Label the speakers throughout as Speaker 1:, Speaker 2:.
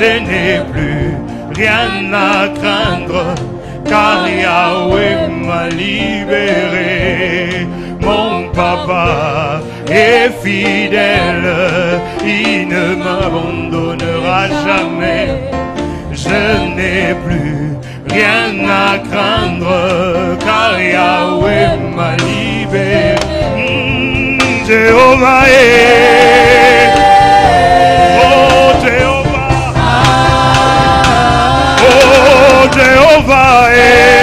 Speaker 1: Je n'ai plus rien à craindre, car Yahweh m'a libéré. Mon papa est fidèle, il ne m'abandonnera jamais. Je n'ai plus rien à craindre, car Yahweh m'a libéré. Mm, Jéhovah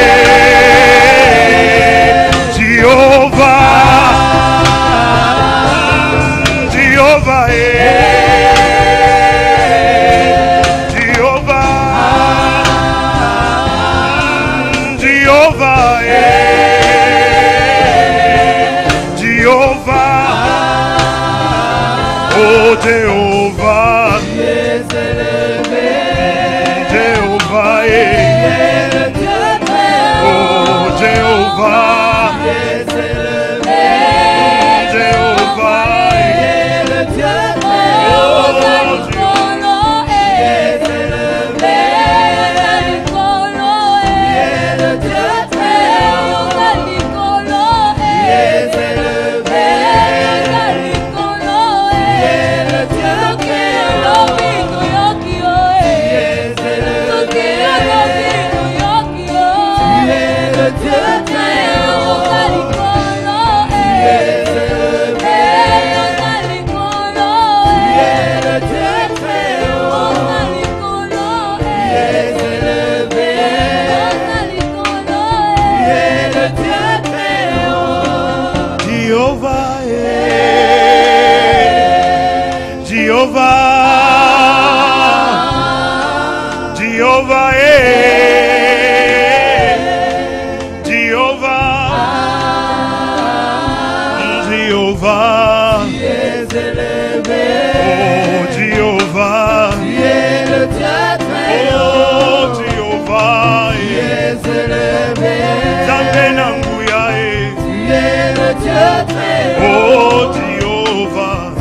Speaker 1: oh Jéhovah,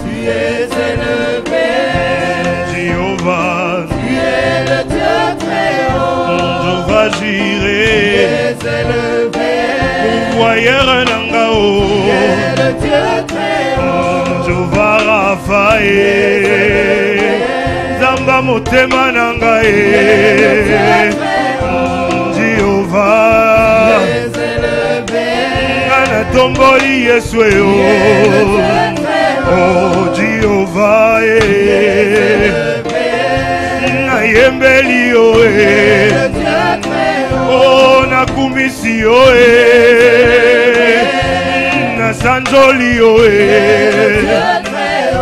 Speaker 1: Jéhovah, Jéhovah Jireh, pourvoyeur na nga o, Jéhovah Raphaël, Zamba motema na ngai, etomboli yesu eo o. Jehova e nayembeli yo e. O. Nakumisi yo e. Nasanzoli yo e.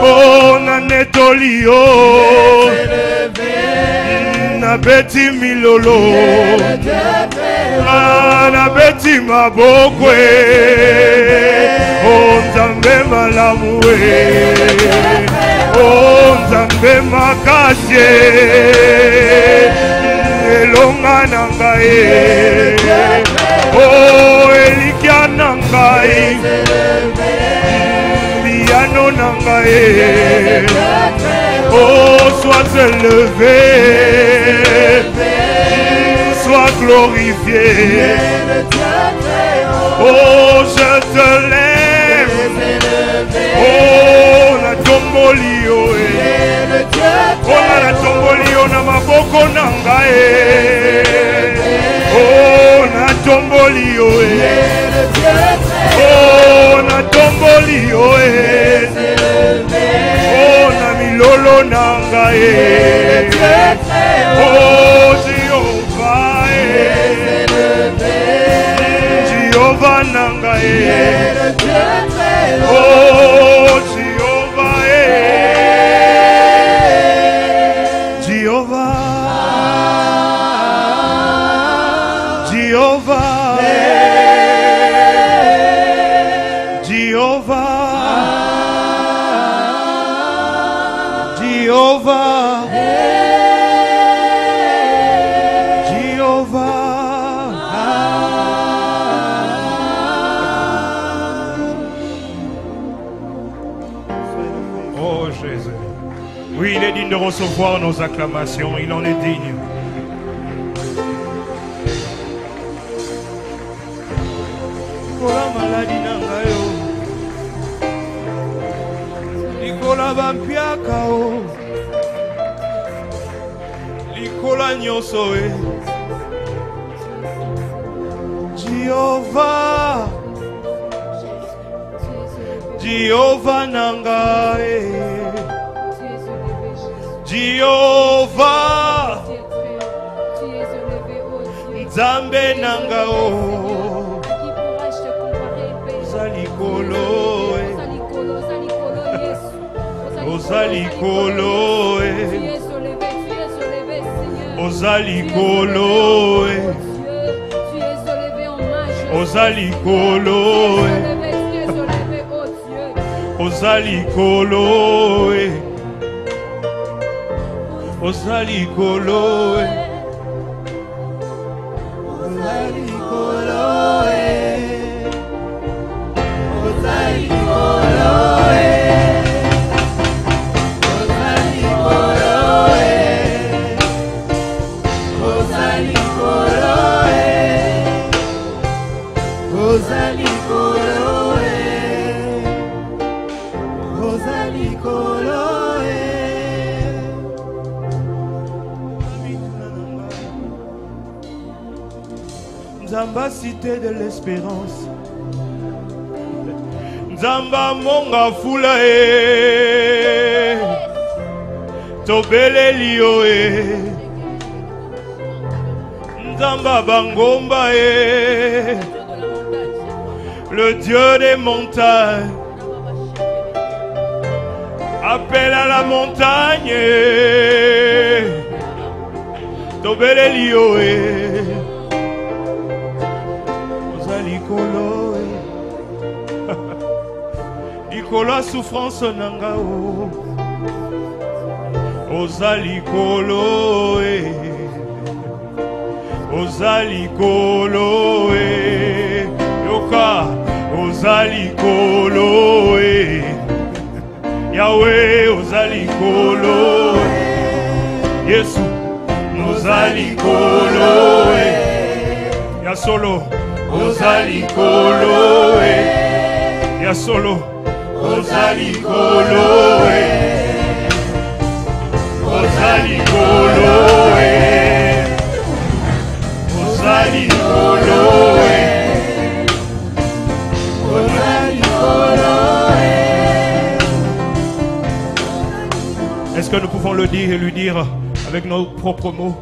Speaker 1: O. Nanetoli yo nabeti milolo. Ah, nabeti mabokwe o nzambe malamu e. O nzambe makasi e. Elonga na ngai e. O elikya na ngai e. biyano na ngai e. O sois élevé soit glorifié. Oh, je te lève. Oh, la tombolio. Oh, eh. oh, la tombolio oh, na maboko nanga. Eh. Oh, na tombolio. Oh, eh. oh, na tombolio. Oh,
Speaker 2: na milolo nanga. Oh, na ngai nos acclamations. Il en est digne.
Speaker 1: likola maladi na ngai o likola bampiaka o likola nyonso e jehova jehova na ngai jehova nzambe na nga o. Oza likolo e oza likolo e oza likolo e oza likolo oza likolo ozali koloe eh. Tobeleli yo e nzamba bangomba e le dieu des montagnes. Appelle à la montagne. Tobeleli yo e oza likolo e likolo ya souffrance na nga o oza likolo e oza likolo e yoka oza likolo e yawe oza likolo yesu oza likolo e ya solo oza likolo e ya solo oza likolo e Est-ce que nous pouvons le dire et lui dire avec nos propres mots?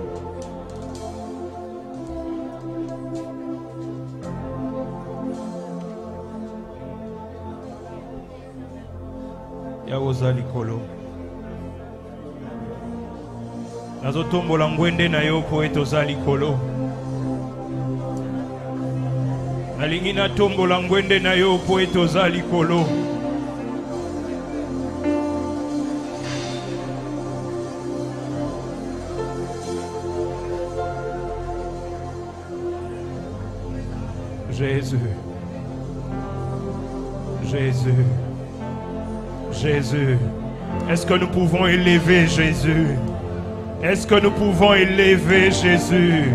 Speaker 1: Nazotombola ngwende na yo mpo ete oza likolo. Nalingi natombola ngwende na yo mpo ete oza likolo. Jésus, Jésus, Jésus. Est-ce que nous pouvons élever Jésus? Est-ce que nous pouvons élever Jésus?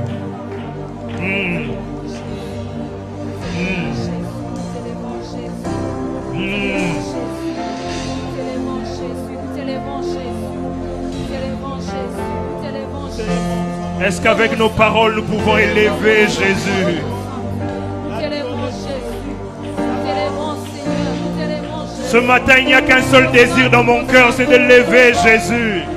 Speaker 1: Est-ce qu'avec nos paroles nous pouvons élever Jésus? Ce matin, il n'y a qu'un seul désir dans mon cœur, c'est de lever Jésus.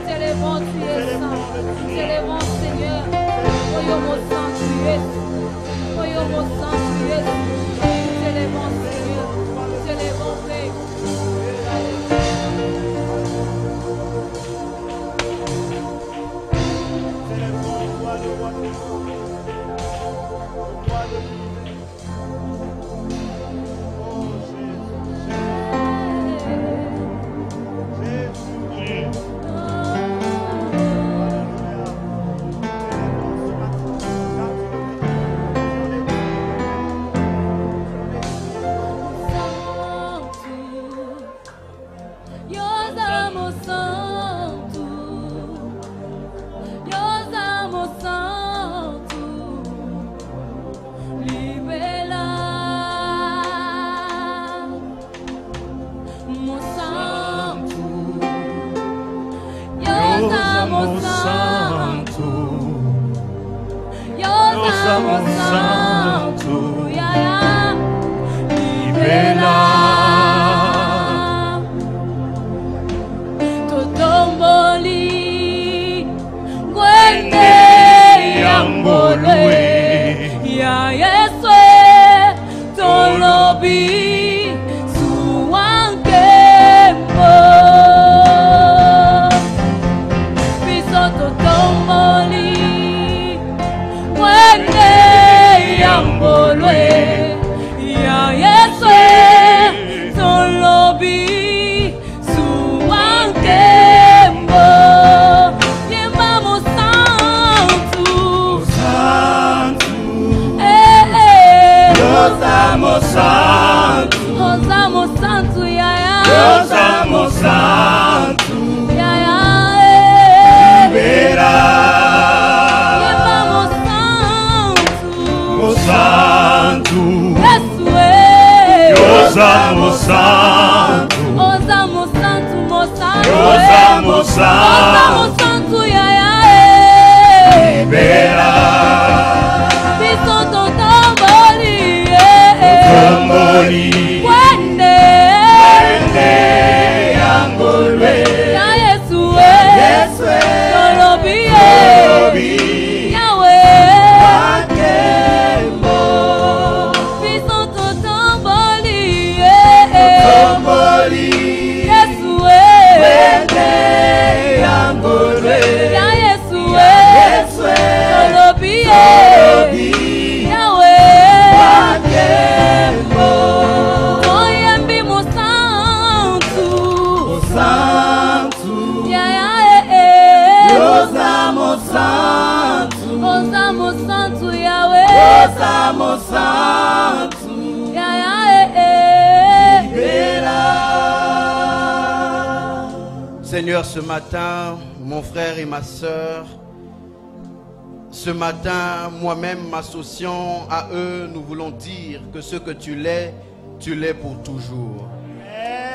Speaker 3: À eux, nous voulons dire que ce que tu l'es, tu l'es pour toujours.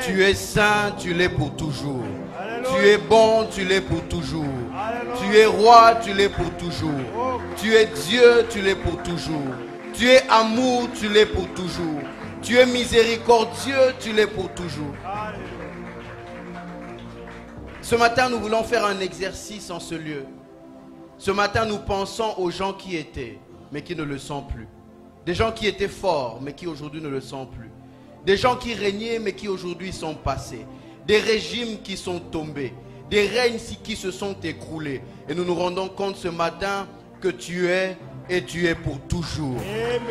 Speaker 3: Tu es saint, tu l'es pour toujours. Tu es bon, tu l'es pour toujours. Tu es roi, tu l'es pour toujours. Tu es Dieu, tu l'es pour toujours. Tu es amour, tu l'es pour toujours. Tu es miséricordieux, tu l'es pour toujours. Ce matin, nous voulons faire un exercice en ce lieu. Ce matin, nous pensons aux gens qui étaient, mais qui ne le sont plus. Des gens qui étaient forts, mais qui aujourd'hui ne le sont plus. Des gens qui régnaient, mais qui aujourd'hui sont passés. Des régimes qui sont tombés. Des règnes qui se sont écroulés. Et nous nous rendons compte ce matin que tu es et tu es pour toujours.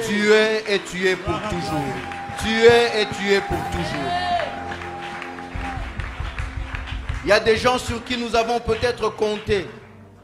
Speaker 3: Tu es et tu es pour toujours. Tu es et tu es pour toujours. Il y a des gens sur qui nous avons peut-être compté,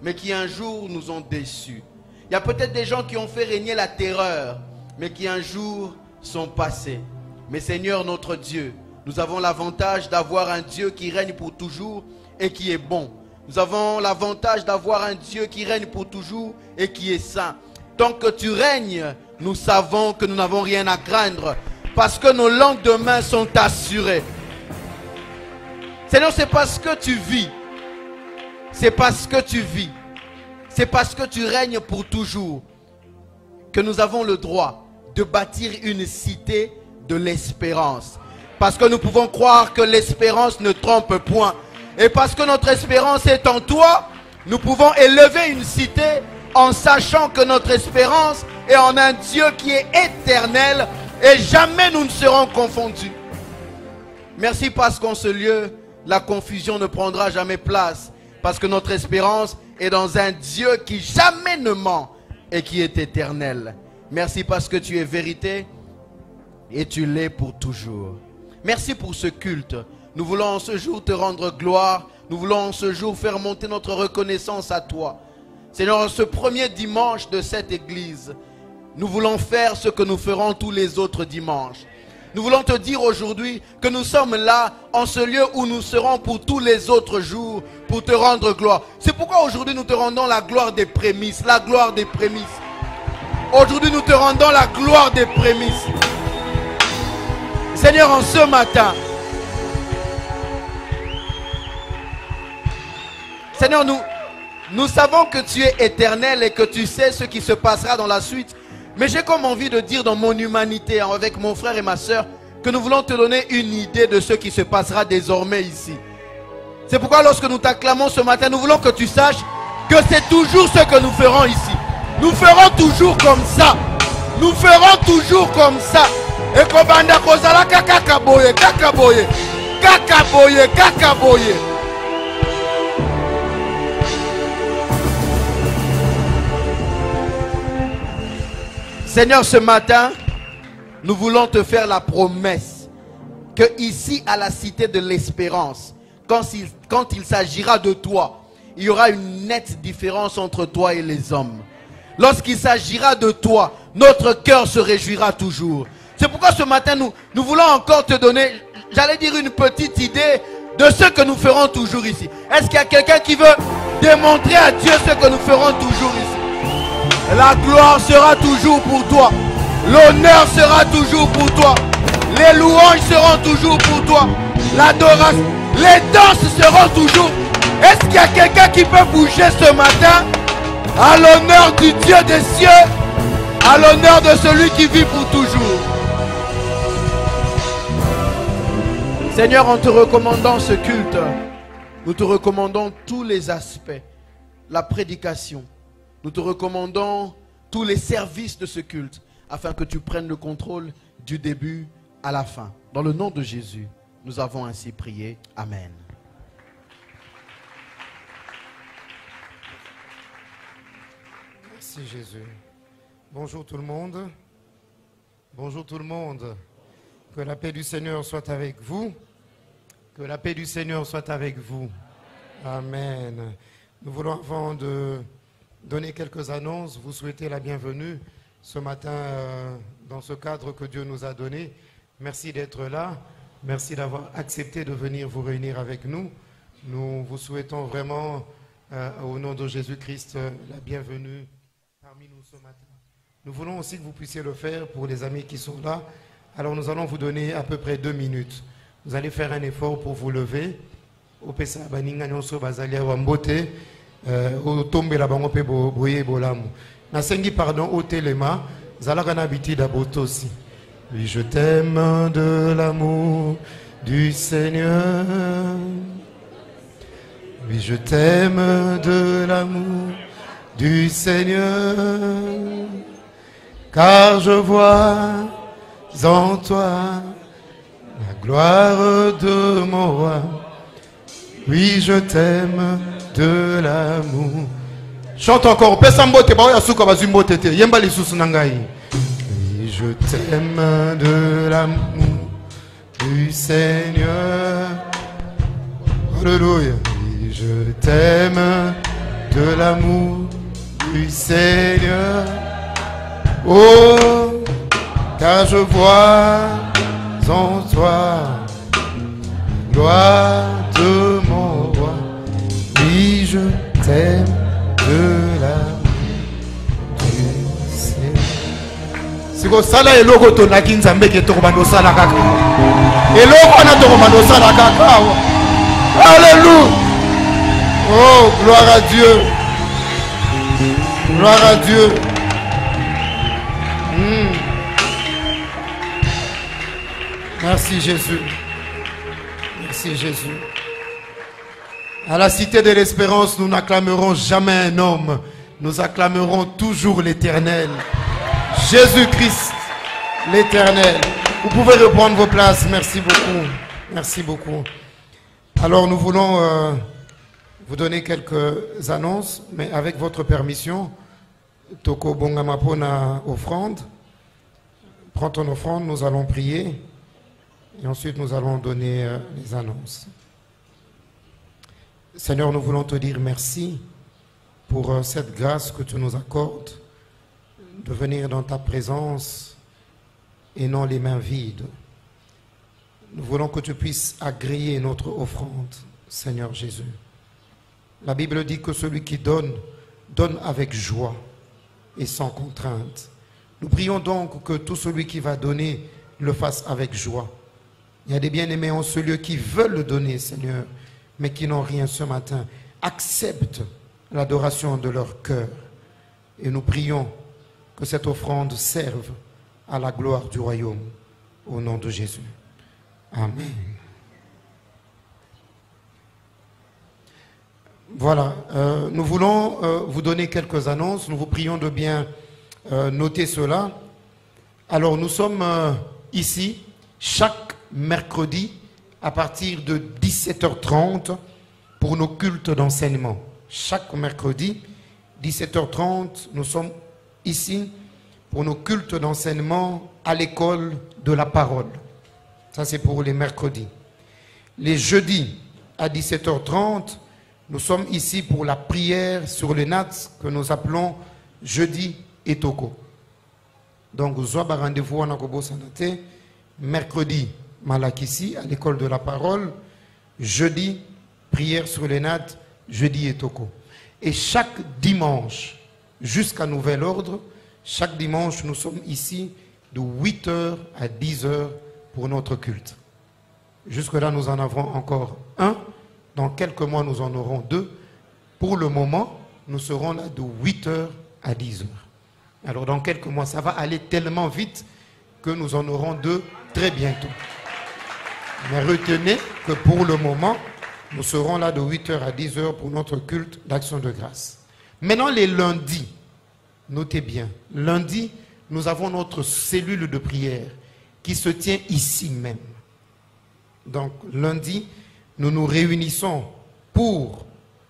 Speaker 3: mais qui un jour nous ont déçus. Il y a peut-être des gens qui ont fait régner la terreur, mais qui un jour sont passés. Mais Seigneur notre Dieu, nous avons l'avantage d'avoir un Dieu qui règne pour toujours et qui est bon. Nous avons l'avantage d'avoir un Dieu qui règne pour toujours et qui est saint. Tant que tu règnes, nous savons que nous n'avons rien à craindre parce que nos lendemains sont assurés. Seigneur, c'est parce que tu vis. C'est parce que tu vis. C'est parce que tu règnes pour toujours que nous avons le droit de bâtir une cité de l'espérance. Parce que nous pouvons croire que l'espérance ne trompe point. Et parce que notre espérance est en toi, nous pouvons élever une cité en sachant que notre espérance est en un Dieu qui est éternel et jamais nous ne serons confondus. Merci parce qu'en ce lieu, la confusion ne prendra jamais place. Parce que notre espérance est dans un Dieu qui jamais ne ment et qui est éternel. Merci parce que tu es vérité et tu l'es pour toujours. Merci pour ce culte. Nous voulons en ce jour te rendre gloire. Nous voulons en ce jour faire monter notre reconnaissance à toi. Seigneur, en ce premier dimanche de cette église, nous voulons faire ce que nous ferons tous les autres dimanches. Nous voulons te dire aujourd'hui que nous sommes là en ce lieu où nous serons pour tous les autres jours pour te rendre gloire. C'est pourquoi aujourd'hui nous te rendons la gloire des prémices, la gloire des prémices. Aujourd'hui nous te rendons la gloire des prémices. Seigneur, en ce matin, Seigneur, nous, Nous savons que tu es éternel et que tu sais ce qui se passera dans la suite. Mais j'ai comme envie de dire dans mon humanité, avec mon frère et ma soeur, que nous voulons te donner une idée de ce qui se passera désormais ici. C'est pourquoi lorsque nous t'acclamons ce matin, nous voulons que tu saches que c'est toujours ce que nous ferons ici. Nous ferons toujours comme ça. Nous ferons toujours comme ça. Et Seigneur, ce matin, nous voulons te faire la promesse que ici à la cité de l'espérance, quand il, s'agira de toi, il y aura une nette différence entre toi et les hommes. Lorsqu'il s'agira de toi, notre cœur se réjouira toujours. C'est pourquoi ce matin, nous voulons encore te donner, j'allais dire une petite idée de ce que nous ferons toujours ici. Est-ce qu'il y a quelqu'un qui veut démontrer à Dieu ce que nous ferons toujours ici? La gloire sera toujours pour toi. L'honneur sera toujours pour toi. Les louanges seront toujours pour toi. L'adoration, les danses seront toujours. Est-ce qu'il y a quelqu'un qui peut bouger ce matin? À l'honneur du Dieu des cieux, à l'honneur de celui qui vit pour toujours Seigneur, en te recommandant ce culte, nous te recommandons tous les aspects, la prédication. Nous te recommandons tous les services de ce culte, afin que tu prennes le contrôle du début à la fin. Dans le nom de Jésus, nous avons ainsi prié. Amen.
Speaker 4: Merci Jésus. Bonjour tout le monde. Bonjour tout le monde. Que la paix du Seigneur soit avec vous. Que la paix du Seigneur soit avec vous. Amen. Nous voulons, avant de donner quelques annonces, vous souhaiter la bienvenue ce matin euh, dans ce cadre que Dieu nous a donné. Merci d'être là. Merci d'avoir accepté de venir vous réunir avec nous. Nous vous souhaitons vraiment, euh, au nom de Jésus-Christ, euh, la bienvenue parmi nous ce matin. Nous voulons aussi que vous puissiez le faire pour les amis qui sont là. Alors nous allons vous donner à peu près deux minutes. Vous allez faire un effort pour vous lever. Mbote euh, otombela bango mpe bo- boye bolamu. Nasengi pardon otelema zalaka na oui je t'aime de l'amour du Seigneur. Oui je t'aime de l'amour du Seigneur. Car je vois en toi la gloire de mon roi. Oui, je t'aime de l'amour. Chante encore. Yemba. Oui, je t'aime de l'amour du Seigneur. Alléluia. Je t'aime de l'amour du Seigneur. Oh, car je vois en toi gloire je t'aime de l'amour du Seigneur. sikosala eloko tonaki nzambe ke tokobanda osala kaka eloko wana tokobanda osala kaka awa alleluya oh gloire à dieu gloire à dieu Hmm. Merci Jésus. Merci Jésus. À la cité de l'espérance, nous n'acclamerons jamais un homme. Nous acclamerons toujours l'éternel. Jésus-Christ, l'éternel. Vous pouvez reprendre vos places. Merci beaucoup. Merci beaucoup. Alors nous voulons euh, vous donner quelques annonces, mais avec votre permission, Toko Bongamapona offrande. Prends ton offrande, nous allons prier. Et ensuite, nous allons donner euh, les annonces. Seigneur, nous voulons te dire merci pour euh, cette grâce que tu nous accordes de venir dans ta présence et non les mains vides. Nous voulons que tu puisses agréer notre offrande, Seigneur Jésus. La Bible dit que celui qui donne, donne avec joie et sans contrainte. Nous prions donc que tout celui qui va donner le fasse avec joie. Il y a des bien-aimés en ce lieu qui veulent le donner, Seigneur, mais qui n'ont rien ce matin. Accepte l'adoration de leur cœur. Et nous prions que cette offrande serve à la gloire du royaume. Au nom de Jésus. Amen. Voilà, euh, nous voulons euh, vous donner quelques annonces. Nous vous prions de bien euh, noter cela. Alors, nous sommes ici chaque mercredi à partir de 17h30 pour nos cultes d'enseignement. Chaque mercredi, 17h30, nous sommes ici pour nos cultes d'enseignement à l'école de la parole. Ça, c'est pour les mercredis. Les jeudis à 17h30, nous sommes ici pour la prière sur le NATS que nous appelons jeudi et toko. Donc, vous avez rendez-vous à Sanate, mercredi, Malakissi, à l'école de la parole, jeudi, prière sur le NAT, jeudi et toko. Et chaque dimanche, jusqu'à nouvel ordre, chaque dimanche, nous sommes ici de 8h à 10h pour notre culte. Jusque-là, nous en avons encore un. Dans quelques mois, nous en aurons deux. Pour le moment, nous serons là de 8h à 10h. Alors, dans quelques mois, ça va aller tellement vite que nous en aurons deux très bientôt. Mais retenez que pour le moment, nous serons là de 8h à 10h pour notre culte d'action de grâce. Maintenant, les lundis, notez bien, lundi, nous avons notre cellule de prière qui se tient ici même. Donc, lundi, nous nous réunissons pour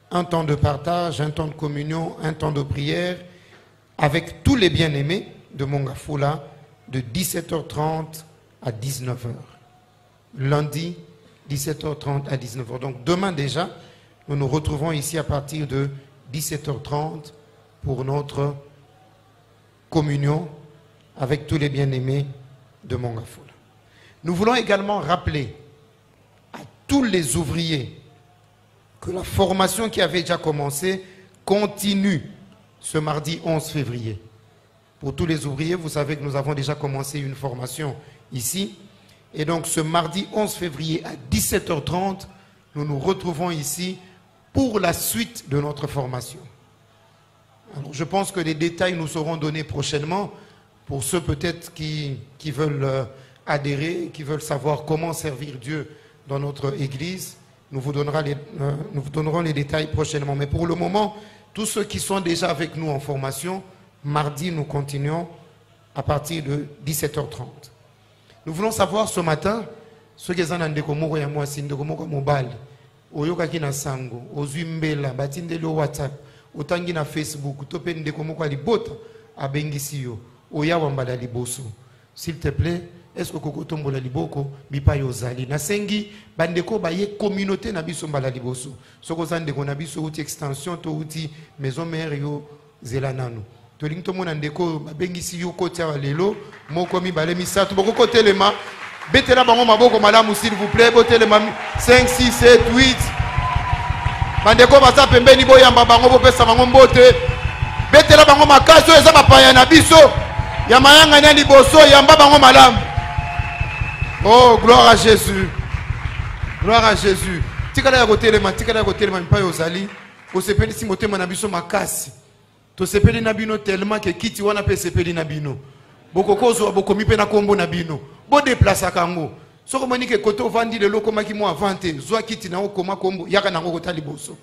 Speaker 4: un temps de partage, un temps de communion, un temps de prière avec tous les bien-aimés de Mongafoula de 17h30 à 19h. Lundi, 17h30 à 19h. Donc demain déjà, nous nous retrouvons ici à partir de 17h30 pour notre communion avec tous les bien-aimés de Mongafoula. Nous voulons également rappeler à tous les ouvriers que la formation qui avait déjà commencé continue ce mardi 11 février. Pour tous les ouvriers, vous savez que nous avons déjà commencé une formation ici. Et donc ce mardi 11 février à 17h30, nous nous retrouvons ici pour la suite de notre formation. Je pense que les détails nous seront donnés prochainement pour ceux peut-être qui, qui veulent euh, adhérer, qui veulent savoir comment servir Dieu dans notre Église. Nous vous, euh, nous vous donnerons les détails prochainement. Mais pour le moment, tous ceux qui sont déjà avec nous en formation, mardi, nous continuons à partir de 17h30. Nous voulons savoir ce matin, qui sont dans ndeko moko ya mwasi ndeko moko mobali oyokaki na sango ozwi mbela batindeli whatsapp otangi na facebook to mpe ndeko moko ya libota abengisi yo oya wambala liboso. S'il te plaît est ce okoki otombola liboko bipai ozali nasengi bandeko baye communauté na biso mbala liboso. Soki oza ndeko na outi extension to outi maison mare yo zela nanu tolingi tomona ndeko babengisi yo koti awa lelo moko mibale misato. Bokokotelema betela bango maboko malamu s'il vous plaît botelema 5 6 7 8 bandeko baza pembeni boyamba bango bopesa bango mbote. Betela bango makasi oyo eza bapaya na biso. Ya mayangani ya liboso yamba bango malamu. Oh gloire à jésus. Gloire à jésus. Tikala ya kotelema tikala ya kotelema mipai ozali. Osepelisi motema na biso makasi tosepeli na bino tellement ke kiti wana mpe esepeli na bino. Bokoki ozwa bokomi mpe na nkombo na bino. Bodeplasaka yango soki omoni ke kote ovandi lelo okomaki mo avant te zwa kiti na okoma nkombo yaka nango kota liboso.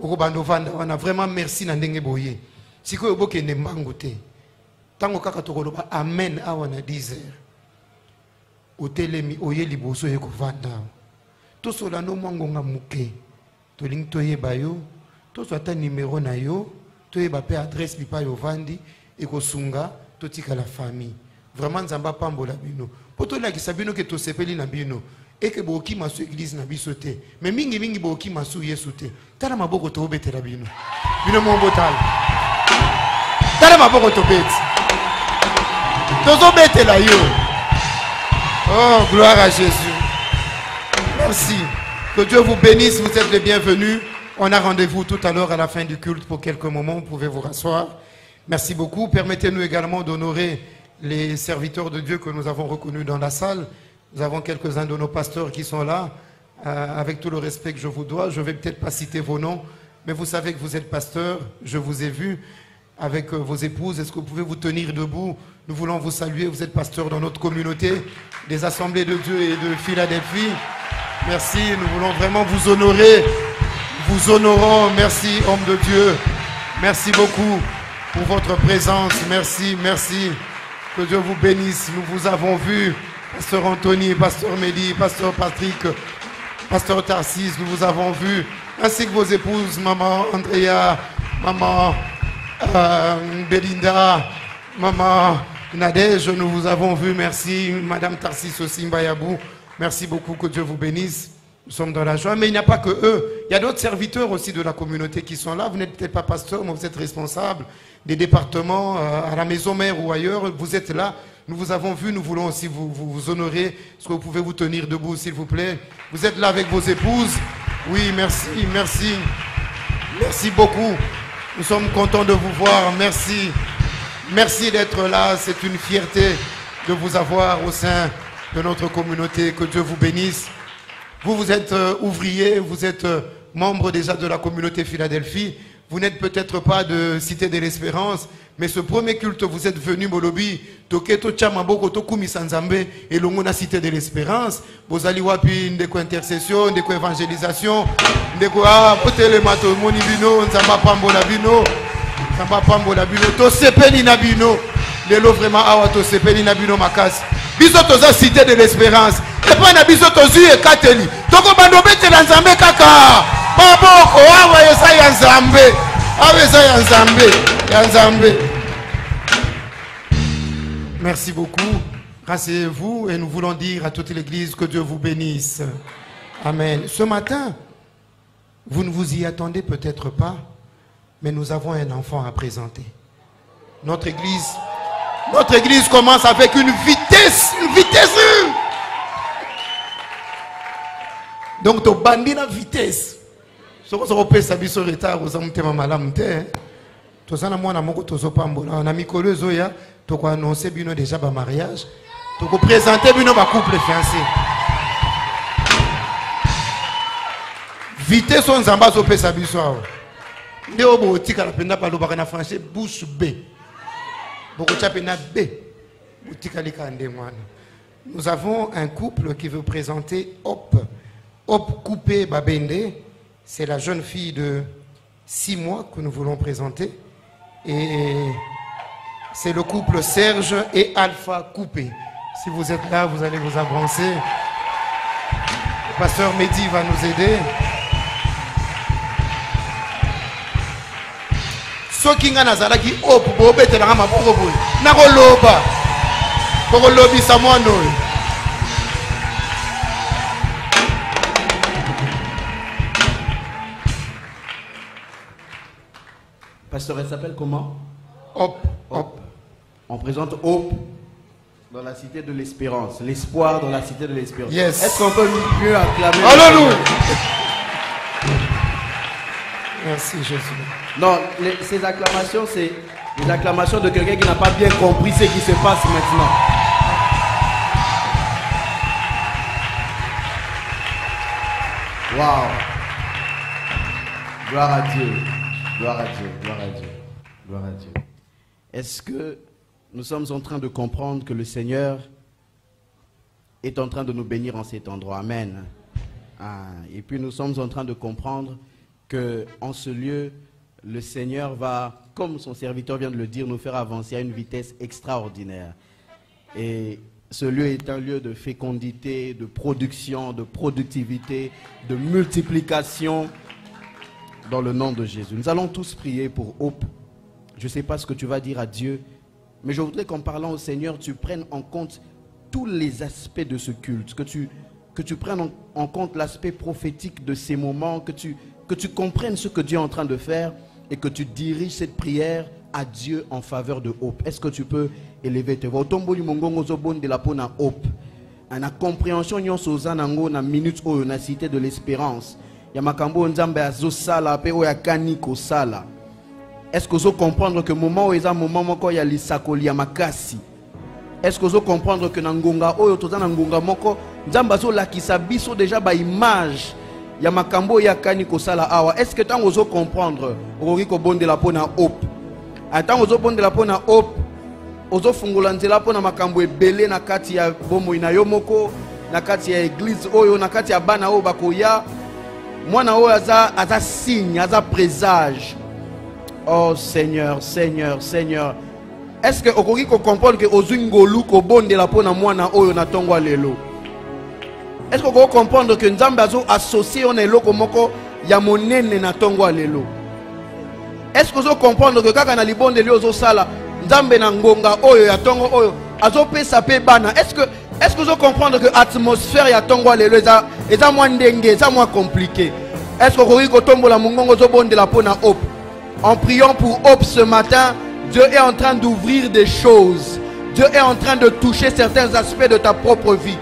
Speaker 4: Okobanda ovanda wana vraiment merci na ndenge boye. Sikoyo bokende mbangu te. Ntango kaka tokoloba amen awa na 10 heures. Otelemi oye liboso oye kovanda. Awa tosola no mwa ngonga moke. Tolingi toyeba yo. Tozwa ata nimero na yo toyeba mpe adresse bipai ovandi ekosunga totikala famille. Vraiment nzambe apambola bino. Mpo tolakisa bino ke tosepeli na bino. Eke bookima su eglize na biso te. Me mingimingi bookima su yesu te. Tala maboko tobetela bino. Bino mo botala. Tala maboko tobeti. Tozobetela yo. Oh gloire à jésus. Merci. Que Dieu vous bénisse. Vous êtes les bienvenus. On a rendez-vous tout à l'heure à la fin du culte pour quelques moments. Vous pouvez vous rasseoir. Merci beaucoup. Permettez-nous également d'honorer les serviteurs de Dieu que nous avons reconnus dans la salle. Nous avons quelques-uns de nos pasteurs qui sont là. Euh, avec tout le respect que je vous dois, je ne vais peut-être pas citer vos noms, mais vous savez que vous êtes pasteur. Je vous ai vu avec euh, vos épouses. Est-ce que vous pouvez vous tenir debout? Nous voulons vous saluer. Vous êtes pasteur dans notre communauté des Assemblées de Dieu et de Philadelphie. Merci. Nous voulons vraiment vous honorer. Vous honorons. Merci, homme de Dieu. Merci beaucoup pour votre présence. Merci, merci. Que Dieu vous bénisse. Nous vous avons vu, Pasteur Anthony, Pasteur Mehdi, Pasteur Patrick, Pasteur Tarsis, nous vous avons vu, ainsi que vos épouses, Maman Andrea, Maman euh, Belinda, Maman Nadège, nous vous avons vu. Merci, Madame Tarsis aussi, Mbayabou. Merci beaucoup, que Dieu vous bénisse. Nous sommes dans la joie, mais il n'y a pas que eux. Il y a d'autres serviteurs aussi de la communauté qui sont là. Vous n'êtes peut-être pas pasteur, mais vous êtes responsable des départements euh, à la maison mère ou ailleurs. Vous êtes là. Nous vous avons vu. Nous voulons aussi vous, vous, vous honorer. Est-ce que vous pouvez vous tenir debout, s'il vous plaît? Vous êtes là avec vos épouses. Oui, merci, merci. Merci beaucoup. Nous sommes contents de vous voir. Merci. Merci d'être là. C'est une fierté de vous avoir au sein de notre communauté. Que Dieu vous bénisse. Vous, vous êtes euh, ouvrier, vous êtes euh, membre déjà de la communauté Philadelphie. Vous n'êtes peut-être pas de Cité de l'Espérance, mais ce premier culte, vous êtes venu Molobi, Toketo Chamaboko, Tokumi Sanzambe, et l'Ongona Cité de l'Espérance. Vous allez wapi, ndeko intercession, ndeko évangélisation, ndeko ah, potele mato moni bino, nzamba pambola bino, nzamba pambola bino, tosepeli na bino. lelo vraiment awa tosepeli na bino makasi biso toza cité de l'espérance. Epai na biso tozwi ekateli. Tokobanda obetela nzambe kaka. Maboko awa eza ya nzambe. Awa eza ya nzambe. Ya nzambe. Merci beaucoup. Rasseyez-vous et nous voulons dire à toute l'église que Dieu vous bénisse. Amen. Ce matin vous ne vous y attendez peut-être pas mais nous avons un enfant à présenter. Notre église notre église commence avec une vitesse, une vitesse. Donc to bandi na vitesse. Soko pesa biso retard oza mutema malamu te. Toza na mwana moko tozopambola na mikolo ezoya toko annoncer bino déjà ba mariage. Toko présenter bino ba couple fiancé. Vitesse on nzamba azopesa biso awa. Nde obo otikala penda balobaka na français bouche. Nous avons un couple qui veut présenter Hop. Hop Coupé Babende, c'est la jeune fille de 6 mois que nous voulons présenter. Et c'est le couple Serge et Alpha Coupé. Si vous êtes là, vous allez vous avancer. Le pasteur Mehdi va nous aider. Soki ngai nazalaki oyo bobetelanga maboko boye nakoloba tokolobisa mwana oyo
Speaker 3: Pasteur, elle s'appelle comment?
Speaker 4: Hop hop
Speaker 3: On présente Hope dans la cité de l'espérance. L'espoir dans la cité de l'espérance.
Speaker 4: Yes.
Speaker 3: Est-ce qu'on peut mieux acclamer
Speaker 4: Alléluia. Merci Jésus.
Speaker 3: Non, ces acclamations, c'est les acclamations de quelqu'un qui n'a pas bien compris ce qui se passe maintenant. Waouh. Gloire à Dieu. Gloire à Dieu. Gloire à Dieu. Gloire à Dieu. Est-ce que nous sommes en train de comprendre que le Seigneur est en train de nous bénir en cet endroit? Amen. Ah, et puis nous sommes en train de comprendre que en ce lieu, le Seigneur va, comme son serviteur vient de le dire, nous faire avancer à une vitesse extraordinaire. Et ce lieu est un lieu de fécondité, de production, de productivité, de multiplication dans le nom de Jésus. Nous allons tous prier pour Hope. Je ne sais pas ce que tu vas dire à Dieu, mais je voudrais qu'en parlant au Seigneur, tu prennes en compte tous les aspects de ce culte, que tu, que tu prennes en, en compte l'aspect prophétique de ces moments, que tu, que tu comprennes ce que Dieu est en train de faire et que tu diriges cette prière à Dieu en faveur de Hope. Est-ce que tu peux élever tes voix? Otomboli mongongo zobondela po na Hope. minute cité de l'espérance ya makambo oyo nzambe azosala mpe oyo akani kosala est-ce que ozo comprendre que moment oyo eza moment moko ya lisakoli ya makasi? Est-ce que ozo comprendre que oyo moko déjà baimage ya makambo oyo akani kosala awa. Est ce que ntango ozocomprendre okoki kobondela mpo na hope? Ah, ntango ozobondela mpo na hope ozofungola nzela mpo na makambo ebele na kati ya bomoi na yo moko na kati ya eglize oyo na kati ya bana oyo bakoya. Mwana oyo aza, aza signe aza présage. Oh seigneur seigneur seigneur. Est ce que okoki kocomprendre ke ozwi ngolu kobondela mpo na mwana oyo na ntongo ya lelo? Est ce que okoki comprendre ke nzambe azo associe yo na eloko moko ya monene na ntongo ya lelo? Est ce que ozocomprendre ke kaka na libondeli ozosala nzambe na ngonga oyo ya ntongo oyo azopesa mpe bana? Est ce que est ce que ozocomprendre ke atmosphère ya ntongo ya lelo eza eza mwa ndenge eza mwa compliqué? Est ce que okoki kotombola mongongo ozobondela mpo na hope? En priant pour hope ce matin dieu est en train d'ouvrir des choses. Dieu est en train de toucher certains aspects de ta propre vie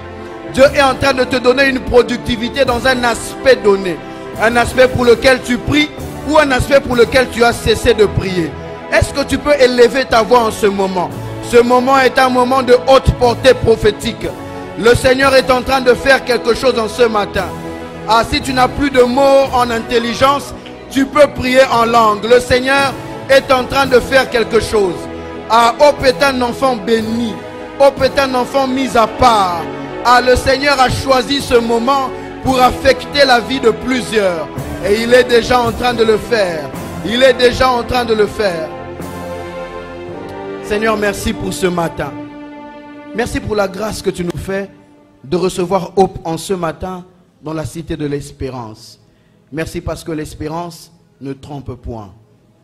Speaker 3: Dieu est en train de te donner une productivité dans un aspect donné. Un aspect pour lequel tu pries ou un aspect pour lequel tu as cessé de prier. Est-ce que tu peux élever ta voix en ce moment? Ce moment est un moment de haute portée prophétique. Le Seigneur est en train de faire quelque chose en ce matin. Ah, si tu n'as plus de mots en intelligence, tu peux prier en langue. Le Seigneur est en train de faire quelque chose. Ah, Hope est un enfant béni. Hope est un enfant mis à part. Ah, le Seigneur a choisi ce moment pour affecter la vie de plusieurs. Et il est déjà en train de le faire. Il est déjà en train de le faire. Seigneur, merci pour ce matin. Merci pour la grâce que tu nous fais de recevoir Hope en ce matin dans la cité de l'espérance. Merci parce que l'espérance ne trompe point.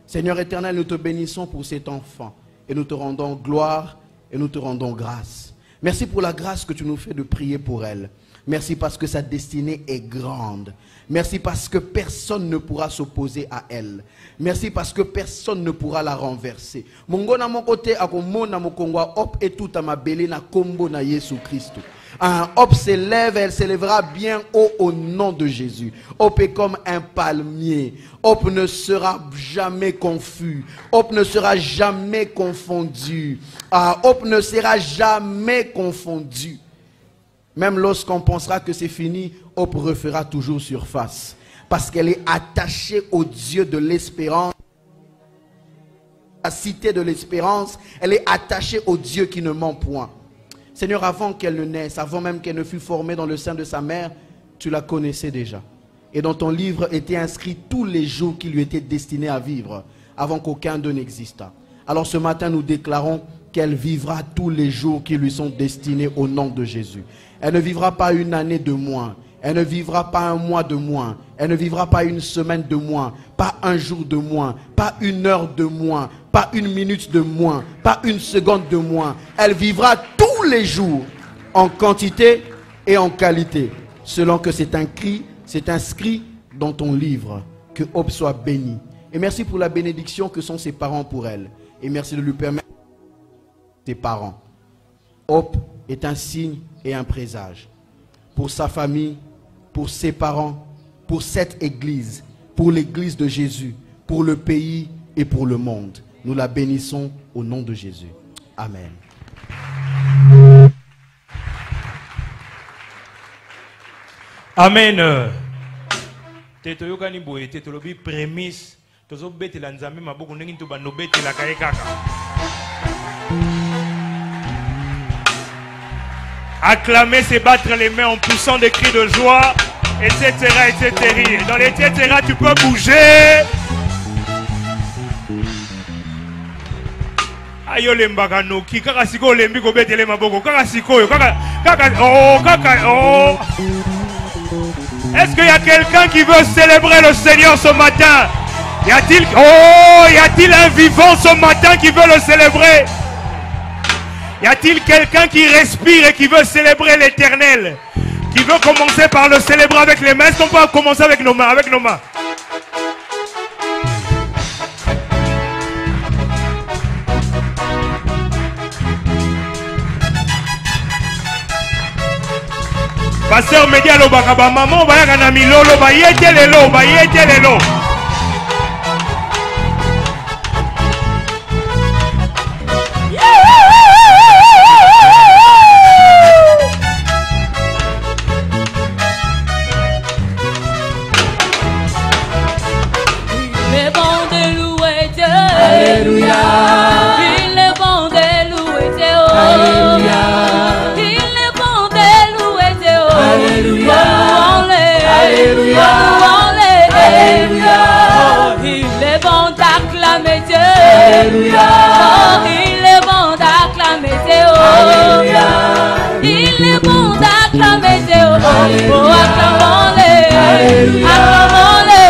Speaker 3: Seigneur éternel, nous te bénissons pour cet enfant et nous te rendons gloire et nous te rendons grâce. Merci pour la grâce que tu nous fais de prier pour elle. Merci parce que sa destinée est grande. Merci parce que personne ne pourra s'opposer à elle. Merci parce que personne ne pourra la renverser. Mongo na mon côté akomona mokongwa hop et tout à ma belé na kombo na Yesu Christ. Un hop s'élève, elle s'élèvera bien haut au nom de Jésus. Hop est comme un palmier. Hop ne sera jamais confus. Hop ne sera jamais confondu. Ah, Hop ne sera jamais confondu. Même lorsqu'on pensera que c'est fini, Hope refera toujours surface. Parce qu'elle est attachée au Dieu de l'espérance. La cité de l'espérance, elle est attachée au Dieu qui ne ment point. Seigneur, avant qu'elle ne naisse, avant même qu'elle ne fût formée dans le sein de sa mère, tu la connaissais déjà. Et dans ton livre étaient inscrits tous les jours qui lui étaient destinés à vivre, avant qu'aucun d'eux n'existât. Alors ce matin, nous déclarons qu'elle vivra tous les jours qui lui sont destinés au nom de Jésus. Elle ne vivra pas une année de moins. Elle ne vivra pas un mois de moins. Elle ne vivra pas une semaine de moins. Pas un jour de moins. Pas une heure de moins. Pas une minute de moins. Pas une seconde de moins. Elle vivra les jours en quantité et en qualité. Selon que c'est un cri, c'est inscrit dans ton livre. Que Hope soit béni. Et merci pour la bénédiction que sont ses parents pour elle. Et merci de lui permettre tes parents. Hope est un signe et un présage pour sa famille, pour ses parents, pour cette église, pour l'église de Jésus, pour le pays et pour le monde. Nous la bénissons au nom de Jésus. Amen.
Speaker 5: Amen. Te toyokani boye te tolobi prémisse tozobetela nzambe maboko ndenge nini tobanobetelaka ye kaka. Acclamer c'est battre les mains en poussant des cris de joie etc etc dans les etc tu peux bouger Est-ce qu'il y a quelqu'un qui veut célébrer le Seigneur ce matin? Y a-t-il oh, y a-t-il un vivant ce matin qui veut le célébrer? Y a-t-il quelqu'un qui respire et qui veut célébrer l'Éternel? Qui veut commencer par le célébrer avec les mains? Est-ce qu'on peut commencer avec nos mains Avec nos mains? Paster medi alobaka bamama bayaka na milolo baye te lelo baye te lelo
Speaker 6: Alléluia. Oh, il est bon d'acclamer Théo. Alléluia. Il est bon d'acclamer Théo. Alléluia. Oh, acclamons-le. Alléluia. Acclamons-le.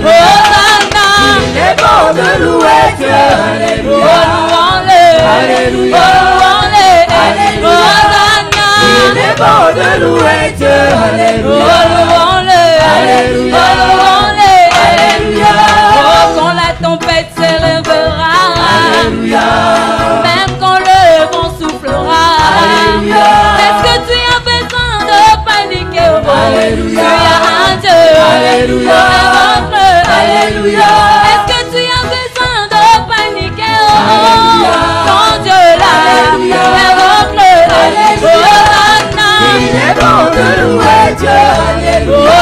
Speaker 6: Oh, Nana. Il est bon de louer Dieu. Alléluia. Oh, louons-le. Alléluia. Oh, louons-le. Alléluia. Oh, Nana. Il est bon de louer Dieu. Alléluia. Oh, louons-le. Alléluia. Oh, louons-le. Alléluia. Même quand le vent soufflera. Est-ce que tu as besoin de paniquer oh, Alléluia. Tu as un Dieu. Alléluia. Est-ce que tu as besoin de paniquer Dieu là. Alléluia. Il est bon de louer Dieu. Alléluia.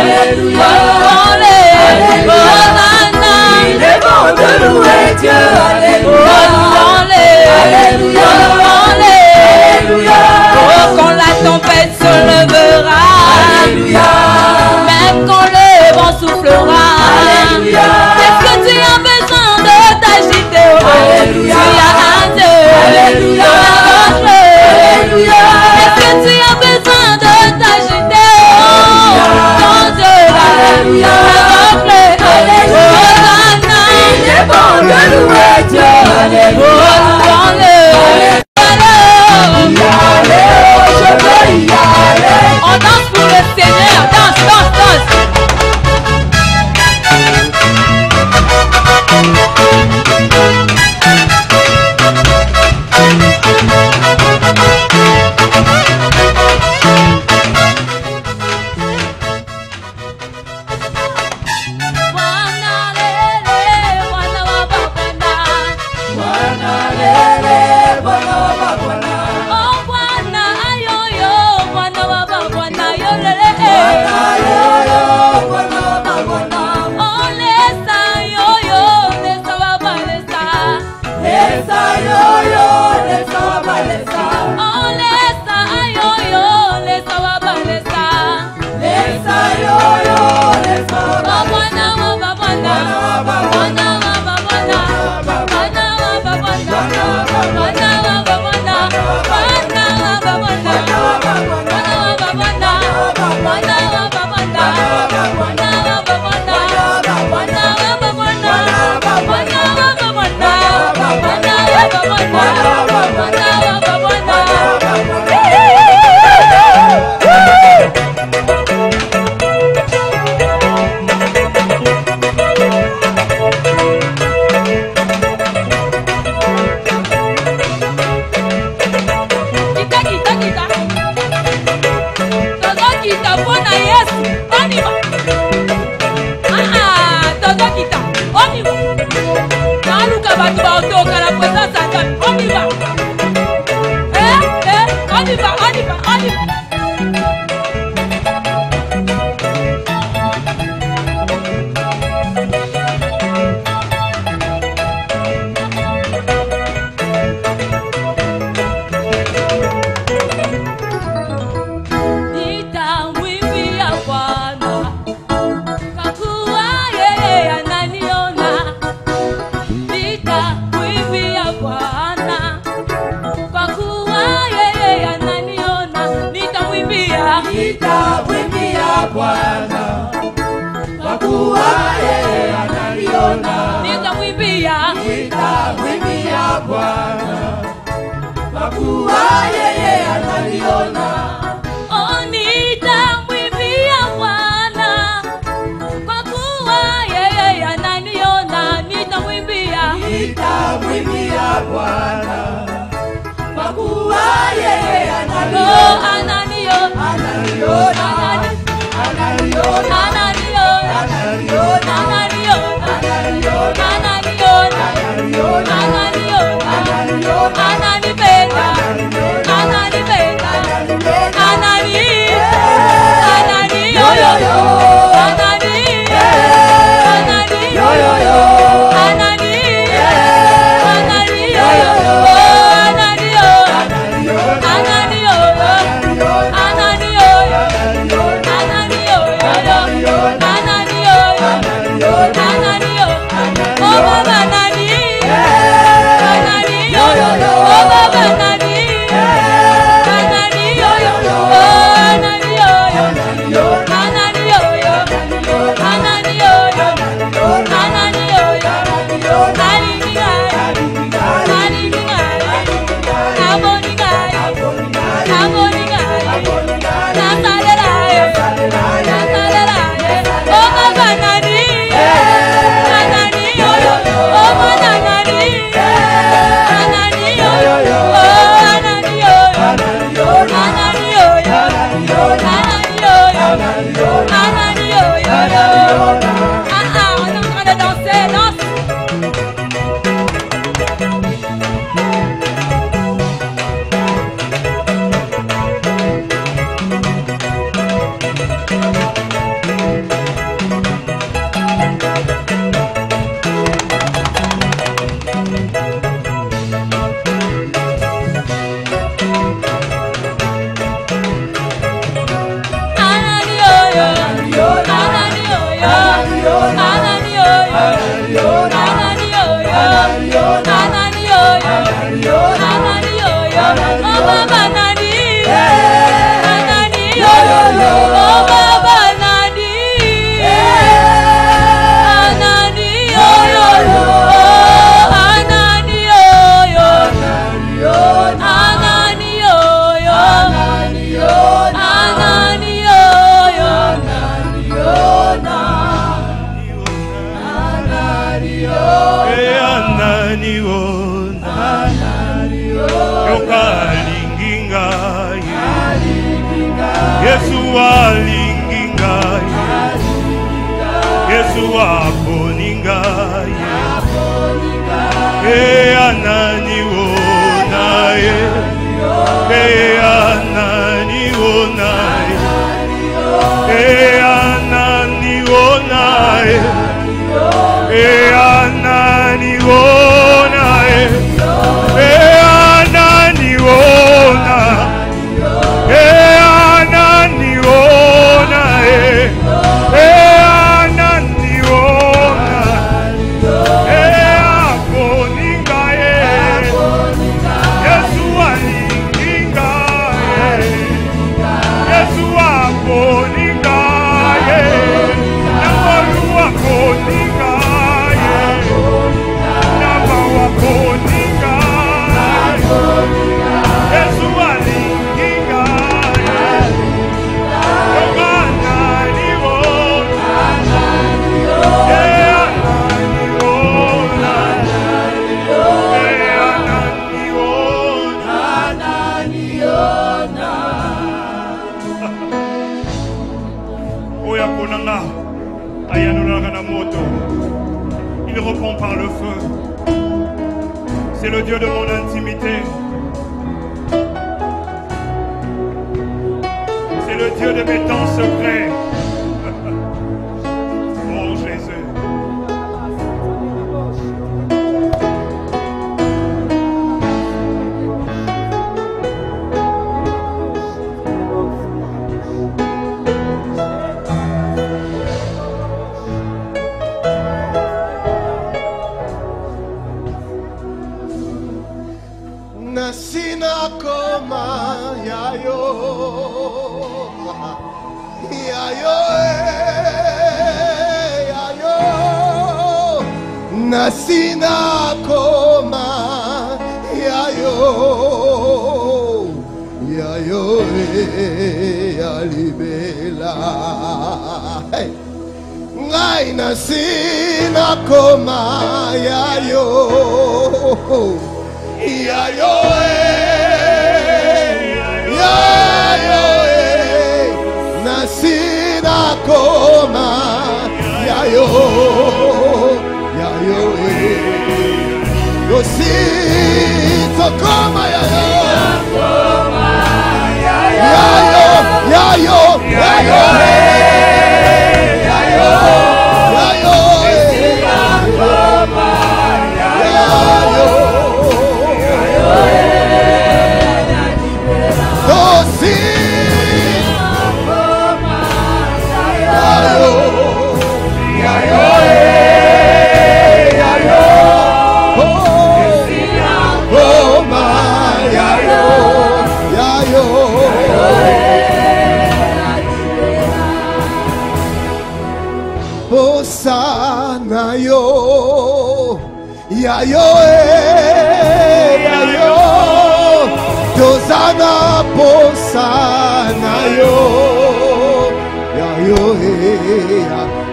Speaker 6: Alléluia. De louer Dieu. Alléluia. Alléluia. Alléluia. Oh, quand la tempête se levera. Alléluia. Même quand le vent soufflera. Alléluia. Est-ce que tu as besoin de t'agiter? Oh, Alléluia.
Speaker 1: Tu as un Dieu. Alléluia. Alléluia. Est-ce que tu as besoin de t'agiter? Oh, ton Dieu. Alléluia. ẹ̀bùn lólùwẹ̀ jọ àlẹ́lúwà àlẹ́lúwà ìyá rẹ̀ òṣèlú ìyá rẹ̀. ọ̀dọ́ Hallelujah. yo yoka alingi ngai. Yesu alingi ngai. Yesu aponi ngai.
Speaker 7: Eyana sinakoma yayo yayo ya libela ngai na sinakoma yayo yayo yayo na sinakoma yayo. Sokoma ya yo. Ya yo, ya yo, ya yo.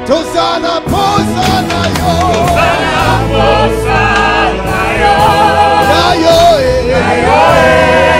Speaker 7: Hosanna, posana yo. Hosanna, posana yo. Hosanna, yo. Hosanna, yo. Eh. Eh.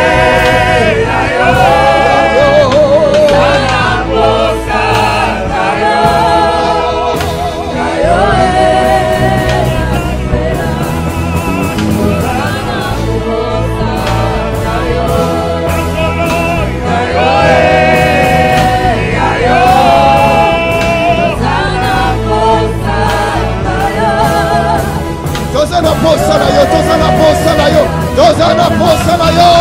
Speaker 7: na yo tozala mposa na yo tozala mposa na yo.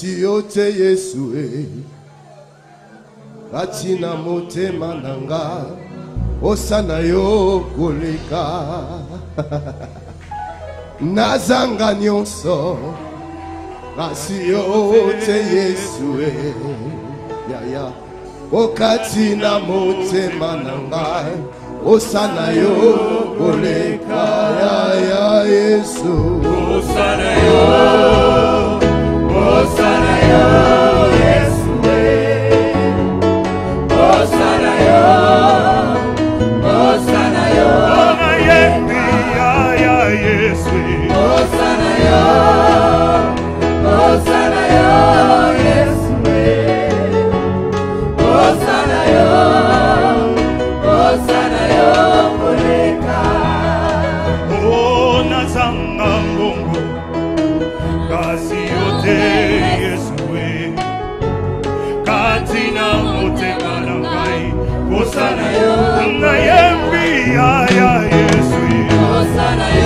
Speaker 7: kasi yo te yesu e kati na motema na nga osana yo koleka. Nazanga nyonso kasi yo te yesu eh. e yaya okati na motema na ngai osana yo koleka. Yaya yesu.
Speaker 1: Osana yo Hosana yo.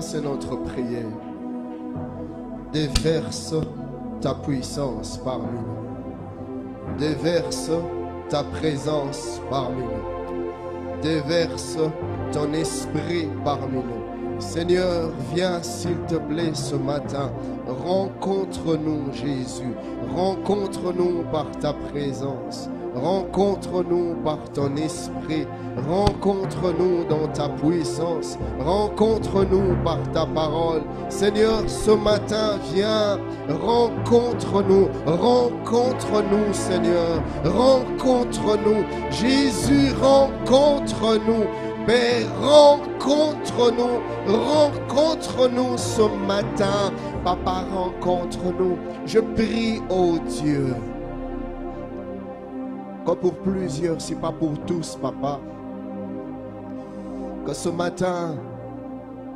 Speaker 7: c'est notre prière. Déverse ta puissance parmi nous. Déverse ta présence parmi nous. Déverse ton esprit parmi nous. Seigneur, viens s'il te plaît ce matin. Rencontre-nous Jésus. Rencontre-nous par ta présence. Rencontre-nous par ton esprit. Rencontre-nous dans ta puissance. Rencontre-nous par ta parole. Seigneur, ce matin, viens. Rencontre-nous. Rencontre-nous, Seigneur. Rencontre-nous. Jésus, rencontre-nous. Père, rencontre-nous, rencontre-nous ce matin. Papa, rencontre-nous. Je prie, oh Dieu, que pour plusieurs, si pas pour tous, Papa, que ce matin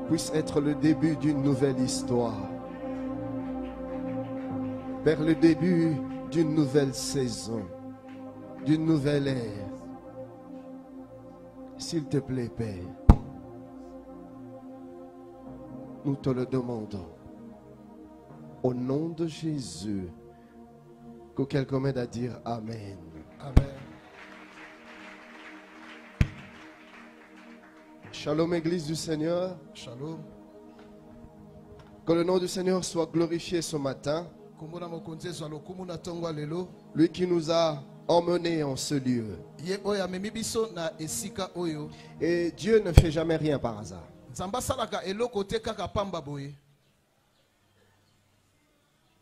Speaker 7: puisse être le début d'une nouvelle histoire. Vers le début d'une nouvelle saison, d'une nouvelle ère. S'il te plaît, Père. nous te le demandons. Au nom de Jésus, que quelqu'un m'aide à dire Amen.
Speaker 4: Amen.
Speaker 7: Shalom Église du Seigneur.
Speaker 4: Shalom.
Speaker 7: Que le nom du Seigneur soit glorifié ce matin. Lui qui nous a emmenés en ce lieu. Et Dieu ne fait jamais rien par hasard.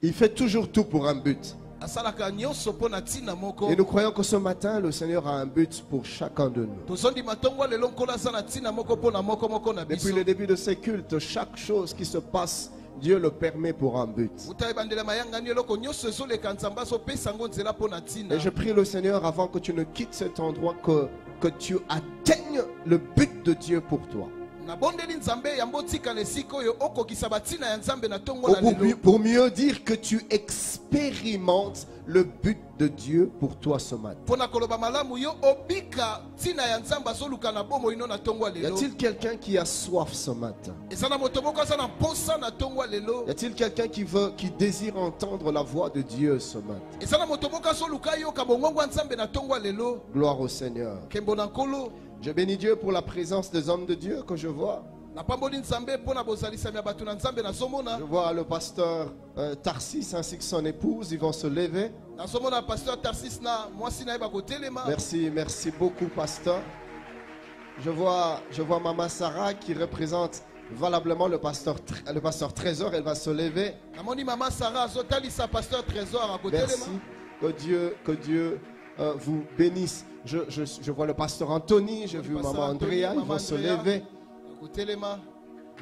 Speaker 7: Il fait toujours tout pour un but. Et nous croyons que ce matin, le Seigneur a un but pour chacun de nous. Depuis le début de ces cultes, chaque chose qui se passe, Dieu le permet pour un but. Et je prie le Seigneur avant que tu ne quittes cet endroit, que, que tu atteignes le but de Dieu pour toi. Pour, mieux- dire que tu expérimentes le but de Dieu pour toi ce matin. Y a-t-il quelqu'un qui a soif ce matin? Y a-t-il quelqu'un qui veut, qui désire entendre la voix de Dieu ce matin? Gloire au Seigneur. Je bénis Dieu pour la présence des hommes de Dieu que je vois. Je vois le pasteur euh, Tarsis ainsi que son épouse, ils vont se lever. Merci, merci beaucoup, pasteur. Je vois, je vois Maman Sarah qui représente valablement le pasteur, le pasteur Trésor. Elle va se lever. Merci. Que Dieu, que Dieu euh, vous bénisse. Je, je- je vois le pasteur Anthony, j'ai vu Maman Andrea, ils vont se lever.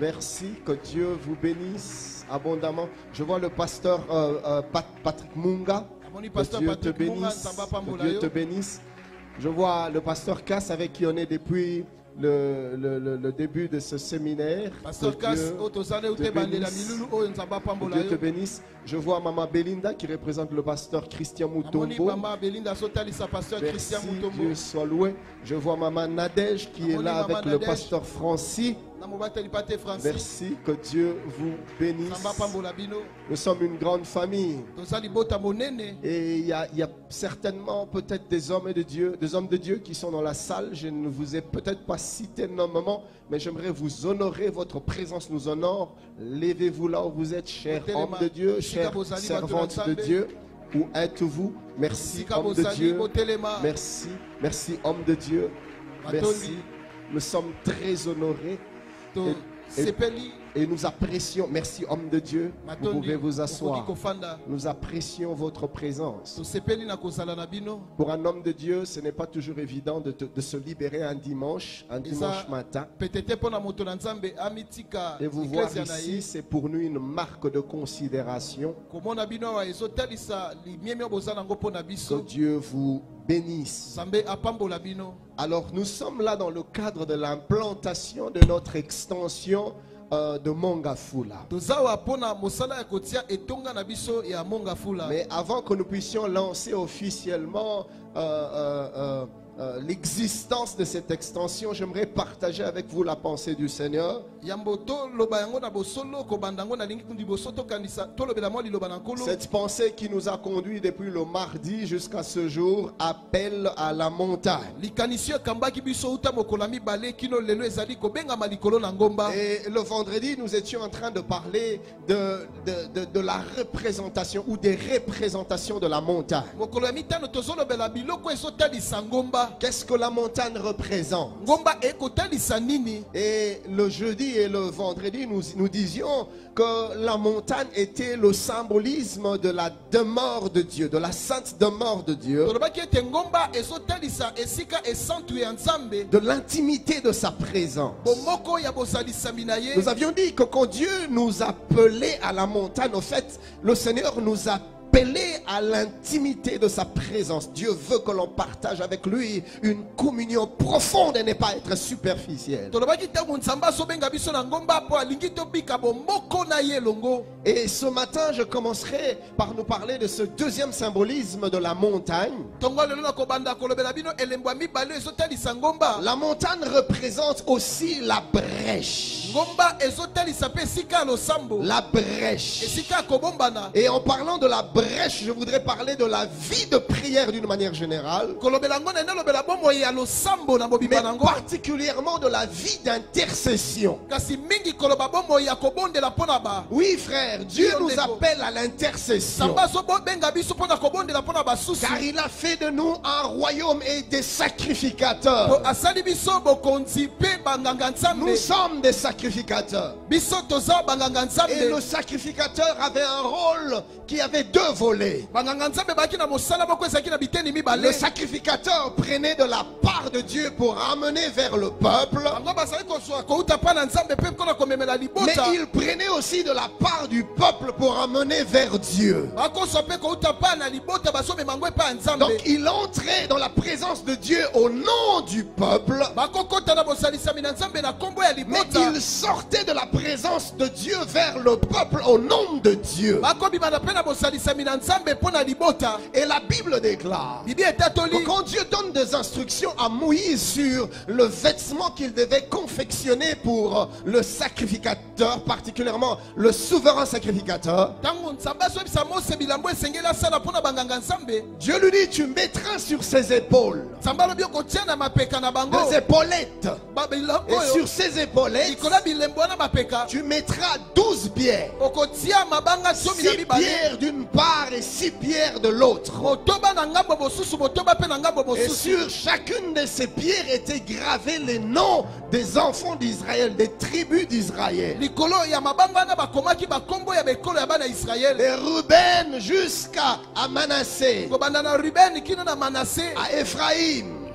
Speaker 7: Merci, que Dieu vous bénisse abondamment. Je vois le pasteur euh, euh, Pat- Patrick Munga. Que
Speaker 4: pasteur
Speaker 7: Dieu te
Speaker 4: patrick
Speaker 7: bénisse. Que Dieu te bénisse. Je vois le pasteur Cass avec qui on est depuis le, le- le- début de ce séminaire.
Speaker 4: pasteur
Speaker 7: Que Dieu te bénisse. Que Dieu te. Je vois Maman Belinda qui représente le pasteur Christian Moutombo. Merci, Dieu soit loué. Je vois Maman Nadège qui est là avec le pasteur Francis. Merci, que Dieu vous bénisse. Nous sommes une grande famille. Et il y, a, il y a certainement peut-être des hommes de Dieu, des hommes de Dieu qui sont dans la salle. Je ne vous ai peut-être pas cité nommément, mais j'aimerais vous honorer. Votre présence nous honore. Levez-vous là où vous êtes, chers hommes de Dieu,
Speaker 4: bato na
Speaker 7: de. Dieu. Où êtes-vous? Merci, de Dieu. Merci, merci, hommes de Dieu. Merci. Nous sommes très honorés
Speaker 4: tosepeli
Speaker 7: et nous apprécions. Merci, hommes de Dieu. Vous pouvez vous asseoir. Nous apprécions votre présence. Pour un homme de Dieu, ce n'est pas toujours évident de, te- de se libérer un dimanche, un dimanche matin. Et vous voir ici, c'est pour nous une marque de considération. Que Dieu vous bénisse. Alors, nous sommes là dans le cadre de l'implantation de notre extension euh, de Mongafula. Mais avant que nous puissions lancer officiellement euh, euh, euh, l'existence de cette extension, j'aimerais partager avec vous la pensée du Seigneur. Cette pensée qui nous a conduits depuis le mardi jusqu'à ce jour appelle à la montagne. Et le vendredi, nous étions en train de parler de, de, de- de la représentation ou des représentations de la montagne. Qu'est-ce que la montagne représente Et le jeudi et le vendredi, nous, nous disions que la montagne était le symbolisme de la demeure de Dieu, de la sainte demeure de Dieu, de l'intimité de sa présence. Nous avions dit que quand Dieu nous appelait à la montagne, au fait, le Seigneur nous a appelés à l'intimité de sa présence. Dieu veut que l'on partage avec lui une communion profonde et ne pas être superficielle. Et ce matin, je commencerai par nous parler de ce deuxième symbolisme de la montagne. La montagne représente aussi la brèche. La brèche. Et en parlant de la brèche, je voudrais parler de la vie de prière d'une manière générale, mais particulièrement de la vie d'intercession. Oui, frère, Dieu nous appelle à l'intercession. Car il a fait de nous un royaume et des sacrificateurs. Nous sommes des sacrificateurs. Et le sacrificateur avait un rôle qui avait deux volets.
Speaker 8: na biteni
Speaker 7: Le sacrificateur prenait de la part de Dieu pour amener vers le peuple, mais il prenait aussi de la part du peuple pour amener vers Dieu. Donc il entrait dans la présence de Dieu au nom du peuple, mais il sortait de la présence de Dieu vers le peuple au nom de Dieu. Et la Bible déclare que quand Dieu donne des instructions à Moïse sur le vêtement qu'il devait confectionner pour le sacrificateur, particulièrement le souverain sacrificateur, Dieu lui dit, tu mettras sur ses épaules des épaulettes. Et sur ces épaulettes, tu mettras douze pierres. Six pierres d'une part et six pierres de l'autre. Et sur chacune de ces pierres étaient gravés les noms des enfants d'Israël, des tribus d'Israël. De Ruben jusqu'à à Manassé, à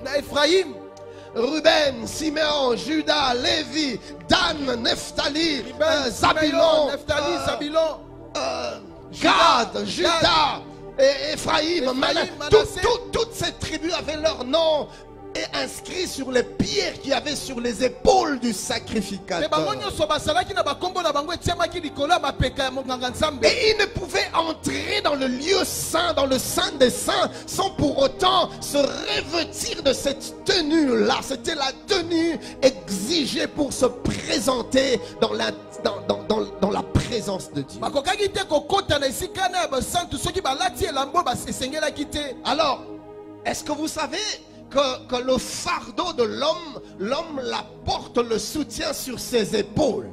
Speaker 8: na efraim
Speaker 7: Ruben, Siméon, Judas, Lévi, Dan, Nephtali, Zabulon,
Speaker 8: Simeon, Nephtali, Zabulon,
Speaker 7: Gad, Judas, et Mana-
Speaker 8: Manassé.
Speaker 7: tout- tout- toutes ces tribus avaient leur nom et inscrit sur les pierres qu'il y avait sur les épaules du sacrificateur. Et il ne pouvait entrer dans le lieu saint, dans le saint des saints, sans pour autant se revêtir de cette tenue-là. C'était la tenue exigée pour se présenter dans la, dans, dans- dans- dans la présence de Dieu. Alors, est-ce que vous savez que, le fardeau de l'homme, l'homme la porte, le soutient sur ses épaules.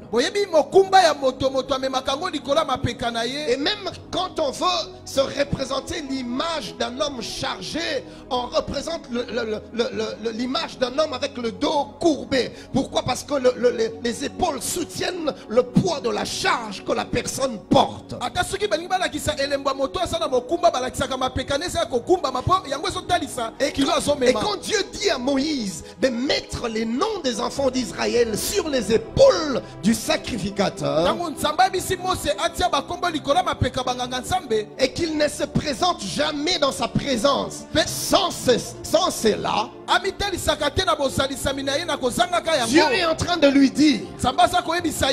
Speaker 7: Et même quand on veut se représenter l'image d'un homme chargé, on représente l'image d'un homme avec le dos courbé. Pourquoi? Parce que le- le- les, les épaules soutiennent le poids de la charge que la personne porte. Et
Speaker 8: azomema.
Speaker 7: quand Dieu dit à Moïse de mettre les noms des enfants d'Israël sur les épaules du sacrificateur et qu'il ne se présente jamais dans sa présence sans, ce- sans cela, Dieu est en train de lui dire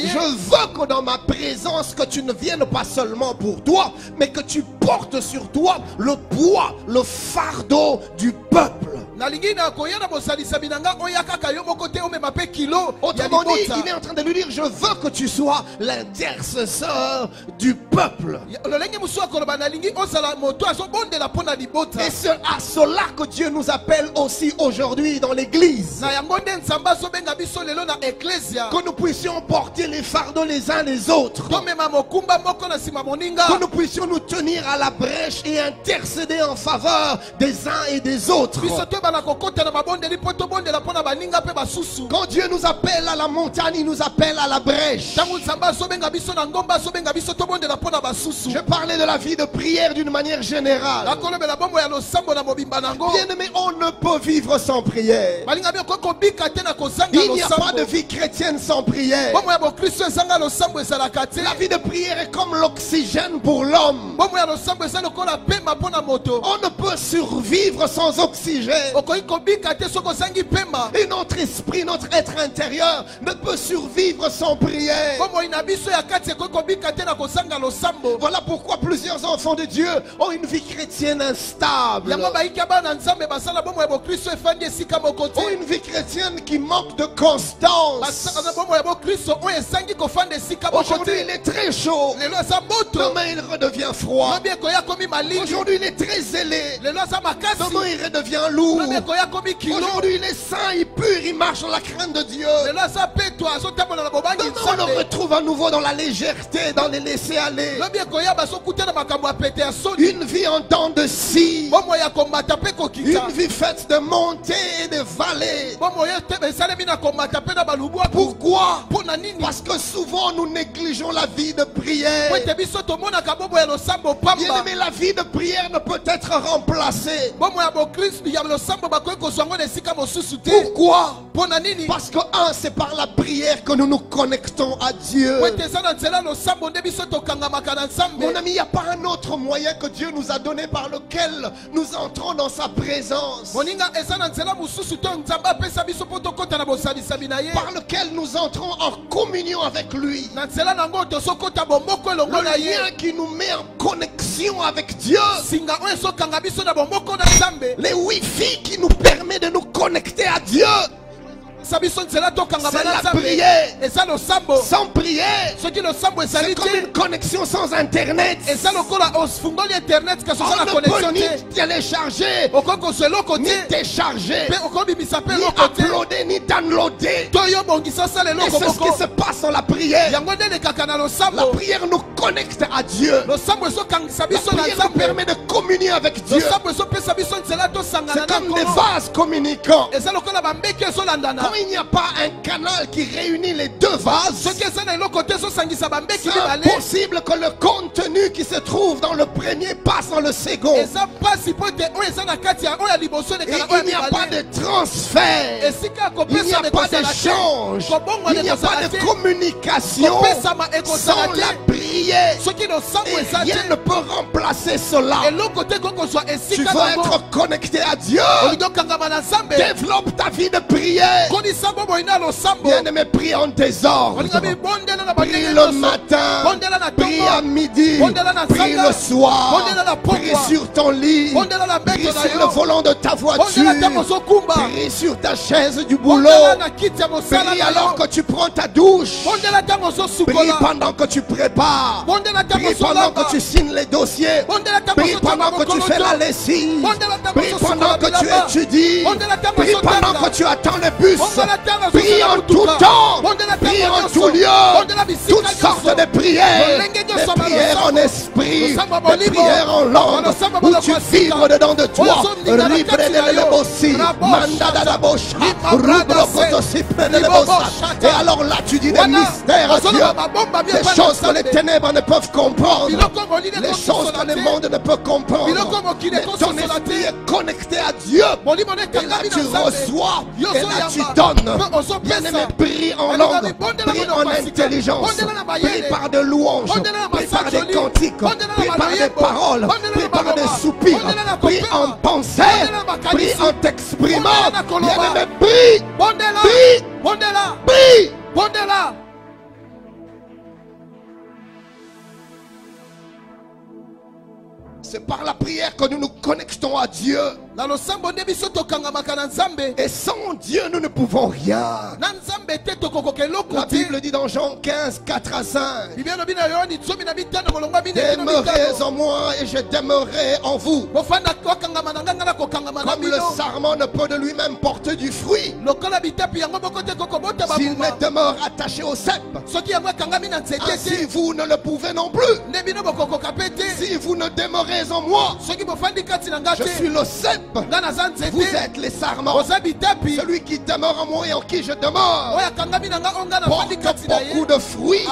Speaker 7: Je veux que dans ma présence, que tu ne viennes pas seulement pour toi, mais que tu portes sur toi le poids, le fardeau du peuple.
Speaker 8: Nalingi na koya na bosalisami na nga oya kaka yo moko te omema mpe kilo ya
Speaker 7: Autrement dit,
Speaker 8: libota
Speaker 7: il est en train de lui dire, je veux que tu sois l'intercesseur du peuple.
Speaker 8: Ya- lolenge mosusu akoloba nalingi ozala moto azobondela mpo na libota
Speaker 7: Et c'est à cela que Dieu nous appelle aussi aujourd'hui dans l'église.
Speaker 8: na yango nde nzambe azobenga biso lelo na eklesia
Speaker 7: Que nous puissions porter les fardeaux les uns les autres.
Speaker 8: tomema mokumba moko na nsima moninga
Speaker 7: Que nous puissions nous tenir à la brèche et intercéder en faveur des uns et des autres.
Speaker 8: biso
Speaker 7: Quand Dieu nous appelle à la montagne, il nous appelle à la brèche. Je parlais de la vie de prière d'une manière générale. Bien aimé, on ne peut vivre sans prière. Il n'y a pas de vie chrétienne sans prière. La vie de prière est comme l'oxygène pour l'homme. On ne peut survivre sans oxygène. Et notre esprit, notre être intérieur ne peut survivre sans prière. Voilà pourquoi plusieurs enfants de Dieu ont une vie chrétienne instable. Ont une vie chrétienne qui manque de constance. Aujourd'hui, il est très chaud. Demain, il redevient froid. Aujourd'hui, il est très zélé. Demain, il redevient lourd. Aujourd'hui, il est saint, il pur, il marche dans la crainte de Dieu. Demain, on le retrouve à nouveau dans la légèreté, dans les
Speaker 8: pete ya soni
Speaker 7: Une vie en temps de scie. Une vie faite de montées et de vallées. Pourquoi? Parce que souvent nous négligeons la vie de prière. Bien aimé, la vie de prière ne peut être remplacée.
Speaker 8: Te
Speaker 7: Pourquoi? Parce que, un, c'est par la prière que nous nous connectons à Dieu. Mon ami, il n'y a pas un autre moyen que Dieu nous a donné par lequel nous entrons dans sa présence. Par lequel nous entrons en communion avec lui. Le lien qui nous met en connexion avec Dieu. Les Wi-Fi qui nous permet de nous connecter à Dieu. C'est la prière. Sans prière, c'est comme une connexion sans Internet. On ne peut ni télécharger, ni
Speaker 8: mpe
Speaker 7: ni uploader, ni downloader. Et c'est ce qui se passe dans la prière. La prière nous connecte à Dieu. La prière nous permet de communier avec Dieu. C'est comme des vases communicants. Quand il n'y a pas un canal qui réunit les deux vases, c'est impossible que le contenu qui se trouve dans le premier passe dans le second. Et il n'y a pas de transfert. Il n'y a pas d'échange. Il n'y a pas de communication sans la prière. Et rien ne peut remplacer cela. Tu veux être connecté à Dieu. Développe ta vie de prière.
Speaker 8: Konisa bomoi na losambo
Speaker 7: Bien aimé, prie en désordre. Prie le matin. Prie à midi. Prie le soir. Prie sur ton lit. Prie sur le volant de ta voiture. Prie sur ta chaise du boulot. Prie alors que tu prends ta douche. Prie pendant que tu prépares. Prie pendant que tu signes les dossiers. Prie pendant que tu fais la lessive. Prie pendant que tu étudies. Prie pendant que tu attends le bus. Prie en tout temps. Prie en tout lieu. Toutes sortes de prières. Des prières en esprit. Des prières en langue. Où tu vibres dedans de toi. Et alors là, tu dis des mystères à Dieu. Des choses que les ténèbres ne peuvent comprendre. Les choses que le monde ne peut comprendre. Mais ton esprit est connecté à Dieu. Et là, tu reçois. Et là, tu donnes.
Speaker 8: Mpe ozopesa.
Speaker 7: Bien aimé, prie en langue. Prie en intelligence. Prie par de louanges. Prie par des cantiques. Prie par des paroles. Prie par des soupirs. Prie en pensée. Prie en t'exprimant.
Speaker 8: Bondela na koloba.
Speaker 7: Bien aimé, prie. Prie. Prie.
Speaker 8: bondela
Speaker 7: C'est par la prière que nous nous connectons à Dieu. Et sans Dieu, nous ne pouvons rien. La Bible dit dans Jean 15, 4 à 5.
Speaker 8: biblia elobi na yohani zomi na bitano molongwa bine kino
Speaker 7: Demeurez en moi et je demeurerai en vous. Comme le sarment ne peut de lui-même porter du fruit s'il ne demeure attaché au cep. Ainsi
Speaker 8: te
Speaker 7: vous ne le pouvez non plus. Si vous ne demeurez en moi, je suis le cep. Vous êtes les sarments. Celui qui demeure en moi et en qui je demeure porte beaucoup de fruits.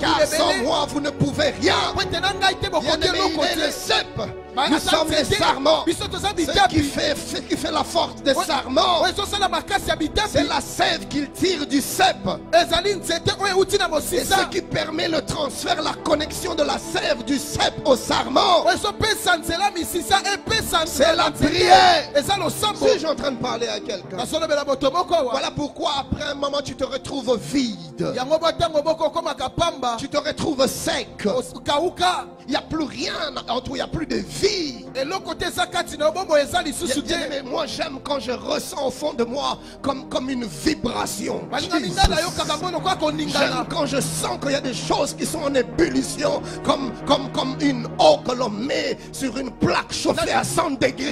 Speaker 7: Car sans moi, vous ne pouvez rien. il est le.
Speaker 8: Ba-
Speaker 7: Nous
Speaker 8: aza
Speaker 7: sommes les sarments. Ce qui fait, ce qui fait la force des sarments, c'est la sève qu'il tire du cep. Et ce qui permet le transfert, la connexion de la sève du cep au sarment.
Speaker 8: epesa
Speaker 7: C'est la prière.
Speaker 8: eza losambo
Speaker 7: Suis-je en train de parler à quelqu'un? Voilà pourquoi après un moment tu te retrouves vide. Tu te retrouves sec. Il n'y a plus rien en toi, il n'y a plus de vie.
Speaker 8: Te
Speaker 7: Bien-aimé, moi j'aime quand je ressens au fond de moi comme, comme une vibration.
Speaker 8: koningana
Speaker 7: J'aime quand je sens qu'il y a des choses qui sont en ébullition, comme, comme, comme une eau que l'on met sur une plaque chauffée à 100 degrés.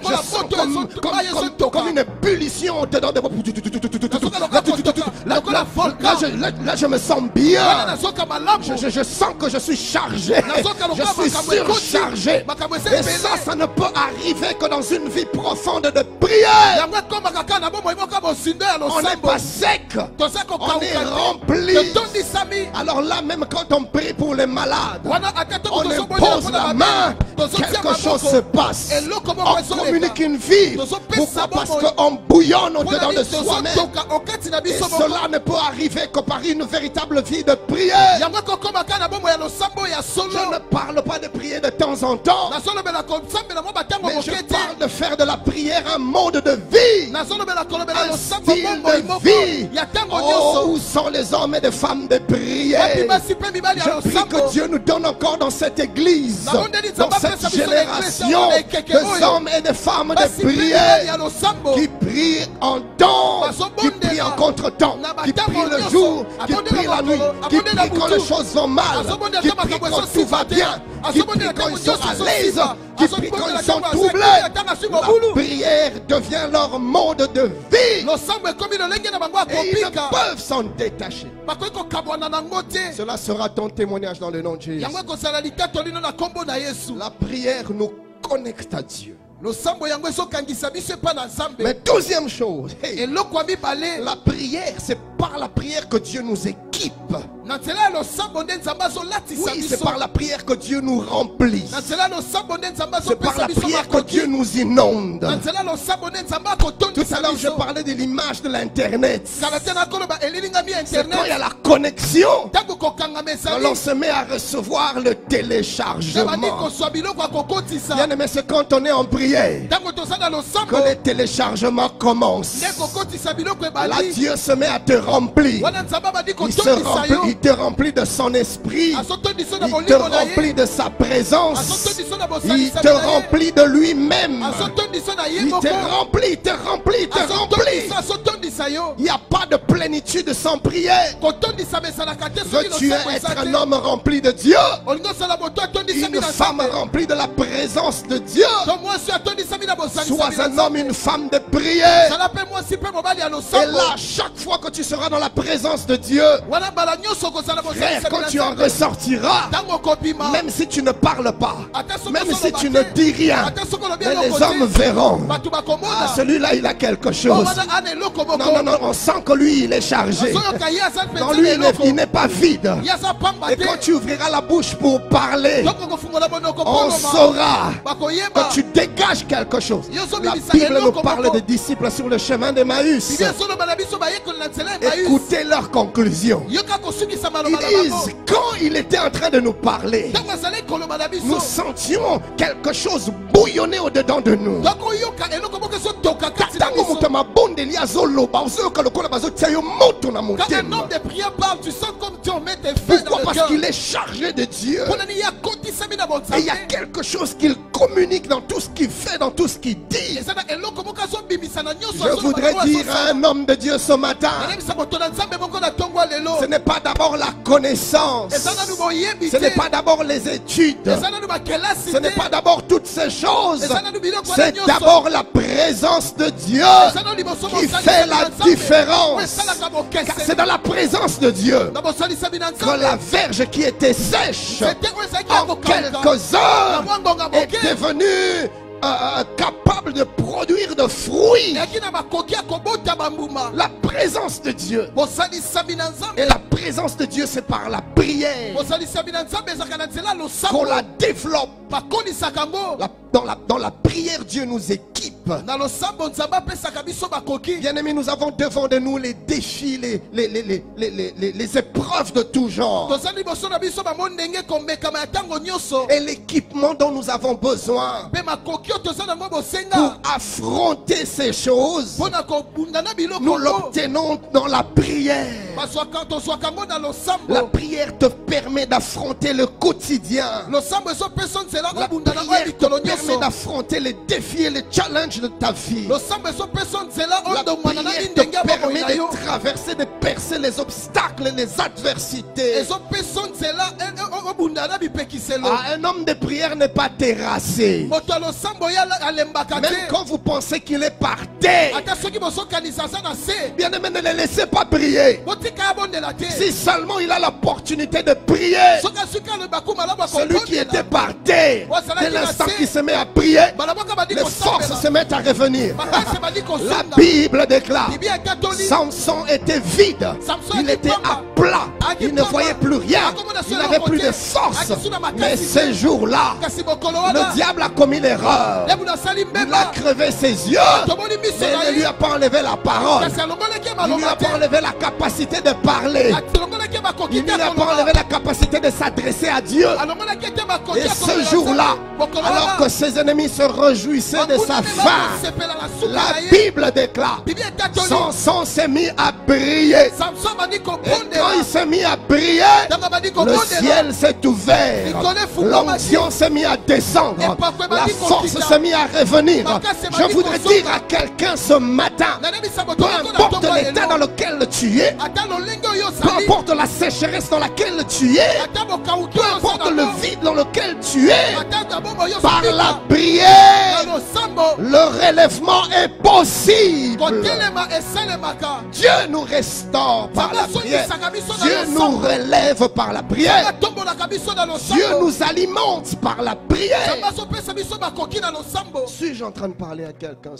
Speaker 7: Je, sens comme, comme, comme- une ébullition dedans de
Speaker 8: volcan.
Speaker 7: Là, là, je, là, là, je me sens bien. Je, sens que je suis chargé. Je suis surchargé. Et ça, ça ne peut arriver que dans une vie profonde de prière. On n'est pas sec. On est rempli. Alors là, même quand on prie pour les malades, on impose la main, quelque chose se passe. On communique une vie. Pourquoi? Parce qu'on bouillonne au-dedans de soi-même. Et cela ne peut arriver que par une véritable vie de prière. Je ne
Speaker 8: solo
Speaker 7: parle pas de prier de temps en temps, mais je parle de faire de la prière un mode de vie. Un style de vie. Oh, où sont les hommes et les femmes de prière? Je prie que Dieu nous donne encore dans cette église, dans cette génération, des hommes et des femmes de prière qui prient en temps, qui prient en contre-temps, qui prient le jour, qui prient la nuit, qui prient quand les choses vont mal, qui prient quand tout va bien, qui prient quand ils sont à l'aise, qui prient quand ils sont troublés. La prière devient leur mode de vie. Et ils ne peuvent s'en détacher. Cela sera ton témoignage dans le nom de Jésus. La prière nous connecte à Dieu. Mais deuxième chose, hey, la prière, c'est par la prière que Dieu nous équipe. Oui, c'est par la prière que Dieu nous remplit. C'est par la prière que Dieu nous inonde. Tout à l'heure, je parlais de l'image de l'Internet. C'est quand il y a la connexion, l'on se met à recevoir le téléchargement. Bien aimé, c'est quand on est en prière que les téléchargements commencent.
Speaker 8: nde kokotisa biloko
Speaker 7: Là, Dieu se met à te Il, se
Speaker 8: kotondisa
Speaker 7: remplit,
Speaker 8: yo
Speaker 7: il te remplit de son esprit. Il te remplit de sa présence. Il te remplit de lui-même. Il te remplit, il te remplit, il te remplit. Il n'y a pas de plénitude sans prière. Veux-tu être un homme rempli de Dieu? Une femme remplie de la présence de Dieu Sois un homme, une femme de prière. Et là, chaque fois que tu seras dans la présence de Dieu, frère, quand tu en ressortiras, même si tu ne parles pas, même si tu ne dis rien, mais les hommes verront. Ah, celui-là, il a quelque chose. Non, non, non, on sent que lui, il est chargé.
Speaker 8: mpenza
Speaker 7: lui, il n'est- pas vide. Et quand tu ouvriras la bouche pour parler, on saura que tu dégages quelque chose. La Bible nous parle des disciples sur le chemin d'Emmaüs.
Speaker 8: bibi
Speaker 7: Écoutez leur conclusion. Ils disent, quand il était en train de nous parler, nous sentions quelque chose bouillonner au-dedans de nous.
Speaker 8: quand un homme de prière parle tu sens comme Dieu met tes feux dans
Speaker 7: pourquoi?
Speaker 8: le
Speaker 7: parce qu'il est chargé de Dieu. Et il y a quelque chose qu'il communique dans tout ce qu'il fait dans tout ce qu'il dit je voudrais dire à un homme de Dieu ce matin Ce n'est pas d'abord la connaissance. Ce n'est pas d'abord les études. Ce n'est pas d'abord toutes ces choses. C'est d'abord la présence de Dieu qui fait la différence. C'est dans la présence de Dieu que la verge qui était sèche en quelques heures est devenue euh, euh, capable de produire de fruits. La présence de Dieu. Et la présence de Dieu, c'est par la prière qu'on la développe. La- dans, la, dans la prière, Dieu nous équipe. Bien-aimés, nous avons devant de nous les défis, les, les, les, les, les, les- les- les épreuves de tout genre. Et l'équipement dont nous avons besoin pour affronter ces choses, nous l'obtenons dans la prière. La prière te permet d'affronter le quotidien. La prière te permet d'affronter les défis et les challenges de ta vie. La prière te permet de traverser, de percer les obstacles, les adversités. Ah, un homme de prière n'est pas terrassé. Même quand vous pensez qu'il est par terre, bien aimé, ne le laissez pas prier. Si seulement il a l'opportunité de prier, celui qui était par terre, dès l'instant qu'il se met à prier, les forces se mettent à revenir. La Bible déclare Samson était vide, il
Speaker 8: était
Speaker 7: à plat, il ne voyait plus rien, il n'avait plus de force. Mais ce jour-là, le diable a commis l'erreur. Il a crevé ses yeux, mais il ne lui a pas enlevé la parole. Il ne lui a pas enlevé la capacité de parler. Il ne lui a pas enlevé la capacité de s'adresser à Dieu. Et ce jour-là, alors que ses ennemis se réjouissaient de sa
Speaker 8: suka
Speaker 7: la Bible déclare Samson s'est mis à briller. Et quand il s'est mis à briller, le ciel s'est ouvert. L'onction s'est mis à descendre. La force s'est mis à revenir. Je voudrais dire à quelqu'un ce matin, peu importe l'état dans lequel tu es, peu importe la sécheresse dans laquelle tu es, peu importe le vide dans lequel tu es, par la prière, le relèvement est possible. Dieu nous restaure par la prière. Dieu nous relève par la prière. Dieu nous alimente par la prière. Suis-je en train de parler à quelqu'un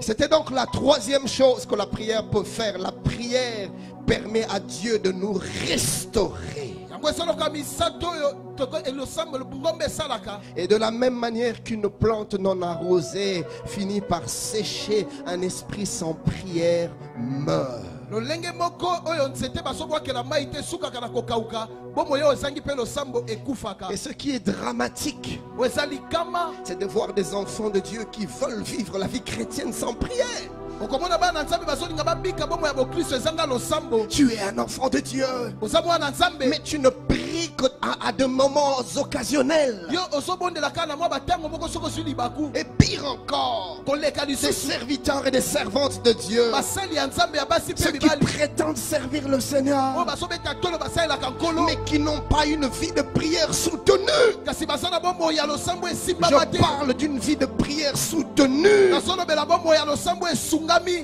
Speaker 7: C'était donc la troisième chose que la prière peut faire. La prière permet à Dieu de nous restaurer. Et de la même manière qu'une plante non arrosée finit par sécher, un esprit sans prière meurt. Et ce qui est dramatique, c'est de voir des enfants de Dieu qui veulent vivre la vie chrétienne sans prière. Tu es un enfant de Dieu, mais tu ne pries à de moments occasionnels. Et pire encore,
Speaker 8: lisusu
Speaker 7: serviteurs et des servantes de Dieu, ceux qui prétendent servir le Seigneur,
Speaker 8: nkolo
Speaker 7: mais qui n'ont pas une vie de prière soutenue. Je parle d'une vie de prière soutenue.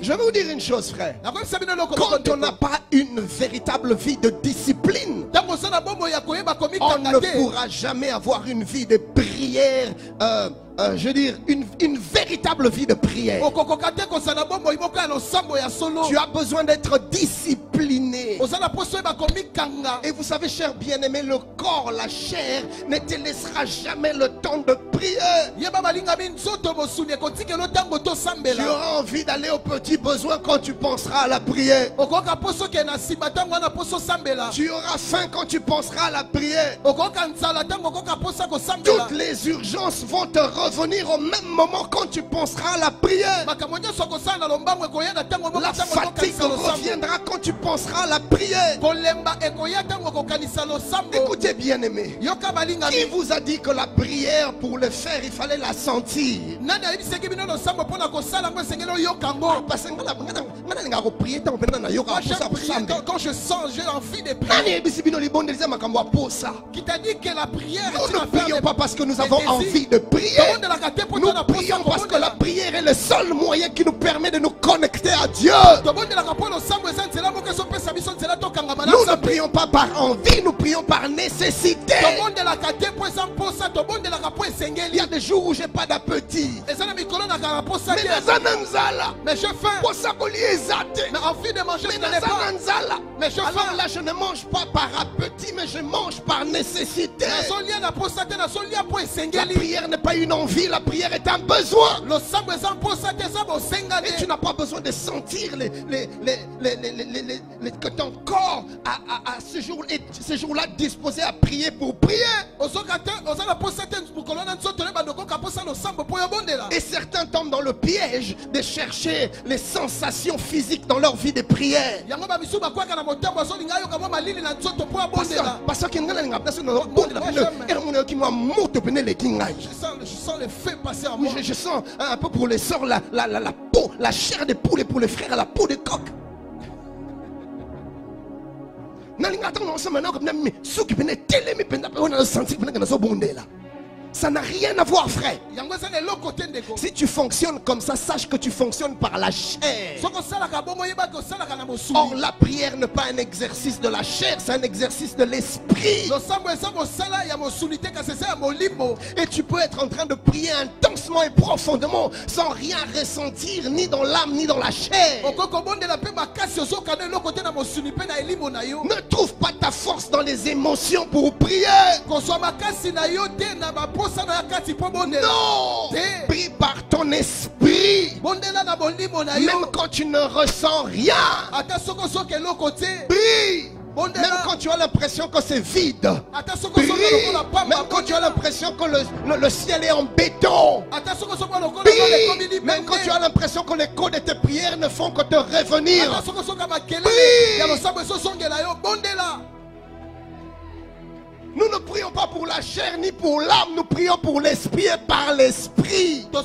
Speaker 7: Je vais vous dire une chose, frère. Quand on n'a pas une véritable vie de discipline, on ne pourra jamais avoir une vie de prière, euh, euh, je veux dire, une, une véritable vie de prière. Tu as besoin d'être discipliné. Et vous savez, cher bien-aimé, le corps, la chair ne te laissera jamais le temps de
Speaker 8: ntango
Speaker 7: Tu auras envie d'aller aux petits besoins quand tu penseras à la prière. Tu auras faim quand tu penseras à la prière. Toutes les urgences vont te revenir au même moment quand tu penseras à la prière. La fatigue reviendra quand tu penseras à la prière. Écoutez bien aimé. Qui vous a dit que la prière pour le faire, il fallait la sentir? Kosambe.
Speaker 8: quand, je sens, j'ai envie de prier. Qui t'a dit que la prière
Speaker 7: nous ne prions pas parce que nous avons envie de prier Nous prions parce que la prière est le seul moyen qui nous permet de nous connecter à Dieu. Nous ne prions pas par envie nous prions par nécessité. Il y a des jours où j'ai pas d'appétit. Mais
Speaker 8: je faim. Mais envie de manger
Speaker 7: mais
Speaker 8: je Mais
Speaker 7: alors là je ne mange pas par appétit mais je mange par nécessité. La prière n'est pas une envie la prière est un besoin. Et tu n'as pas besoin de sentir les, les, les, que ton corps à, ce jour est ce jour-là disposé à prier pour prier. Et certains tombent dans le piège de chercher les sensations physiques dans leur vie de prière. Parce que
Speaker 8: sens, le feu passer en moi
Speaker 7: je, je sens un peu pour les sœurs la, la, la, la peau, la chair de poule et pour les frères la peau de coq. nalinga ntango na osama nako mna suki pene telemi mpenza mpe wana nasanti pene nazobondela ça n'a rien à voir frère. Si tu fonctionnes comme ça sache que tu fonctionnes par la chair. Or la prière n'est pas un exercice de la chair c'est un exercice de l'esprit.
Speaker 8: Molimo.
Speaker 7: Et tu peux être en train de prier intensement et profondément sans rien ressentir ni dans l'âme ni dans la chair. Ne trouve pas ta force dans les émotions pour prier. Non. Prie par ton esprit. Même quand tu ne ressens rien. Prie. Même quand tu as l'impression que c'est vide. Prie. Même quand tu as l'impression que le, le- le ciel est en béton. Prie. Même quand tu as l'impression que les cours de tes prières ne font que te revenir. Prie. Nous ne prions pas pour la chair ni pour l'âme. Nous prions pour l'esprit et par l'esprit. Et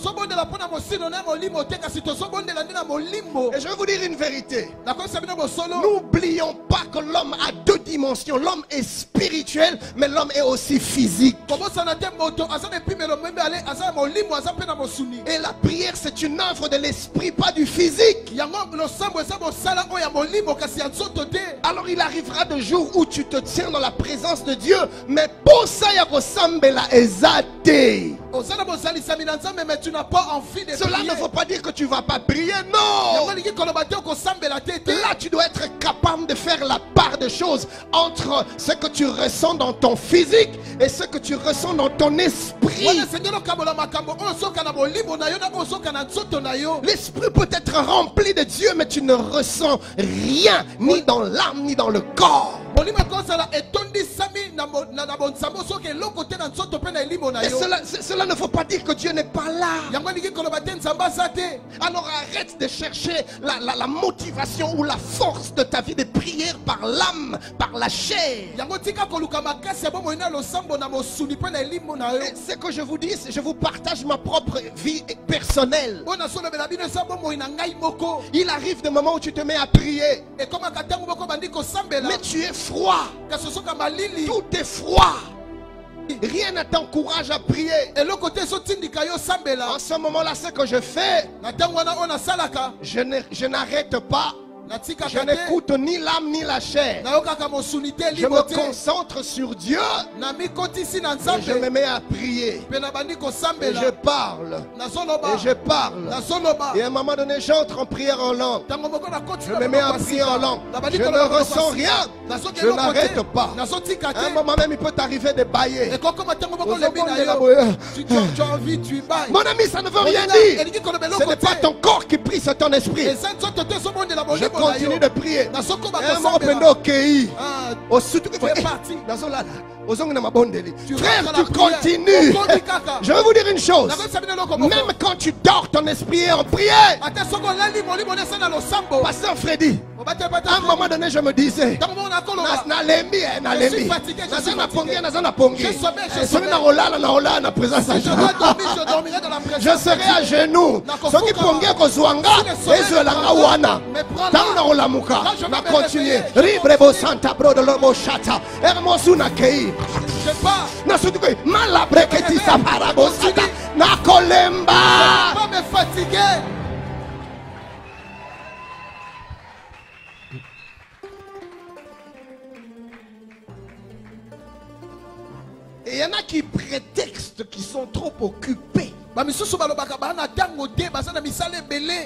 Speaker 7: je vais vous dire une vérité. N'oublions pas que l'homme a deux dimensions. L'homme est spirituel, mais l'homme est aussi physique. Et la prière, c'est une œuvre de l'esprit, pas du physique. Alors il arrivera des jours où tu te tiens dans la présence de Dieu, mais pour ça, il y a kosambela ezate.
Speaker 8: oza na bozalisami na nzambe mais tu n'as pas envie de
Speaker 7: Cela
Speaker 8: prier
Speaker 7: ne veut pas dire que tu vas pas prier, non. Là, tu dois être capable de faire la part des choses entre ce que tu ressens dans ton physique et ce que tu ressens dans ton esprit. L'esprit peut être rempli de Dieu, mais tu ne ressens rien, ni dans l'âme, ni dans le corps.
Speaker 8: Molimo ekozala etondisami na mo- na na bonzambe osoki eloko te na nzoto mpe na elimo na
Speaker 7: Et
Speaker 8: yo
Speaker 7: cela, ne veut pas dire que Dieu n'est pas là.
Speaker 8: yango elingi koloba te nzambe aza te
Speaker 7: Alors arrête de chercher la, la- la motivation ou la force de ta vie de prière par l'âme, par la chair.
Speaker 8: yango tika koluka makasi ya bomoi na losambo na mosuni mpe na elimo na yo
Speaker 7: Et Ce que je vous dis, je vous partage ma propre vie personnelle.
Speaker 8: oyo nasolobela bino eza bomoi na ngai moko
Speaker 7: Il arrive des moments où tu te mets à prier,
Speaker 8: ekomaka ntango moko bandi kosambela
Speaker 7: mais tu es froid. Tout est froid. Rien ne t'encourage à prier.
Speaker 8: osambela
Speaker 7: En ce moment-là, ce que je fais, je n'arrête pas. Je n'écoute ni l'âme ni la chair. Je me concentre sur Dieu et je me mets à prier. Et je parle. Et je parle. Et à un moment donné, j'entre en prière en langue. Je me mets à prier en langue. Je ne ressens rien. Je n'arrête pas. À un moment même, il peut t'arriver de bailler. Mon ami, ça ne veut rien dire. Ce n'est pas ton corps qui prie, c'est ton esprit. Je continue de prier.
Speaker 8: nasokoba
Speaker 7: Un mot pendo
Speaker 8: kosambela
Speaker 7: okei.
Speaker 8: Ah,
Speaker 7: osutu
Speaker 8: Fais partie.
Speaker 7: nazolala ozongi na mabondeli
Speaker 8: Tu
Speaker 7: frère tu continues. Je vais vous dire une chose. Même quand tu dors ton esprit est en prière.
Speaker 8: Na
Speaker 7: pasteur Freddy À un moment donné, je me disais, na- nalembi nalembi
Speaker 8: Je suis fatigué, je
Speaker 7: naza na pongi naza na pongi.
Speaker 8: Je
Speaker 7: na présence Dieu. serai à genoux. Soki pongi
Speaker 8: ma-
Speaker 7: ekozwa nga
Speaker 8: Si le soleil
Speaker 7: ezwelanga wana.
Speaker 8: vais
Speaker 7: na
Speaker 8: me
Speaker 7: continue.
Speaker 8: Réveiller, je
Speaker 7: ribre bosanta brodoloboshata ermosu nakei
Speaker 8: je pars
Speaker 7: nasuki koy malabreketisa parabosata nakolemba et il y en a qui prétextent qui sont trop occupés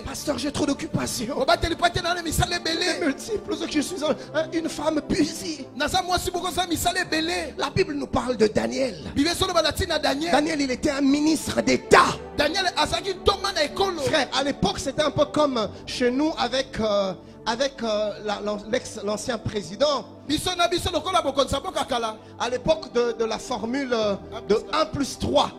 Speaker 7: pasteur j'ai trop d'occupation
Speaker 8: obateli po te naa na misala ebele.
Speaker 7: Multiples que je suis un- une femme busy. La bible nous parle de Daniel.
Speaker 8: Daniel.
Speaker 7: Il était un ministre d'état. Frère, à l'époque, c'était un peu comme chez nous avec, euh, avec euh, la- l'ancien président.
Speaker 8: mboka kala.
Speaker 7: À l'époque de, de la formule euh, de 1 plus 3.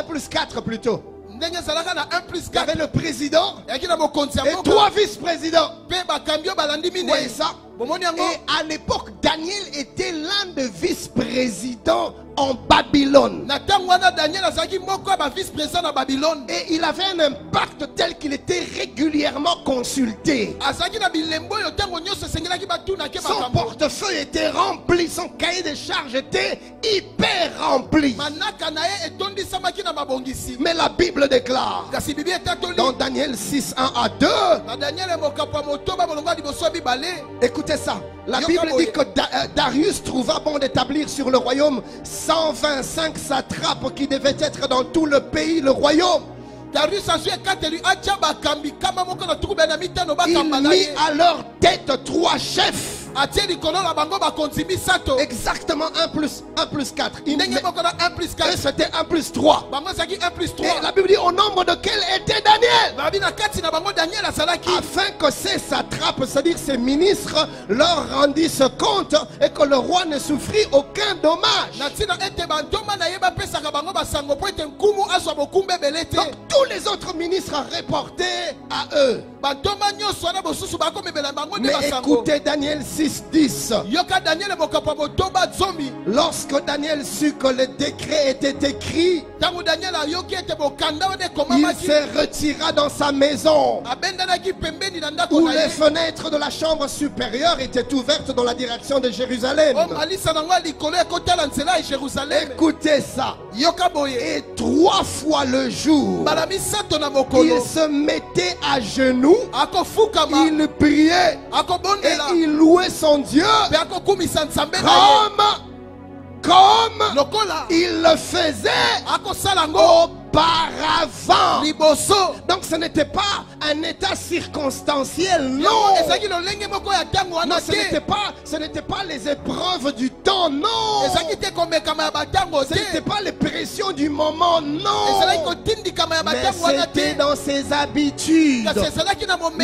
Speaker 7: 1 plus 4 plutôt.
Speaker 8: ndenge ezalaka na 1 plus
Speaker 7: Il y avait
Speaker 8: 4
Speaker 7: le président et trois vice-présidents. Vous voyez ça Et à l'époque, Daniel était l'un des vice-présidents en Babylone. Et il avait un impact tel qu'il était régulièrement consulté. Son portefeuille était rempli, son cahier de charges était hyper rempli. Mais la Bible déclare dans Daniel 6, 1 à 2,
Speaker 8: na daniel mokapo ya motoba molongo ya liboso ya mibale
Speaker 7: écoutez ça, la Bible dit que euh, Darius trouva bon d'établir sur le royaume 125 satrapes qui devaient être dans tout le pays, le royaume. Il mit à leur tête trois chefs. Exactement 1 plus 1 plus 4. Il
Speaker 8: ndenge
Speaker 7: met-
Speaker 8: moko na 1 plus
Speaker 7: eux,
Speaker 8: 4
Speaker 7: c'était 1 plus 3.
Speaker 8: bango ezalaki 1 plus
Speaker 7: Et la
Speaker 8: 3
Speaker 7: Bible dit au nombre de quel était Daniel? Afin que ces satrapes, c'est-à-dire ces ministres, leur rendissent compte et que le roi ne souffrit aucun dommage. Donc tous les autres ministres rapportaient à eux. Mais écoutez Daniel 6, 10.
Speaker 8: yoka daniel mokapo ya motoba zomi
Speaker 7: Lorsque Daniel sut que le décret était écrit, il se retira dans sa maison. Où les fenêtres de la chambre supérieure étaient ouvertes dans la direction de Jérusalem. Écoutez ça. Et trois fois le jour, il se mettait à genoux, il priait et il louait son Dieu. Comme, comme il le faisait auparavant. Donc ce n'était pas un état circonstanciel, non. ce n'était pas, ce n'était pas les épreuves du temps, non. Ce n'était pas les pressions du moment, non. Mais c'était dans ses habitudes.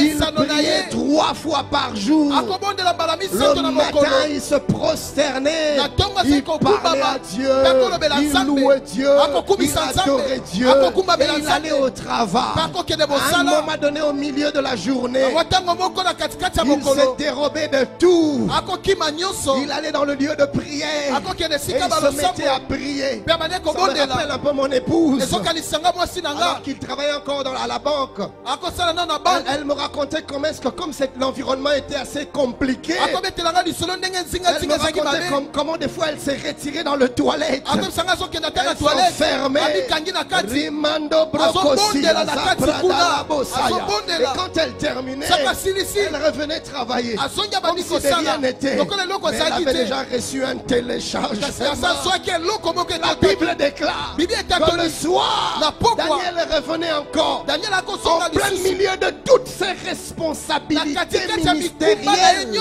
Speaker 7: Il priait trois fois par jour. Le matin, il se prosternait. Il parlait à Dieu. Il louait Dieu. Il adorait Dieu.
Speaker 8: Akokumbamela
Speaker 7: Et il allait au travail. À un moment donné, au milieu de la journée, il se
Speaker 8: mokolo
Speaker 7: dérobait de tout. Il allait dans le lieu de prière. Et il se mettait à prier. Ça me rappelle un peu mon épouse. Alors qu'il travaillait encore dans- à la banque. Elle, elle me racontait comment est-ce que comme l'environnement était assez compliqué. Elle me racontait comme- comment des fois elle s'est retirée dans le toilette. Elle s'enfermait. Brocosi. Et quand elle terminait, elle revenait travailler. Comme si de rien n'était. Mais elle avait déjà reçu un
Speaker 8: moko
Speaker 7: La Bible déclare que le soir. Daniel revenait encore en plein milieu de toutes ses responsabilités ministérielles. Il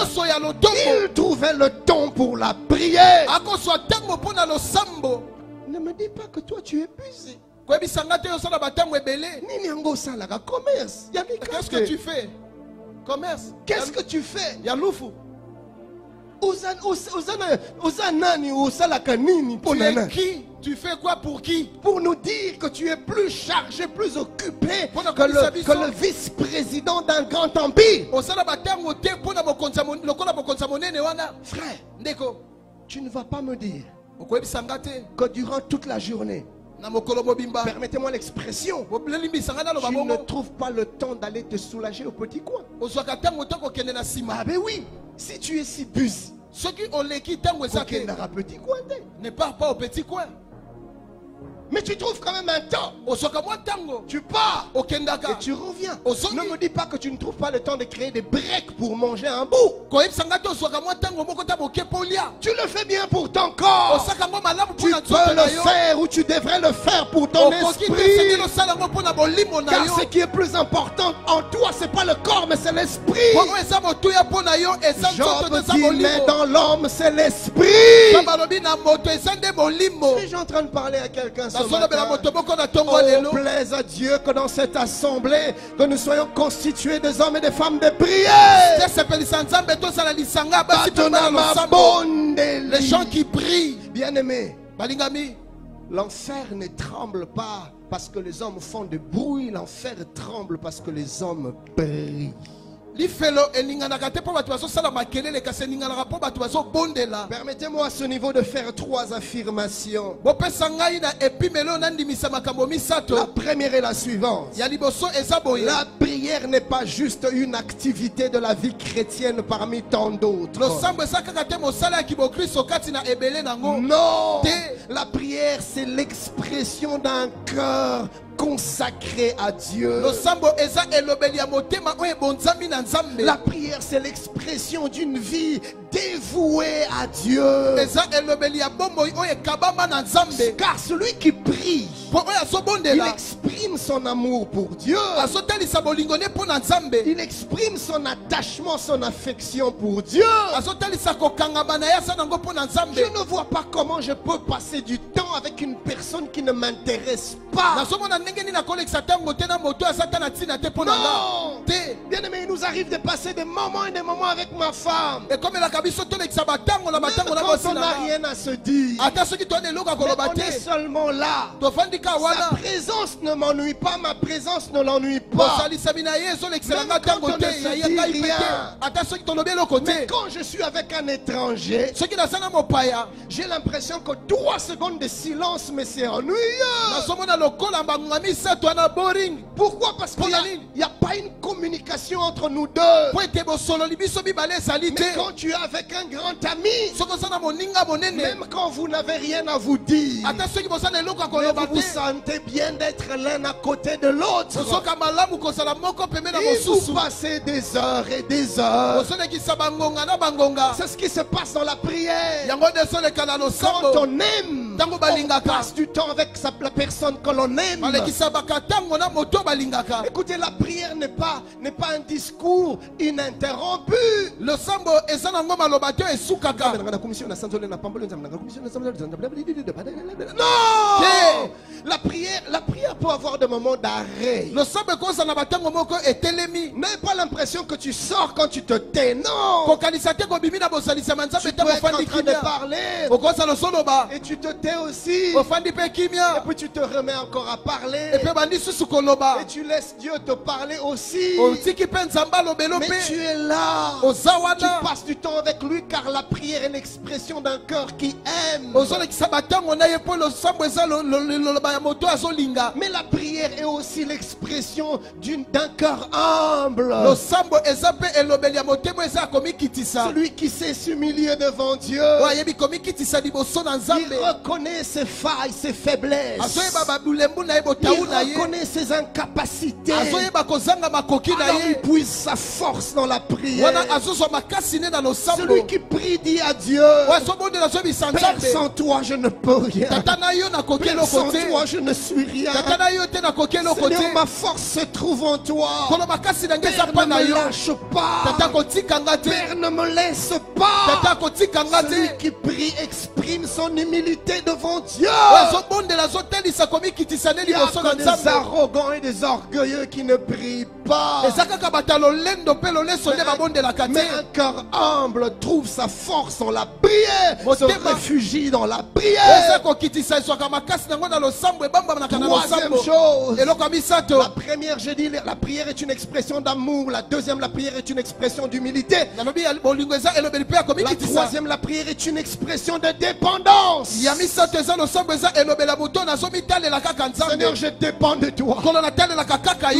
Speaker 7: trouvait le temps pour la prière. Ne me dis pas que toi tu es busy. Nini yango osalaka? Commerce. Ya
Speaker 8: qu'est-ce que tu fais? Commerce.
Speaker 7: Qu'est-ce que tu fais?
Speaker 8: ya lufu.
Speaker 7: Oza oza- oza na- oza nani? Osalaka nini mpo
Speaker 8: Tu
Speaker 7: na
Speaker 8: es
Speaker 7: nani?
Speaker 8: qui? Tu fais quoi pour qui?
Speaker 7: Pour nous dire que tu es plus chargé, plus occupé que le,
Speaker 8: Bisson.
Speaker 7: que le vice-président d'un grand empire. Frère, tu ne vas pas me dire que durant toute la journée, permettez-moi l'expression, tu ne trouves pas le temps d'aller te soulager au petit coin. Ah ben oui, si tu es si bus,
Speaker 8: soki oleki ntango eza te.
Speaker 7: kokendaka petit coin
Speaker 8: ne pars pas au petit coin
Speaker 7: Mais tu trouves quand même un temps. Tu pars et tu reviens. Ne me dis pas que tu ne trouves pas le temps de créer des breaks pour manger un bout. Tu le fais bien pour ton corps. Tu peux le faire ou tu devrais le faire pour ton esprit. Car ce qui est plus important en toi, c'est pas le corps, mais c'est l'esprit. Job dit, mais dans l'homme, c'est l'esprit. Suis-je en train de parler à quelqu'un ce
Speaker 8: nazolobela
Speaker 7: matin Oh, plaise à Dieu que dans cette assemblée, que nous soyons constitués des hommes et des femmes de prière.
Speaker 8: les gens qui prient.
Speaker 7: Bien-aimés, l'enfer ne tremble pas parce que les hommes font de bruit, l'enfer tremble parce que les hommes prient. Permettez-moi à ce niveau de faire trois affirmations. La première est la suivante. La prière n'est pas juste une activité de la vie chrétienne parmi tant d'autres. Non, la prière c'est l'expression d'un cœur consacré à Dieu. La prière c'est l'expression d'une vie dévouée à Dieu. Car celui qui prie, il exprime son amour pour Dieu. Il exprime son attachement, son affection pour Dieu. Je ne vois pas comment je peux passer du temps avec une personne qui ne m'intéresse pas. Non Bien aimé, il nous arrive de passer des moments et des moments avec ma femme.
Speaker 8: na
Speaker 7: quand
Speaker 8: bosi
Speaker 7: on
Speaker 8: na
Speaker 7: rien à se dire. Mais on est seulement là. Sa présence ne m'ennuie pas, ma présence ne l'ennuie pas. Même quand on ne se dit rien. Mais quand je suis avec un étranger, j'ai l'impression que trois secondes de silence, mais c'est ennuyeux. Pourquoi? Parce qu'il n'y a, pas une communication entre nous deux. Mais quand tu es avec un grand ami, même quand vous n'avez rien à vous dire, mais vous vous
Speaker 8: te
Speaker 7: sentez bien d'être l'un à côté de l'autre. Et vous passez des heures et des heures. C'est ce qui se passe dans la prière. Quand on aime, on passe du temps avec sa- la personne que l'on aime. Écoutez, la prière n'est pas, n'est pas un discours ininterrompu.
Speaker 8: maloba te esukaka.
Speaker 7: Non! La prière, la prière peut avoir des moments d'arrêt.
Speaker 8: losambo ekozala na batango moko etelemi.
Speaker 7: N'aie pas l'impression que tu sors quand tu te tais. Non!
Speaker 8: Kokanisa te kobimi na bosalisama
Speaker 7: Tu peux être en train de parler. Et tu te tais aussi. Et puis tu te remets encore à parler. Et tu laisses Dieu te parler aussi. Mais tu es là. Tu passes du temps avec lui car la prière est l'expression d'un cœur qui aime. Mais la prière est aussi l'expression d'un cœur humble. Celui qui sait s'humilier devant Dieu. Il reconnaît ses failles, ses faiblesses. Il reconnaît ses incapacités. Alors il puise sa force dans la prière. Celui qui prie dit à Dieu Père, sans toi je ne peux rien. Père, sans toi je ne suis rien. Seigneur, ma force se trouve en toi. Père, ne me lâche pas. Père, ne me laisse pas. Celui qui prie exprime son humilité. Devant Dieu. Il y a des arrogants et des orgueilleux qui ne prient pas. Mais un cœur humble trouve sa force en la prière, se réfugie dans la prière. Troisième chose, la première, j'ai dit, la prière est une expression d'amour. La deuxième, la prière est une expression d'humilité. La troisième, la prière est une expression de dépendance. Seigneur, je dépends de toi.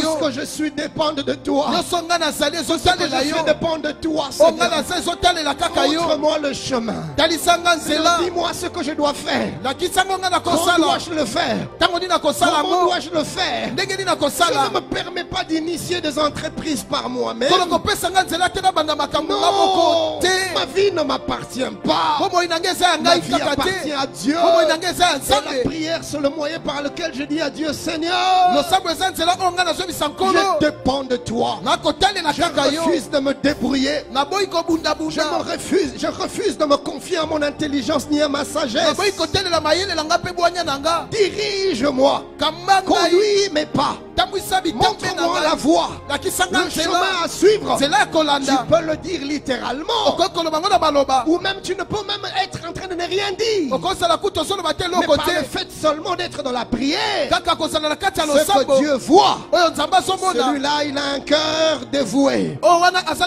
Speaker 7: Tout ce que je suis dépend de toi. Tout ce que je suis dépend de toi, Seigneur. Montre-moi le chemin. dis-moi ce que je dois faire. Comment dois-je le faire? Comment dois-je le faire? Je ne me permets pas d'initier des entreprises par moi-même. Non, ma vie ne m'appartient pas. Ma vie appartient à Dieu. Et la prière, c'est le moyen par lequel je dis à Dieu, Seigneur, je dépends de toi. Je refuse de me débrouiller. Je me refuse, je refuse de me confier à mon intelligence ni à ma sagesse. Dirige-moi, conduis mes pas, montre-moi la voie, le chemin à suivre. Tu peux le dire littéralement, ou même tu ne peux même être en train de ne rien dire. Mais par le fait seulement d'être dans la prière, ce que Dieu voit, celui-là, il a un cœur dévoué.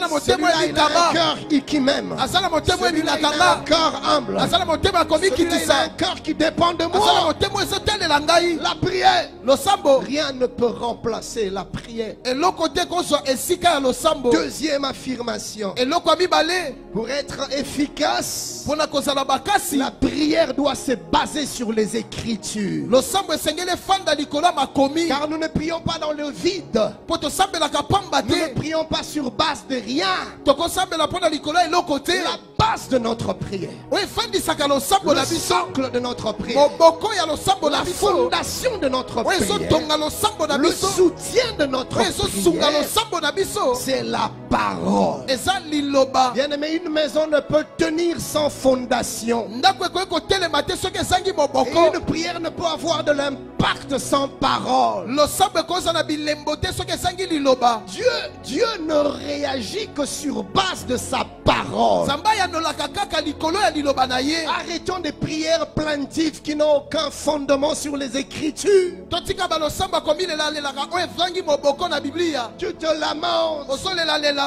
Speaker 8: motema
Speaker 7: Celui-là, il a un cœur qui m'aime. Celui-là, il a un cœur humble. Celui-là, il a un cœur qui dépend de moi. La prière, rien ne peut remplacer la prière. Deuxième affirmation. Pour être efficace, la prière doit se baser sur les Écritures. Car nous ne prions pas dans le vide. Nous ne prions pas sur base de rien. La base de notre prière, le socle de notre prière, la fondation de notre prière, le soutien de notre prière, c'est la parole. Bien aimé, une maison ne peut tenir sans fondation. Une prière ne peut avoir de l'impact sans parole. Dieu, Dieu ne réagit que sur base de sa parole. Arrêtons des prières plaintives qui n'ont aucun fondement sur les Écritures. Tu te lamentes.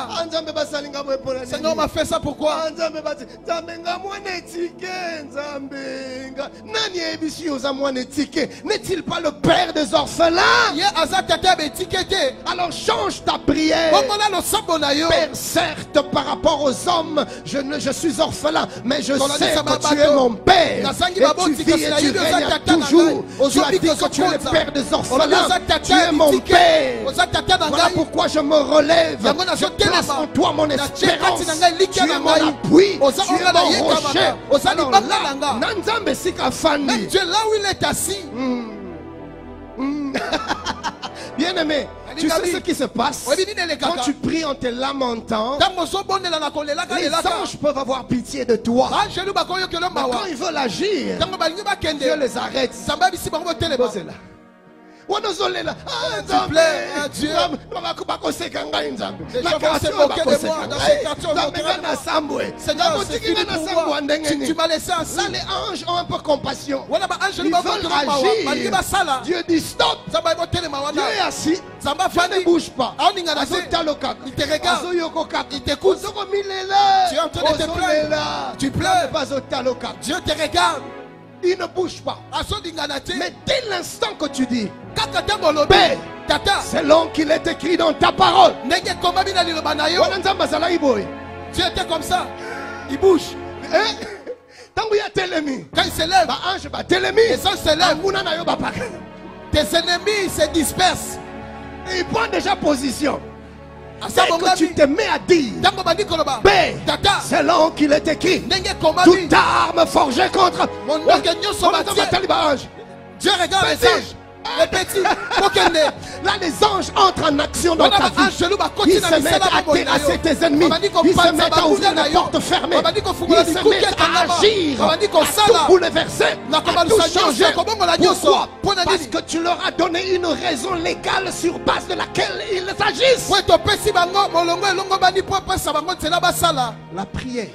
Speaker 7: Ah, nini?
Speaker 8: seigneur m'a fait ça pourquoi?
Speaker 7: Ah, n'est-il pas le père des orphelins alors change ta prière Père, certes, par rapport aux hommes, je, ne, je suis orphelin, mais je sais que tu es mon Père. Et tu vis et tu règnes toujours. Tu as dit que tu es le. Père des orphelins. Tu es mon. Père. Voilà pourquoi je me relève. Je place en toi mon espérance. Tu es mon appui. Tu es mon rocher. Alors là. Nanzambe.
Speaker 8: Dieu là où il est assis
Speaker 7: Bien aimé, tu sais ce qui se passe quand tu pries en te lamentant.
Speaker 8: kolelaka
Speaker 7: Les anges peuvent avoir pitié de toi.
Speaker 8: bakoyokela
Speaker 7: Mais quand ils veulent agir, Dieu les arrête. Wanozolela Ah,
Speaker 8: ah.
Speaker 7: Nzambe, bakoseka ngai Na quartier
Speaker 8: de
Speaker 7: bakoseka ngai. na Nakotiki na ya ndenge nini? Là, les anges ont un peu compassion. Ils veulent agir.
Speaker 8: basala
Speaker 7: Dieu dit stop. Dieu est assis. Dieu ne bouge pas. kaka
Speaker 8: Il te regarde.
Speaker 7: azoyoko kaka
Speaker 8: Il t'écoute.
Speaker 7: ozokomilela
Speaker 8: Tu es en train de te plaindre.
Speaker 7: Ozolela.
Speaker 8: Tu pleures.
Speaker 7: Pas azotalo kaka
Speaker 8: dieu te regarde
Speaker 7: il ne bouge pas. Mais dès l'instant que tu dis Père. selon qu'il est écrit dans ta parole. Boye
Speaker 8: dieu était comme ça. Il bouge.
Speaker 7: Eh?
Speaker 8: quand il se lève. Les anges se lèvent tes ennemis se dispersent.
Speaker 7: Il prend déjà position dès que tu te mets à dire
Speaker 8: tata
Speaker 7: selon qu'il est écrit toute arme forgée contre
Speaker 8: dieu regarde les. Repeti bokende
Speaker 7: Là, les anges entrent en action dans ta vie.
Speaker 8: baangelu bakoti
Speaker 7: Ils se mettent à terrasser tes ennemis. Ils se mettent à ouvrir les portes fermées. Ils se mettent à agir, à tout bouleverser, à tout changer. Pourquoi Parce que tu leur as donné une raison légale sur base de laquelle ils agissent. La prière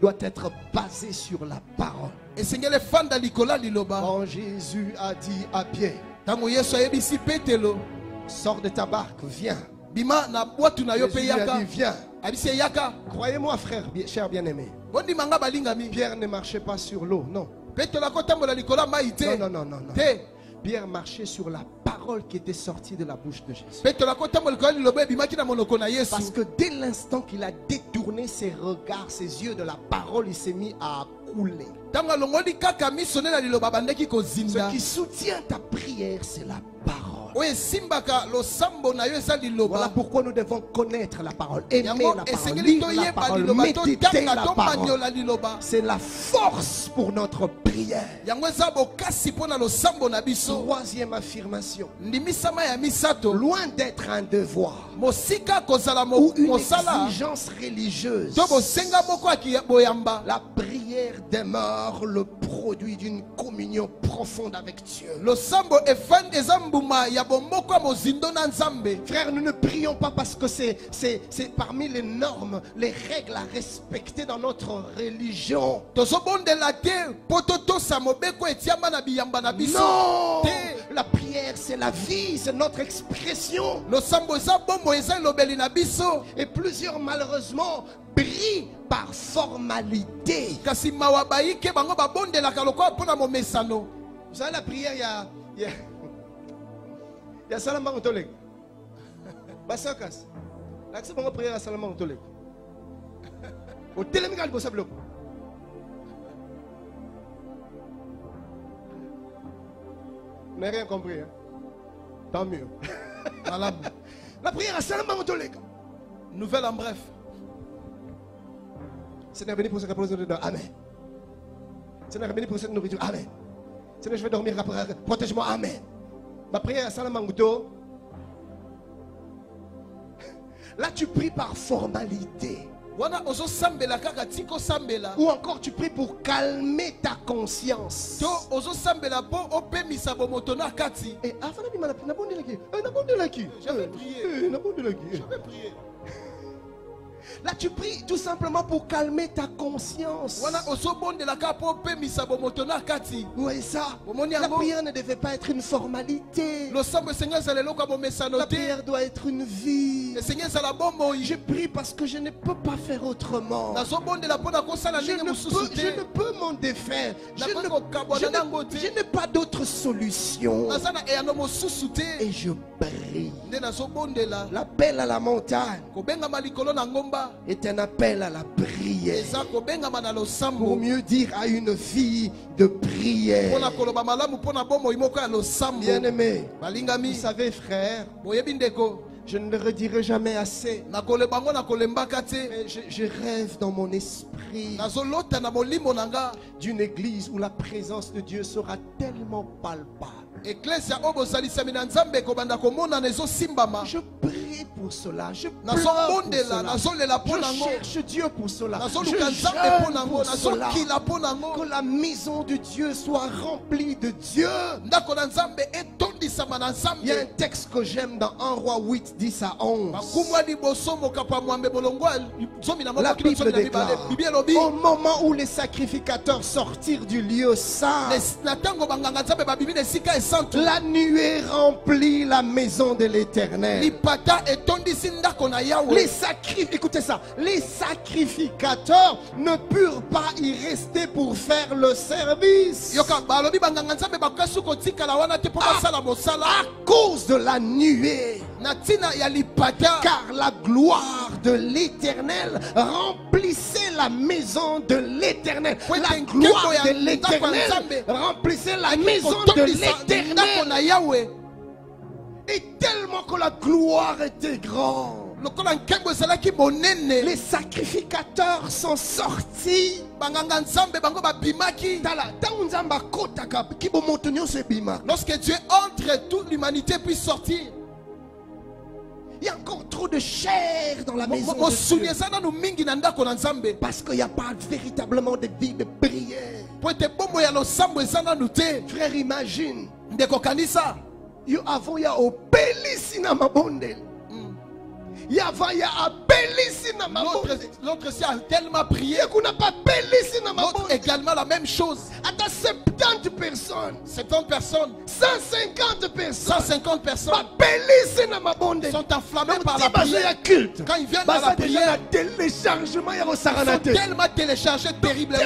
Speaker 7: doit être basée sur la parole. Quand Jésus a dit à Pierre, sors de ta barque, viens.
Speaker 8: bima na bwatu na yo mpe yaka. abisi eyaka.
Speaker 7: Croyez-moi, frère, cher bien-aimé.
Speaker 8: balingami.
Speaker 7: Pierre ne marchait pas sur l'eau, non.
Speaker 8: likolo mai te.
Speaker 7: Non, non, non, non,
Speaker 8: te.
Speaker 7: Pierre marchait sur la parole qui était sortie de la bouche de Jésus.
Speaker 8: petelo akotambola likolo ya liloba ebimaki na monoko na yesu.
Speaker 7: Parce que dès l'instant qu'il a détourné ses regards, ses yeux de la parole, il s'est mis à couler. Ce qui soutient ta prière, c'est la parole. Voilà. Pourquoi nous devons connaître la parole, aimer la parole, lire la parole, méditer la parole. C'est la force pour notre prière. Troisième affirmation. Loin d'être un devoir. Ou une exigence religieuse, la prière demeure le produit d'une communion profonde avec Dieu. Frère, nous ne prions pas parce que c'est, parmi les normes, les règles à respecter dans notre religion. Non La prière, c'est la vie, c'est notre expression. Et plusieurs, malheureusement, brillent par formalité. Vous savez, la prière, il y a. Il y a, il y a Salama Otolek. Basakas. L'accès pour prière à Salama Otolek. Au télémigal, vous savez. Vous n'avez rien compris. Hein? Tant mieux. La prière à Salama Otolek.
Speaker 8: nouvelle en bref
Speaker 7: Seigneur, béni pour ce que dedans. Amen. Seigneur, béni pour cette nourriture. Amen. Seigneur, je vais dormir après. Protège-moi. Amen. Ma prière à Salamanguto. Là, tu pries par formalité. Ou encore, tu pries pour calmer ta conscience.
Speaker 8: mpo opemisa bomoto na kati.
Speaker 7: Eh, afin de dire, Là, tu pries tout simplement pour calmer ta conscience. voyez ça? La prière ne devait pas être une formalité. La prière doit être une vie. Je prie parce que je ne peux pas faire autrement. Je ne peux, m'en défaire. Je je n'ai pas d'autre solution. Et je prie. L'appel à la montagne est un appel à la prière. Pour mieux dire à une vie de prière.
Speaker 8: losambo.
Speaker 7: Bien-aimé, vous savez, frère, je ne le redirai jamais assez. Mais je, je rêve dans mon esprit. D'une église où la présence de Dieu sera tellement palpable. Je prie pour cela. Je pleure pour cela. Je cherche Dieu pour cela. Je jeûne pour cela. Que la maison de Dieu soit remplie de Dieu. Il y a un texte que j'aime dans 1 roi 8, 10 à 11.
Speaker 8: makumu ya liboso mokapo ya mwambe bolongo ya zomi na
Speaker 7: La Bible déclare, au moment où les sacrificateurs sortirent du lieu saint, la nuée remplit la maison de l'éternel. Les
Speaker 8: yawe.
Speaker 7: Sacri... Écoutez ça, les sacrificateurs ne purent pas y rester pour faire le service.
Speaker 8: Basala mosala.
Speaker 7: à cause de la nuée. Car la gloire de l'éternel remplissait la maison de l'éternel. La gloire de l'éternel remplissait la maison de l'éternel. Et tellement que la gloire était grande. Les sacrificateurs sont sortis.
Speaker 8: lorsque dieu entre toute l'humanité puisse sortir.
Speaker 7: Il y a encore trop de chair dans la maison de Dieu. parce qu'il n'y a pas véritablement de vie de prière. Frère imagine yo avant ya obelisi na mabondeli
Speaker 8: l'autre a tellement prié l'autre également la même chose.
Speaker 7: Ata 70 personnes.
Speaker 8: 70 personnes.
Speaker 7: 150 personnes.
Speaker 8: 150 personnes. Sont enflammées par la prière.
Speaker 7: culte.
Speaker 8: Quand ils viennent à
Speaker 7: baza
Speaker 8: la prière
Speaker 7: téléchargement
Speaker 8: ils sont
Speaker 7: te
Speaker 8: tellement téléchargés terriblement.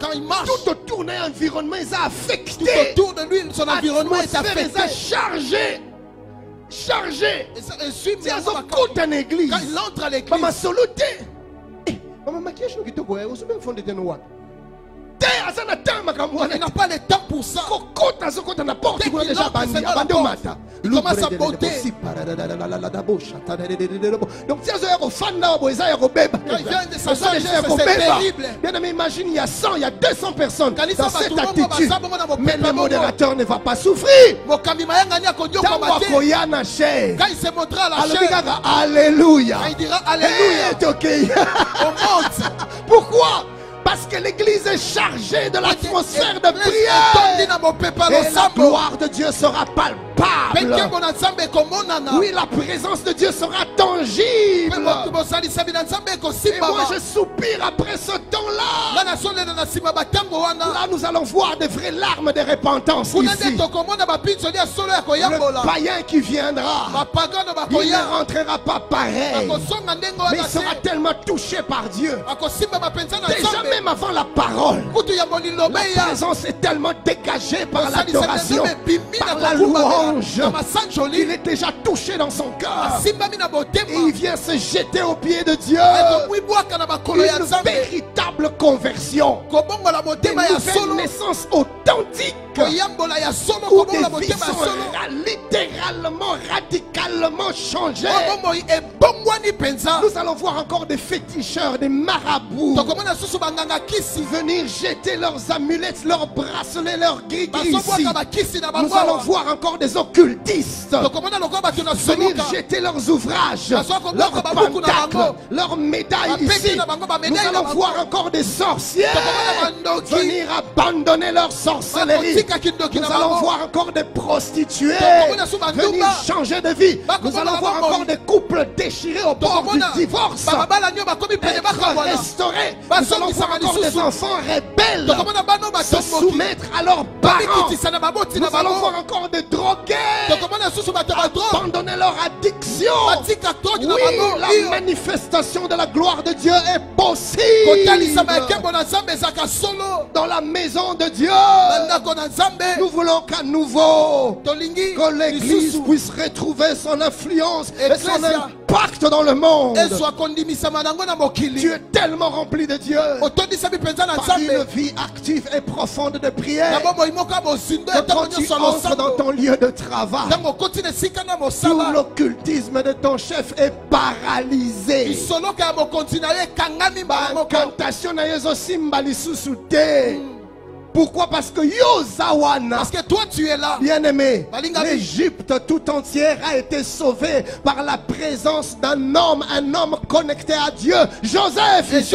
Speaker 8: Quand ils marchent.
Speaker 7: Tout autour na ye environnement eza
Speaker 8: tout
Speaker 7: affecté
Speaker 8: autour de lui son environnement est affecté.
Speaker 7: chargé chargé.
Speaker 8: Et ça- et suit
Speaker 7: ti
Speaker 8: bien quand
Speaker 7: azokota na église.
Speaker 8: Quand il entre à l'église.
Speaker 7: Eh, mama makiage no kitoko osobe mfonde te te aza na temps wana
Speaker 8: n'a pas le temps pour ça. Dès qu'il commence à botter.
Speaker 7: donc
Speaker 8: s'asseoir,
Speaker 7: déjà ya
Speaker 8: c'est terrible.
Speaker 7: bien aimé imagine il y a 100 il y a 200 personnes dans cette attitude. mais le modérateur ne va pas souffrir.
Speaker 8: Quand il se montrera à la
Speaker 7: alobi
Speaker 8: chair
Speaker 7: kaka alléluia.
Speaker 8: il dira on
Speaker 7: pourquoi? Parce que l'église est chargée de l'atmosphère de prière. et la gloire de Dieu sera
Speaker 8: mpe
Speaker 7: palpable oui la présence de Dieu sera tangible. Et moi je soupire après ce temps-là.
Speaker 8: Wana
Speaker 7: là nous allons voir des vraies larmes de repentance ici. le païen qui viendra il ne rentrera pas pareil. Mais il sera
Speaker 8: te
Speaker 7: tellement touché par Dieu. Déjà même avant la parole La
Speaker 8: beya
Speaker 7: présence est tellement dégagée par l'adoration, par la louange. Il est déjà touché dans son cœur. Et il vient se jeter aux pieds de Dieu.
Speaker 8: na makolo ya
Speaker 7: Une véritable conversion.
Speaker 8: kobongola
Speaker 7: Une
Speaker 8: motema ya
Speaker 7: nouvelle naissance authentique. Où des vies sont littéralement, radicalement changées. Nous allons voir encore des féticheurs, des marabouts. Venir jeter leurs amulettes, leurs bracelets, leurs
Speaker 8: na
Speaker 7: Nous allons voir encore des occultistes. venir jeter leurs ouvrages, leurs pentacles, leurs médailles ici. Nous allons voir encore des
Speaker 8: bandoki.
Speaker 7: venir abandonner leur sorcellerie. Nous allons voir encore des prostituées venir changer de vie. Nous allons voir encore des couples déchirés au bord du divorce. Être restaurés. Nous allons voir encore des enfants rebelles se soumettre à leurs parents. Nous allons voir encore des drogués abandonner leur addiction. Oui, la manifestation de la gloire de Dieu est possible. Dans la maison de Dieu. Nous voulons qu'à nouveau que l'Église puisse retrouver son influence et son. Impact dans le monde. Tu es tellement rempli de Dieu. Par une vie active et profonde de prière. Que quand tu entres dans ton lieu de travail, tout l'occultisme de ton chef est paralysé.
Speaker 8: na
Speaker 7: lisusu te pourquoi? Parce que yoza wana
Speaker 8: parce que toi tu es là.
Speaker 7: bien aimé
Speaker 8: Balinga-
Speaker 7: l'égypte tout entière a été sauvée par la présence d'un homme un homme connecté à Dieu. Joseph je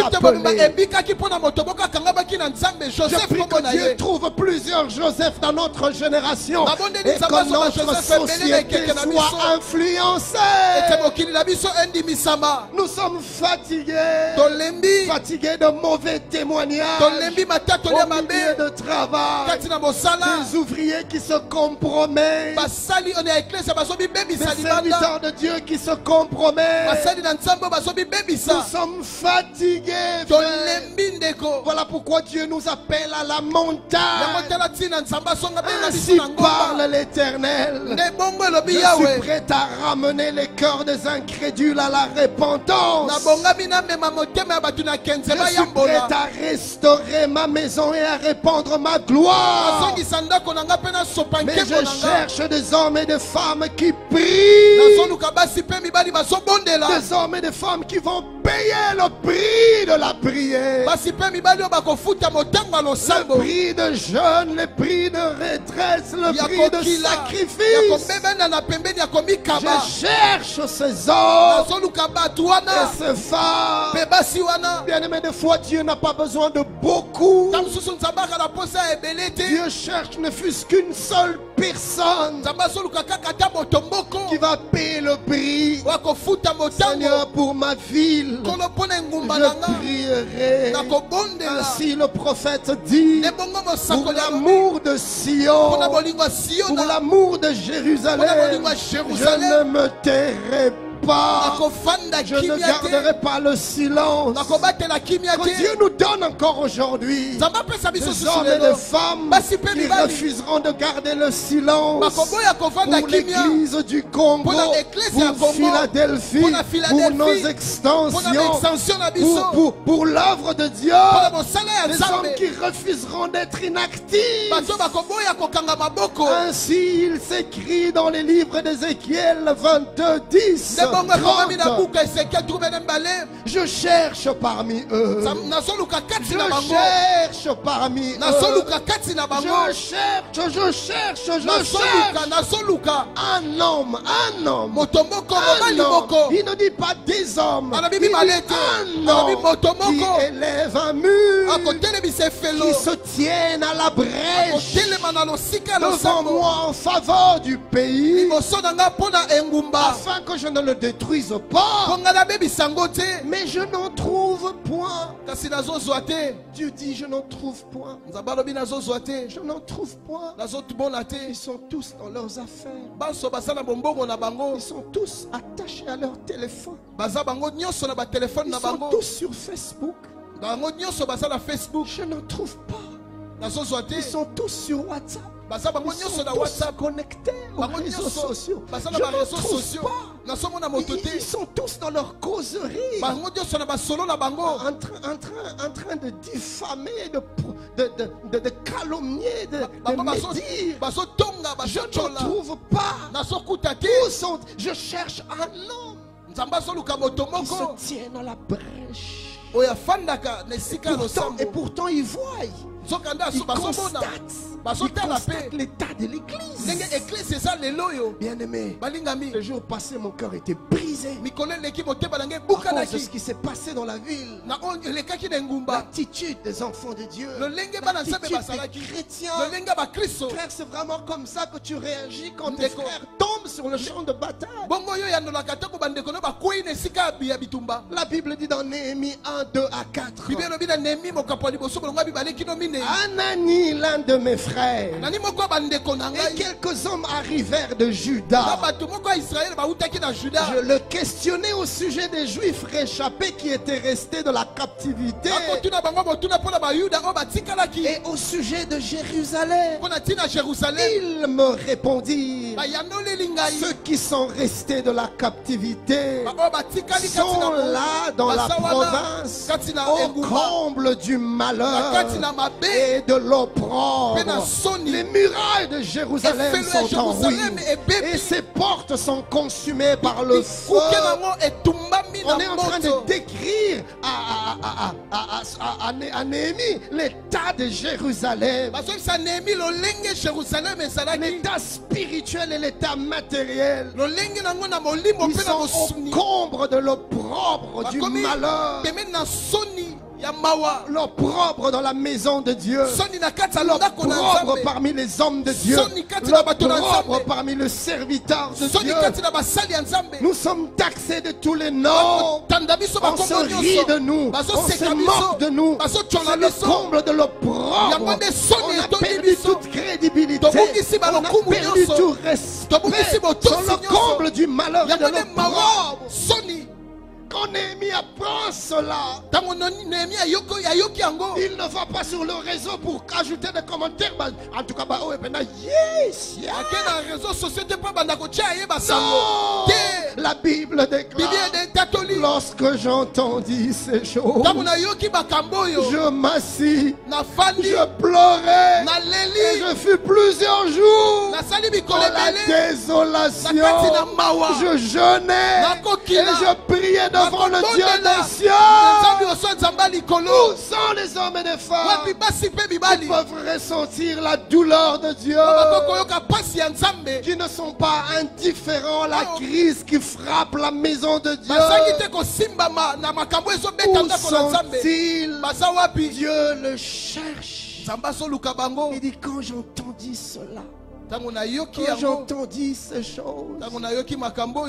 Speaker 8: joseph
Speaker 7: prie que Dieu trouve plusieurs Joseph dans notre génération et que notre société soit influencée. Nous sommes fatigués. Fatigués de mauvais témoignages. Au milieu travail, des ouvriers qui se compromettent, des serviteurs de Dieu qui se compromettent.
Speaker 8: oyo
Speaker 7: Nous sommes fatigués. Voilà pourquoi Dieu nous appelle à la montagne. Ainsi parle l'Éternel. Je suis prêt à ramener les cœurs des incrédules à la repentance. Je suis prêt à restaurer ma maison et à répandre ma gloire. Mais je cherche des hommes et des femmes qui prient. Des hommes et des femmes qui vont payer le prix de la prière. Le prix de jeûne, le prix de retraite, le prix de sacrifice. Je cherche ces hommes et ces femmes.
Speaker 8: wana
Speaker 7: Bien-aimé, des fois, Dieu n'a pas besoin de beaucoup. Dieu cherche ne fût-ce qu'une seule personne qui va payer le prix. Seigneur, pour ma ville, je prierai. Ainsi le prophète dit, pour l'amour de Sion, pour l'amour de Jérusalem, je ne me tairai pas.
Speaker 8: Nakofanda
Speaker 7: Je ne garderai pas le silence. Que Dieu nous donne encore aujourd'hui des hommes et des femmes qui refuseront de garder le silence pour l'église du Congo,
Speaker 8: Pour
Speaker 7: Philadelphie,
Speaker 8: pour
Speaker 7: nos extensions, pour, pour, pour l'œuvre de Dieu. Des hommes qui refuseront d'être inactifs. Ainsi, il s'écrit dans les livres d'Ézéchiel 22, 10.
Speaker 8: Nde bongo ekomami na
Speaker 7: 30.
Speaker 8: buku ezekiel turubene mbale
Speaker 7: Je cherche parmi eux. Je cherche parmi eux. Je cherche, je cherche, je cherche. Un homme, un homme. Un homme. Il ne dit pas des hommes. Il dit un homme qui élève un mur, qui se tienne à la brèche. Devant moi en faveur du pays, afin que je ne le détruise pas. Mais je n'en trouve point. Dieu dit, je n'en trouve point. Je n'en trouve point. Ils sont tous dans leurs affaires. Ils sont tous attachés à leur téléphone. Ils sont tous sur Facebook. Je n'en trouve pas. Ils sont tous sur WhatsApp. Ils sont tous connectés aux réseaux sociaux. Je
Speaker 8: bareseau
Speaker 7: trouve pas. Ils, ils sont tous dans leur causerie. En train, en, train, en train de diffamer, de, de, de, de, calomnier, de, médire. Je ne trouve pas. Où sont Je cherche un homme qui se tient dans la brèche.
Speaker 8: ya
Speaker 7: Pourtant, et pourtant, ils voient. Ils constatent.
Speaker 8: Mpe
Speaker 7: l'état de l'église. Bien-aimé, le jour passé, mon cœur était brisé. de ce qui s'est passé dans la ville. L'attitude des enfants de Dieu. L'attitude des chrétiens. Frère, c'est vraiment comme ça que tu réagis quand tes frères tombent sur le champ de bataille. La Bible dit dans Néhémie 1, 2 à 4.
Speaker 8: bible elobi na nehemi mokapo ya liboso kolonga mibale kino minei
Speaker 7: Anani, l'un de mes frères, et quelques hommes arrivèrent de Juda. Je le questionnais au sujet des Juifs réchappés qui étaient restés de la captivité. Et au sujet de Jérusalem. Ils me
Speaker 8: ngai.
Speaker 7: Ceux qui sont restés de la captivité sont là dans la province au comble du malheur et de l'opprobre. Les murailles de Jérusalem sont en ruine. Et ses portes sont consumées par le feu. On est en train de décrire à, à, à, à, à, à, Né- à Néhémie l'état de Jérusalem, l'état spirituel et l'état matériel. Ils sont au comble de l'opprobre, du
Speaker 8: bakomi
Speaker 7: malheur, l'opprobre dans la maison de Dieu, l'opprobre parmi les hommes de Dieu, l'opprobre parmi le serviteur de Dieu. Nous sommes taxés de tous les noms. On se rit de nous, on se moque de nous. C'est le comble de l'opprobre. On a perdu toute crédibilité. On a perdu tout respect. C'est le comble du malheur et de l'opprobre. Quand Néhémie apprend cela, il ne va pas sur le réseau pour ajouter des commentaires. Bah, En tout cas, bah, oh, yes,
Speaker 8: ye basango
Speaker 7: Non, la Bible déclare. Lorsque j'entendis ces choses,
Speaker 8: oyo
Speaker 7: je m'assis, je pleurais et je fus plusieurs jours dans la désolation. Je jeûnais et je priais devant le Dieu des cieux. Où sont les hommes et les femmes. Qui peuvent ressentir la douleur de Dieu, qui ne sont pas indifférents à la
Speaker 8: Oh.
Speaker 7: crise qui frappe la maison de Dieu. Où sont-ils? Dieu le cherche. Il dit quand j'entendis cela, quand j'entendis ces choses,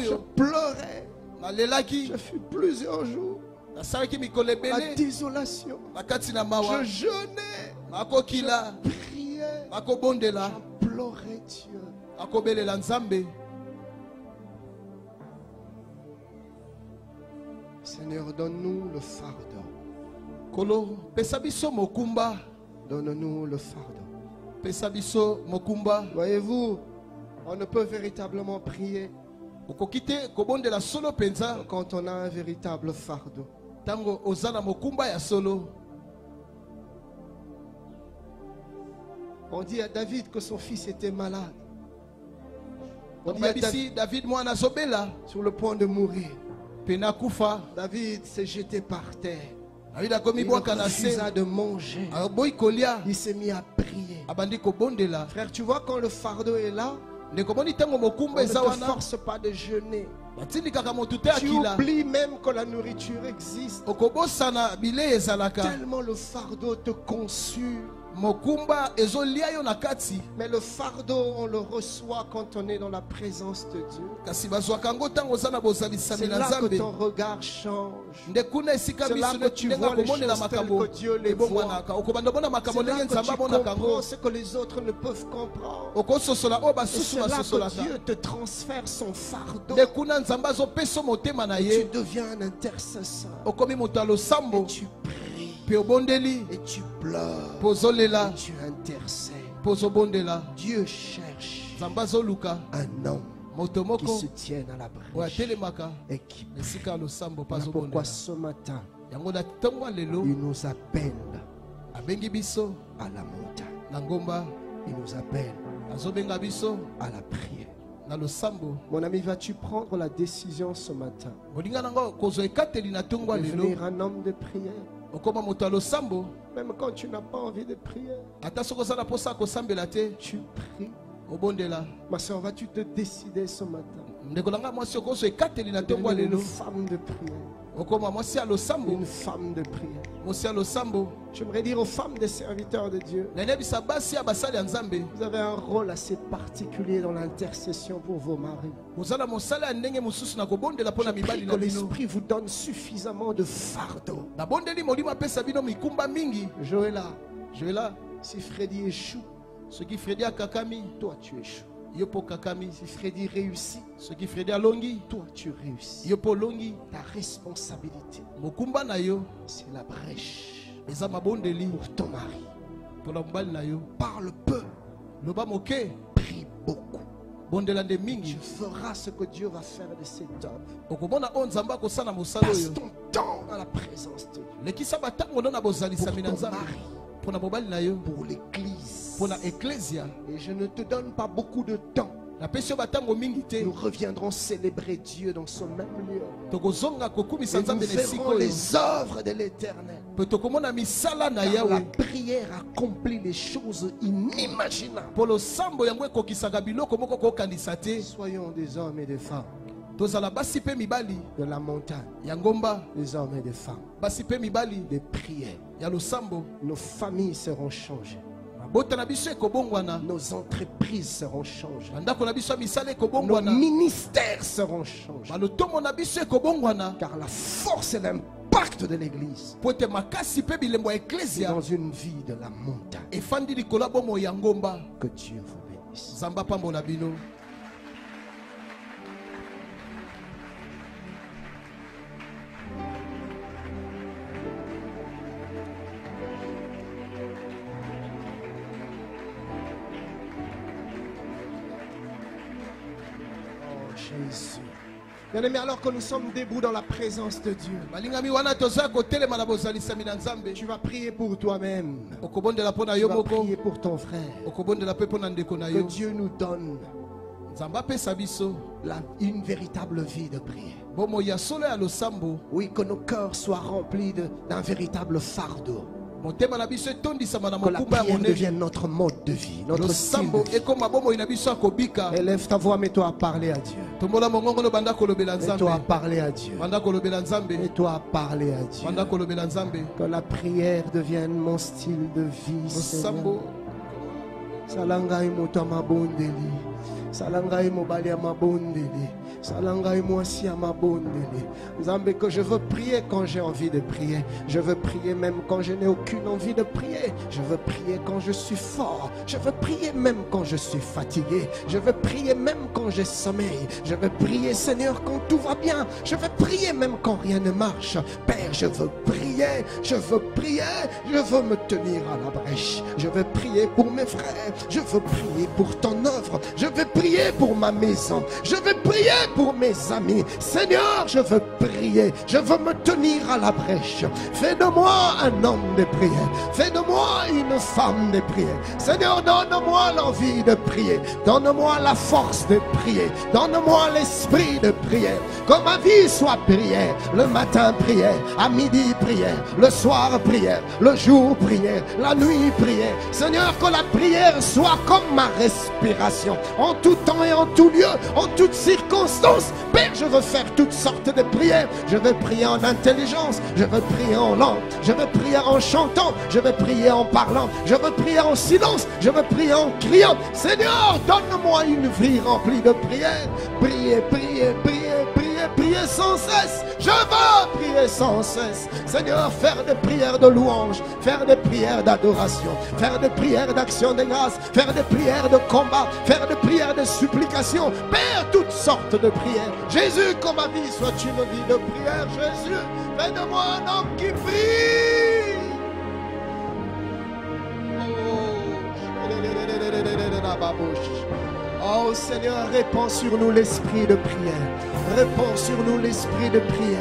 Speaker 7: je pleurais. Je fus plusieurs jours. La désolation. Je jeûnais,
Speaker 8: nakokila
Speaker 7: priais, pleurais Dieu. Seigneur, donne-nous le fardeau. Donne-nous le fardeau. Voyez-vous, on ne peut véritablement prier quand on a un véritable fardeau. On dit à David que son fils était malade. On dit à David
Speaker 8: david
Speaker 7: sur le point de mourir. David s'est jeté par terre. Il
Speaker 8: se
Speaker 7: refusa de manger. Il s'est mis à prier. Frère, tu vois, quand le fardeau est là, on ne te force pas de jeûner. Tu oublies même que la nourriture existe. Tellement le fardeau te consume. Mais le fardeau, on le reçoit quand on est dans la présence de Dieu. C'est là que ton regard change. C'est là que tu vois les choses telles que Dieu les C'est là que tu comprends ce que les autres ne peuvent comprendre.
Speaker 8: basusu
Speaker 7: c'est là que Dieu te transfère son fardeau. Et tu deviens un intercesseur. Et tu pries. Et tu pleures. Et tu intercèdes. Dieu cherche un homme qui se tienne à la brèche. Et qui prie. pourquoi ce matin, il nous appelle à la montagne. Il nous appelle à la prière. Mon ami, vas-tu prendre la décision ce matin? De devenir un homme de prière Même quand tu n'as pas envie de prier, tu pries. Ma soeur, vas-tu te décider ce matin? Une femme de prière Une femme de prière. J'aimerais dire aux femmes des serviteurs de Dieu, vous avez un rôle assez particulier dans l'intercession pour vos maris. Je prie que l'Esprit vous donne suffisamment de fardeau.
Speaker 8: mingi.
Speaker 7: Joëlla,
Speaker 8: joela
Speaker 7: si Freddy échoue,
Speaker 8: soki fredi akakami
Speaker 7: toi tu échoues.
Speaker 8: Yo mpo okakami
Speaker 7: Si Freddy réussit,
Speaker 8: soki fredi alongi
Speaker 7: toi tu réussis.
Speaker 8: yo mpo olongi
Speaker 7: Ta responsabilité,
Speaker 8: mokumba na yo.
Speaker 7: C'est la brèche.
Speaker 8: Eza mabondeli
Speaker 7: pour ton mari.
Speaker 8: mpo na mobali na yo.
Speaker 7: Parle peu,
Speaker 8: loba moke.
Speaker 7: Prie beaucoup.
Speaker 8: bondela nde
Speaker 7: Tu
Speaker 8: mingi
Speaker 7: feras ce que Dieu va faire de cette œuvre.
Speaker 8: okomona oyo nzambe akosala mosala
Speaker 7: Passe ton temps dans la présence de Dieu.
Speaker 8: lekisa batango na bozalisami na
Speaker 7: Pour ton mari. Pour l'église. Et je ne te donne pas beaucoup de temps. Nous reviendrons célébrer Dieu dans ce même lieu. Et nous
Speaker 8: oyo
Speaker 7: les œuvres de l'éternel. la prière accomplit les choses inimaginables. Soyons des hommes et des femmes de la montagne, des hommes et des femmes
Speaker 8: basi mpe mibali
Speaker 7: de prière.
Speaker 8: ya losambo
Speaker 7: Nos familles seront changées. Nos entreprises seront changées. Nos ministères seront changés. Car la force et l'impact de l'Église est dans une vie de la montagne. Que Dieu vous bénisse. Bien aimé, alors que nous sommes debout dans la présence de Dieu, tu vas prier pour toi-même. Tu vas prier pour ton frère. Que Dieu nous donne une véritable vie de prière. Oui, que nos cœurs soient remplis d'un véritable fardeau. Que la prière devienne notre mode de vie, notre style de vie. Élève ta voix, mets-toi à parler à Dieu. Mets-toi à parler à Dieu. Mets-toi à parler à Dieu. Que la prière devienne mon style de vie, Salangai.
Speaker 8: Salangai
Speaker 7: sala ngai mobali ya mabondeli sala ngai mwasi ya mabondeli nzambe que je veux prier quand j'ai envie de prier je veux prier même quand je n'ai aucune envie de prier je veux prier quand je suis fort je veux prier même quand je suis fatigué je veux prier même quand j'ai sommeil je veux prier Seigneur quand tout va bien je veux prier même quand rien ne marche Père je veux prier je veux prier je veux me tenir à la brèche je veux prier pour mes frères je veux prier pour ton œuvre je veux prier pour ma maison je veux prier pour mes amis. Seigneur je veux prier. Je veux me tenir à la brèche. Fais de moi un homme de prière. Fais de moi une femme de prière. Seigneur donne-moi l'envie de prier. Donne-moi la force de prier. Donne-moi l'esprit de prière. Que ma vie soit prière. Le matin prière. À midi prière. Le soir prière. Le jour prière. La nuit prière. Seigneur que la prière soit comme ma respiration. En tout temps et en tout lieu. En toutes circonstances Père je veux faire toutes sortes de prières. Je veux prier en intelligence. Je veux prier en langue. Je veux prier en chantant. Je veux prier en parlant. Je veux prier en silence. Je veux prier en criant. Seigneur donne-moi une vie remplie de prière prier prier prier prier prier sans cesse. Je veux prier sans cesse. Seigneur faire des prières de louange faire des prières d'adoration faire des prières d'action de grâce faire des prières de combat faire des prières de supplication. Père toutes sortes de prières. Jésus que ma vie soit une vie de prière. Jésus fais de moi un homme qui prie. Oh Seigneur, répands sur nous l'esprit de prière. Répands sur nous l'esprit de prière.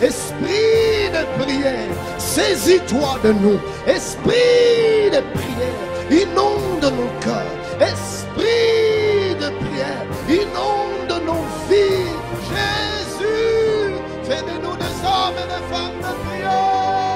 Speaker 7: Esprit de prière, saisis-toi de nous. Esprit de prière, inonde nos cœurs. Esprit de prière, inonde nos vies.
Speaker 5: till det
Speaker 7: nordens dame med.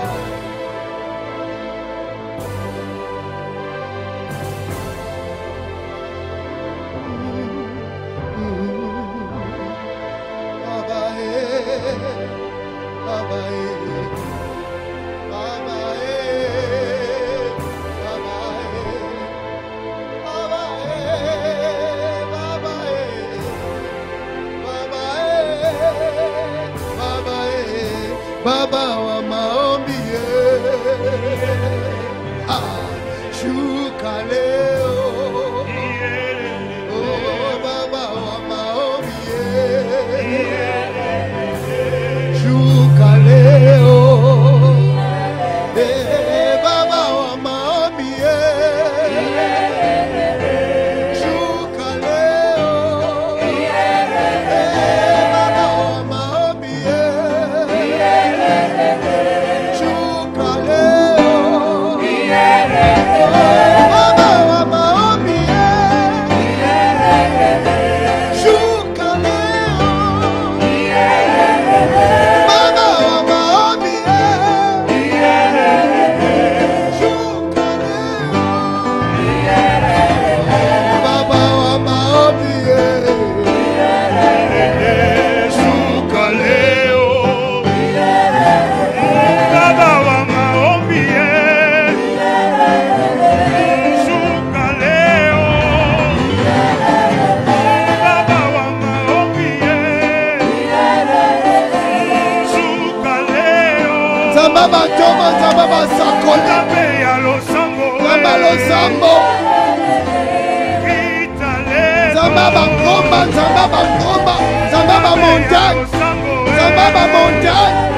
Speaker 7: batomba
Speaker 5: nzambe ya
Speaker 7: bamontagne
Speaker 5: nzambe
Speaker 7: ya bamontagne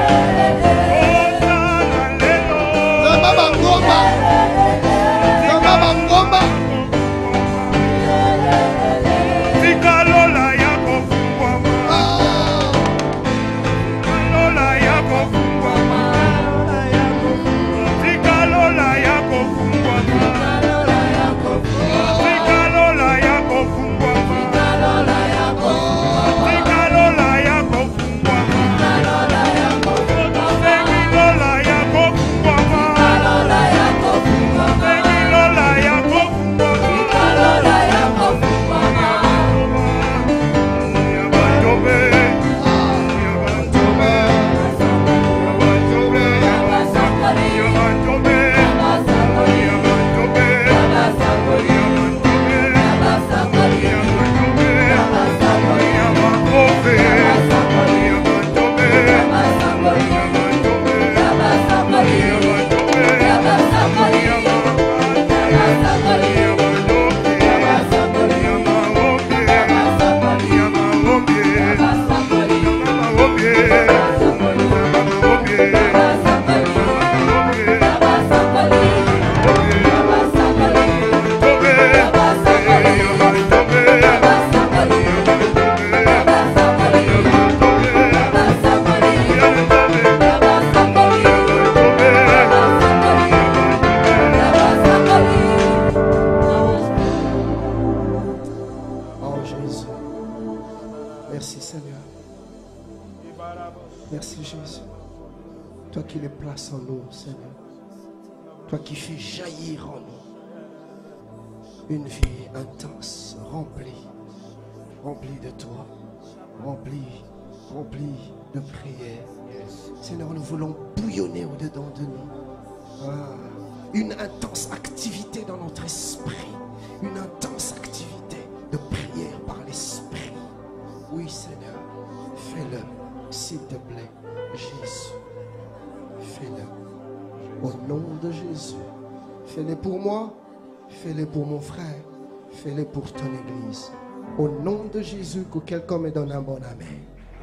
Speaker 7: Jésus, que quelqu'un me donne un bon Amen.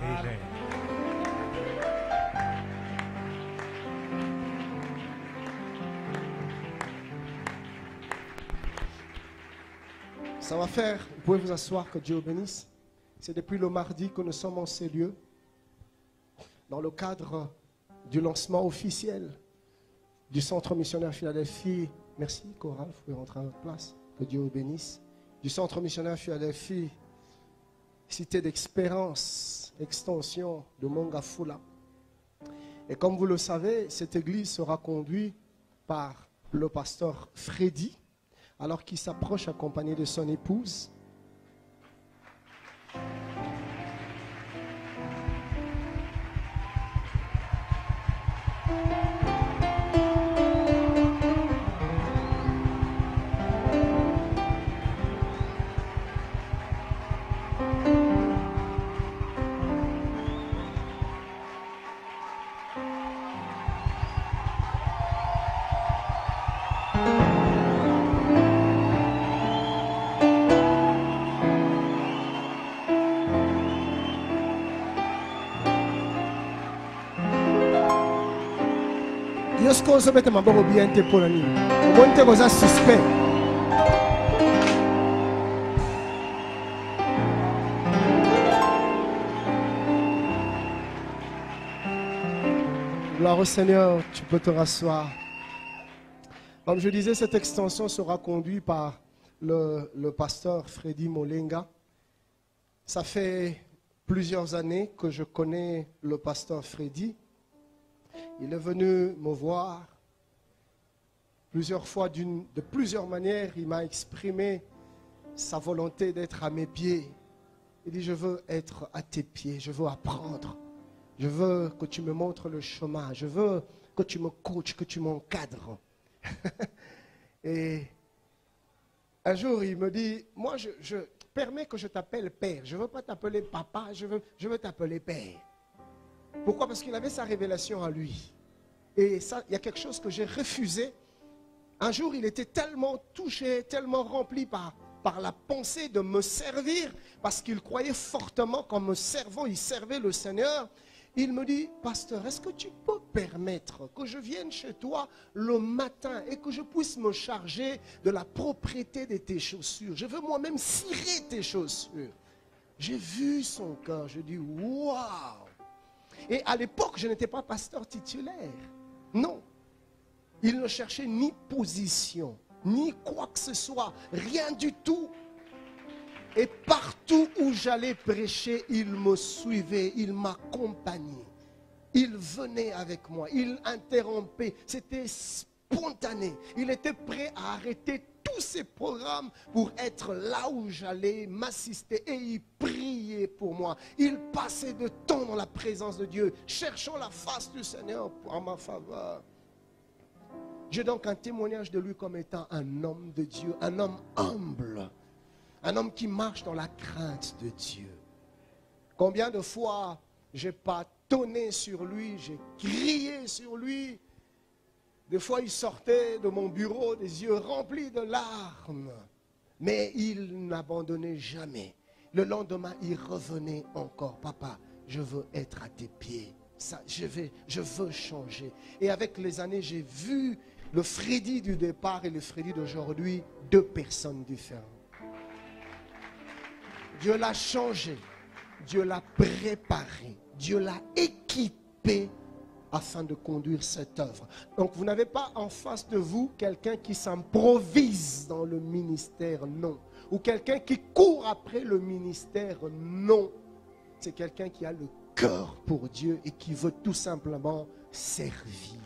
Speaker 5: Amen.
Speaker 7: Ça va faire. Vous pouvez vous asseoir, que Dieu vous bénisse. C'est depuis le mardi que nous sommes en ces lieux, dans le cadre du lancement officiel du Centre missionnaire Philadelphie. Merci, Cora, vous pouvez rentrer à votre place. Que Dieu vous bénisse. Du Centre missionnaire Philadelphie, cité d'expérience, extension de Mongafula. Et comme vous le savez, cette église sera conduite par le pasteur Freddy, alors qu'il s'approche accompagné de son épouse. Ozobeta maboko bien te mpo na nini? Omoni te koza suspect Gloire au Seigneur, tu peux te rasseoir. Comme je disais, cette extension sera conduite par le, le pasteur Freddy Molenga. Ça fait plusieurs années que je connais le pasteur Freddy. Il est venu me voir plusieurs fois, de plusieurs manières. Il m'a exprimé sa volonté d'être à mes pieds. Il dit, je veux être à tes pieds, je veux apprendre. Je veux que tu me montres le chemin. Je veux que tu me coaches, que tu m'encadres. Et un jour, il me dit, moi, je, permets que je t'appelle père. Je ne veux pas t'appeler papa, je veux t'appeler père. Pourquoi? Parce qu'il avait sa révélation à lui. Et ça, il y a quelque chose que j'ai refusé. Un jour, il était tellement touché, tellement rempli par, par la pensée de me servir, parce qu'il croyait fortement qu'en me servant, il servait le Seigneur. Il me dit, pasteur, est-ce que tu peux permettre que je vienne chez toi le matin et que je puisse me charger de la propriété de tes chaussures? Je veux moi-même cirer tes chaussures. J'ai vu son cœur, je dis, waouh et à l'époque, je n'étais pas pasteur titulaire. Non. Il ne cherchait ni position, ni quoi que ce soit, rien du tout. Et partout où j'allais prêcher, il me suivait, il m'accompagnait. Il venait avec moi, il interrompait. C'était spontané. Il était prêt à arrêter tous ses programmes pour être là où j'allais m'assister et il priait pour moi. Il passait de temps dans la présence de Dieu, cherchant la face du Seigneur en ma faveur. J'ai donc un témoignage de lui comme étant un homme de Dieu, un homme humble, un homme qui marche dans la crainte de Dieu. Combien de fois j'ai pas tonné sur lui, j'ai crié sur lui. Des fois, il sortait de mon bureau des yeux remplis de larmes. Mais il n'abandonnait jamais. Le lendemain, il revenait encore. Papa, je veux être à tes pieds. Ça, je, je veux changer. Et avec les années, j'ai vu le Freddy du départ et le Freddy d'aujourd'hui, deux personnes différentes. Dieu l'a changé. Dieu l'a préparé. Dieu l'a équipé afin de conduire cette œuvre. Donc vous n'avez pas en face de vous quelqu'un qui s'improvise dans le ministère, non. Ou quelqu'un qui court après le ministère, non. c'est quelqu'un qui a le cœur pour Dieu et qui veut tout simplement servir.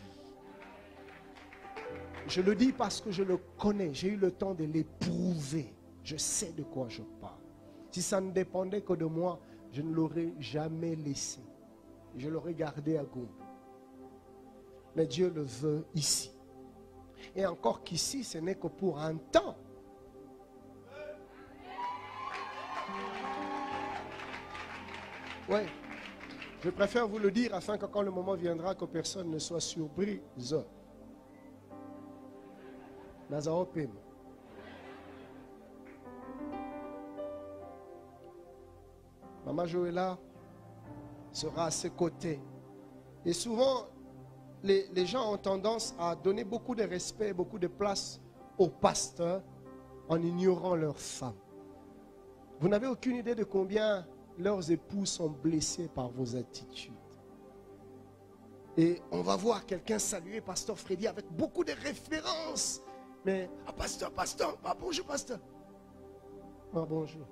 Speaker 7: Je le dis parce que je le connais, j'ai eu le temps de l'éprouver. Je sais de quoi je parle. Si ça ne dépendait que de moi, je ne l'aurais jamais laissé. Je l'aurais gardé à Gombe. Mais Dieu le veut ici. Et encore qu'ici, ce n'est que pour un temps. Oui. Je préfère vous le dire afin que quand le moment viendra, que personne ne soit surprise. Nazao Pema. Maman Joëlla sera à ses côtés. Et souvent, les, gens ont tendance à donner beaucoup de respect, beaucoup de place aux pasteurs en ignorant leurs femmes. Vous n'avez aucune idée de combien leurs époux sont blessés par vos attitudes. Et on va voir quelqu'un saluer Pasteur Freddy avec beaucoup de références. Mais, ah, pasteur, pasteur, ah, bonjour, pasteur. Ah, bonjour.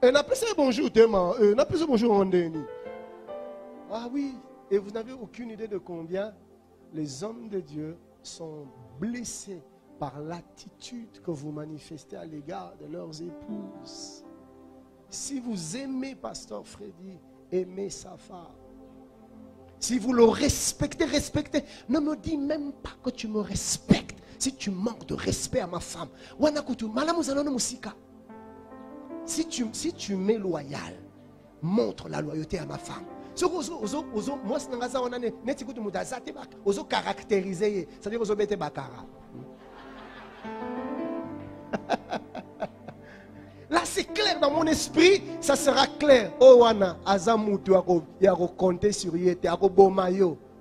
Speaker 7: Et n'a ça bonjour, tellement. Euh, n'a bonjour. Ah oui, et vous n'avez aucune idée de combien les hommes de Dieu sont blessés par l'attitude que vous manifestez à l'égard de leurs épouses. Si vous aimez Pasteur Freddy, aimez sa femme. Si vous le respectez, respectez. Ne me dis même pas que tu me respectes. Si tu manques de respect à ma femme. Si tu, si tu m'es loyal, montre la loyauté à ma femme. Soki ozo- ozo- mwasi na nga aza wana ne- neti kutu moto aza te ozocaractérise ye c'est-à-dire ozobete bakara Là, c'est clair dans mon esprit, ça sera clair. Oh, wana, aza mutu ako- ya sur.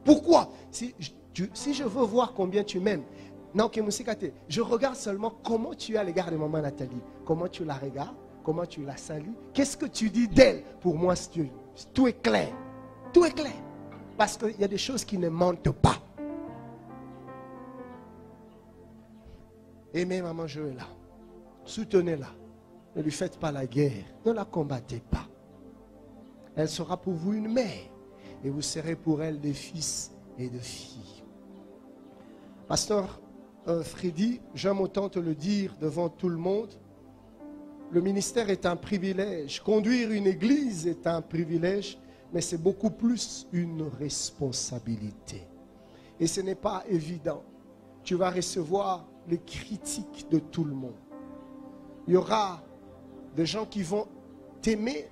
Speaker 7: Pourquoi? Si, je- si je veux voir combien tu m'aimes, je regarde seulement comment tu es à l'égard de maman Nathalie. Comment tu la regardes, comment tu la salues, qu'est-ce que tu dis d'elle? Pour moi, tout est clair. Tout est clair. Parce qu'il y a des choses qui ne mentent pas. Aimez maman Joëlla. Soutenez-la. Ne lui faites pas la guerre. Ne la combattez pas. Elle sera pour vous une mère. Et vous serez pour elle des fils et des filles. Pasteur euh, Freddy, j'aime autant te le dire devant tout le monde. Le ministère est un privilège. Conduire une église est un privilège, mais c'est beaucoup plus une responsabilité. Et ce n'est pas évident. Tu vas recevoir les critiques de tout le monde. Il y aura des gens qui vont t'aimer,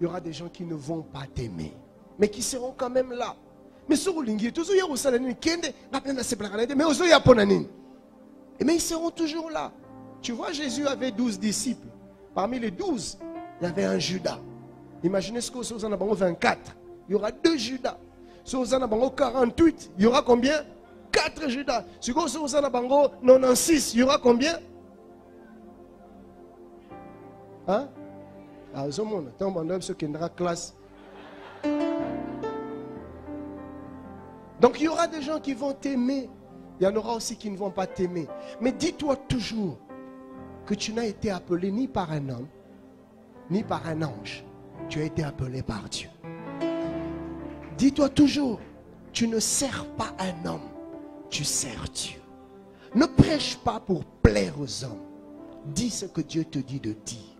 Speaker 7: il y aura des gens qui ne vont pas t'aimer, mais qui seront quand même là. Mais mais ils seront toujours là. Tu vois, Jésus avait 12 disciples. Parmi les 12, il y avait un Judas. Imaginez ce que vous en avez 24. Il y aura deux Judas. Si vous en avez 48, il y aura combien? 4 Judas. Si vous en avez 96, il y aura combien? Hein? Ah, tant ceux qui classe. Donc il y aura des gens qui vont t'aimer. Il y en aura aussi qui ne vont pas t'aimer. Mais dis-toi toujours que tu n'as été appelé ni par un homme, ni par un ange. Tu as été appelé par Dieu. Dis-toi toujours, tu ne sers pas un homme, tu sers Dieu. Ne prêche pas pour plaire aux hommes. Dis ce que Dieu te dit de dire.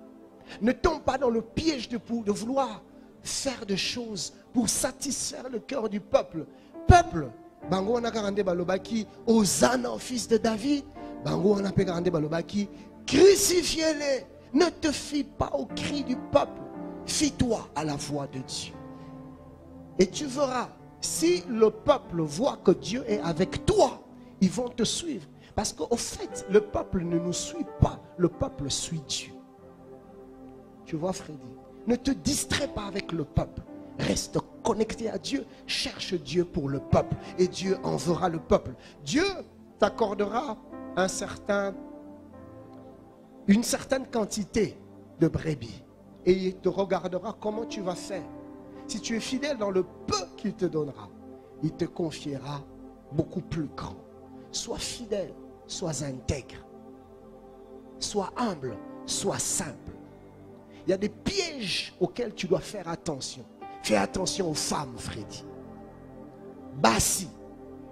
Speaker 7: Ne tombe pas dans le piège de, vouloir faire des choses pour satisfaire le cœur du peuple. Peuple, bango wana karande balobaki, Hosanna fils de David. Bango pe karande balobaki, crucifiez-les. Ne te fie pas au cri du peuple. Fie-toi à la voix de Dieu. Et tu verras, si le peuple voit que Dieu est avec toi, ils vont te suivre. Parce qu'au fait, le peuple ne nous suit pas, le peuple suit Dieu. Tu vois, Freddy, ne te distrais pas avec le peuple. Reste connecté à Dieu, cherche Dieu pour le peuple et Dieu enverra le peuple. Dieu t'accordera un certain, une certaine quantité de brebis et il te regardera comment tu vas faire. Si tu es fidèle dans le peu qu'il te donnera, il te confiera beaucoup plus grand. Sois fidèle, sois intègre, sois humble, sois simple. Il y a des pièges auxquels tu dois faire attention. Fais attention aux femmes, Freddy. Basi.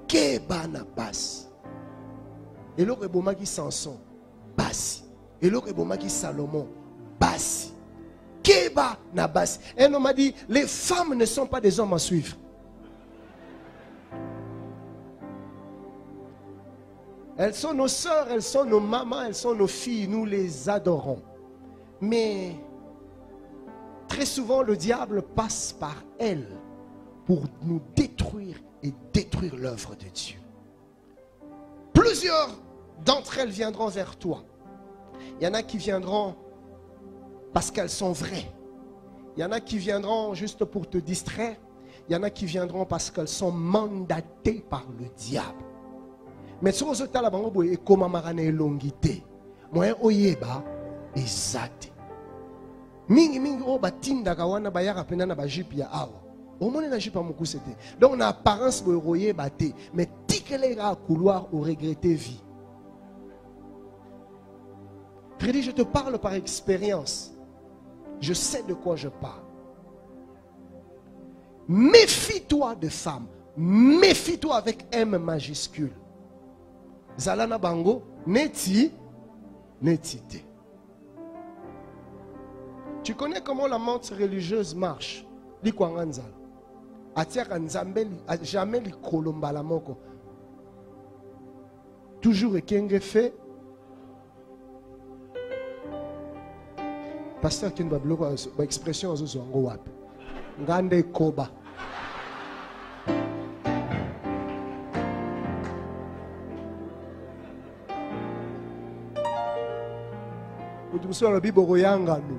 Speaker 7: Keba na basi. eloko ebomaki samson basi eloko ebomaki salomon basi keba na basi un homme a dit les femmes ne sont pas des hommes à suivre. Elles sont nos sœurs elles sont nos mamans elles sont nos filles nous les adorons. Mais très souvent le diable passe par elles pour nous détruire et détruire l'œuvre de Dieu. Plusieurs d'entre elles viendront vers toi. Il y en a qui viendront parce qu'elles sont vraies. Il y en a qui viendront juste pour te distraire. Il y en a qui viendront parce qu'elles sont mandatées par le diable. Mais sur ce temps-là, et comme marane elongité. Moi oyeba ezate. Mingi mingi o batindaka wana bayaka pena na bajipe ya awa. omoni na jupe ya mokuse te donc na apparence boye koyeba te mais tikele kaka couloir oregrete vie Freddy, je te parle par expérience. Je sais de quoi je parle. Méfie-toi de femmes. Méfie-toi avec M majuscule. Zalana Bango, neti, neti te. Tu connais comment la montre religieuse marche? Likwanga nzala. atiaka nzambe li- a- jamais likolo mbala moko toujours ekenge fe paster kini babiloko azo- baexpression azozwa yango wapi nga nde ekoba moto mosusu alobi bokoyanga nu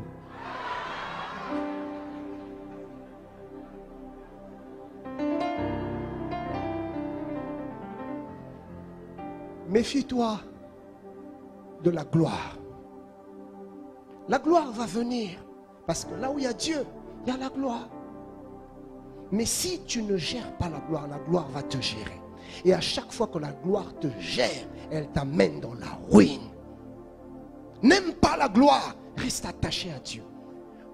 Speaker 7: Méfie-toi de la gloire. La gloire va venir. Parce que là où il y a Dieu, il y a la gloire. Mais si tu ne gères pas la gloire, la gloire va te gérer. Et à chaque fois que la gloire te gère, elle t'amène dans la ruine. N'aime pas la gloire, reste attaché à Dieu.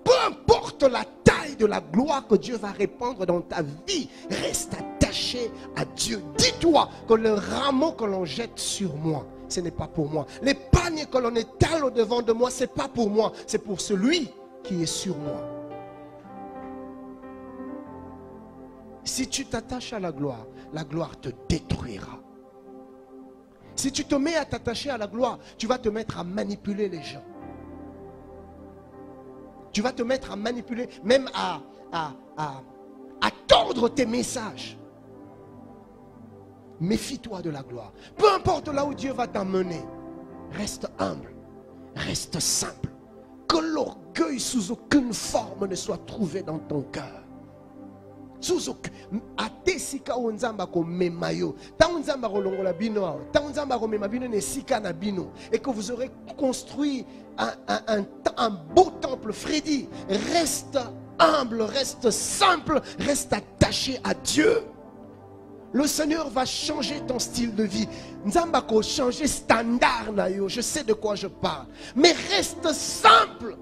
Speaker 7: Peu importe la taille de la gloire que Dieu va répandre dans ta vie, reste attaché à Dieu. Dis-toi que le rameau que l'on jette sur moi, ce n'est pas pour moi. Les pagnes que l'on étale au devant de moi, ce n'est pas pour moi, c'est pour celui qui est sur moi. Si tu t'attaches à la gloire, la gloire te détruira. Si tu te mets à t'attacher à la gloire, tu vas te mettre à manipuler les gens. Tu vas te mettre à manipuler, même à, à, tes messages. Méfie-toi de la gloire. Peu importe là où Dieu va t'emmener, reste humble, reste simple. Que l'orgueil sous aucune forme ne soit trouvé dans ton cœur. sous aucun ate esika oyo nzambe akomema yo ntango nzambe akolongola bino awa ntango nzambe akomema bino na et que vous aurez construit un, un beau temple freddy reste humble reste simple reste attaché à dieu le Seigneur va changer ton style de vie. Nzamba ko changer standard na yo. Je sais de quoi je parle. Mais reste simple.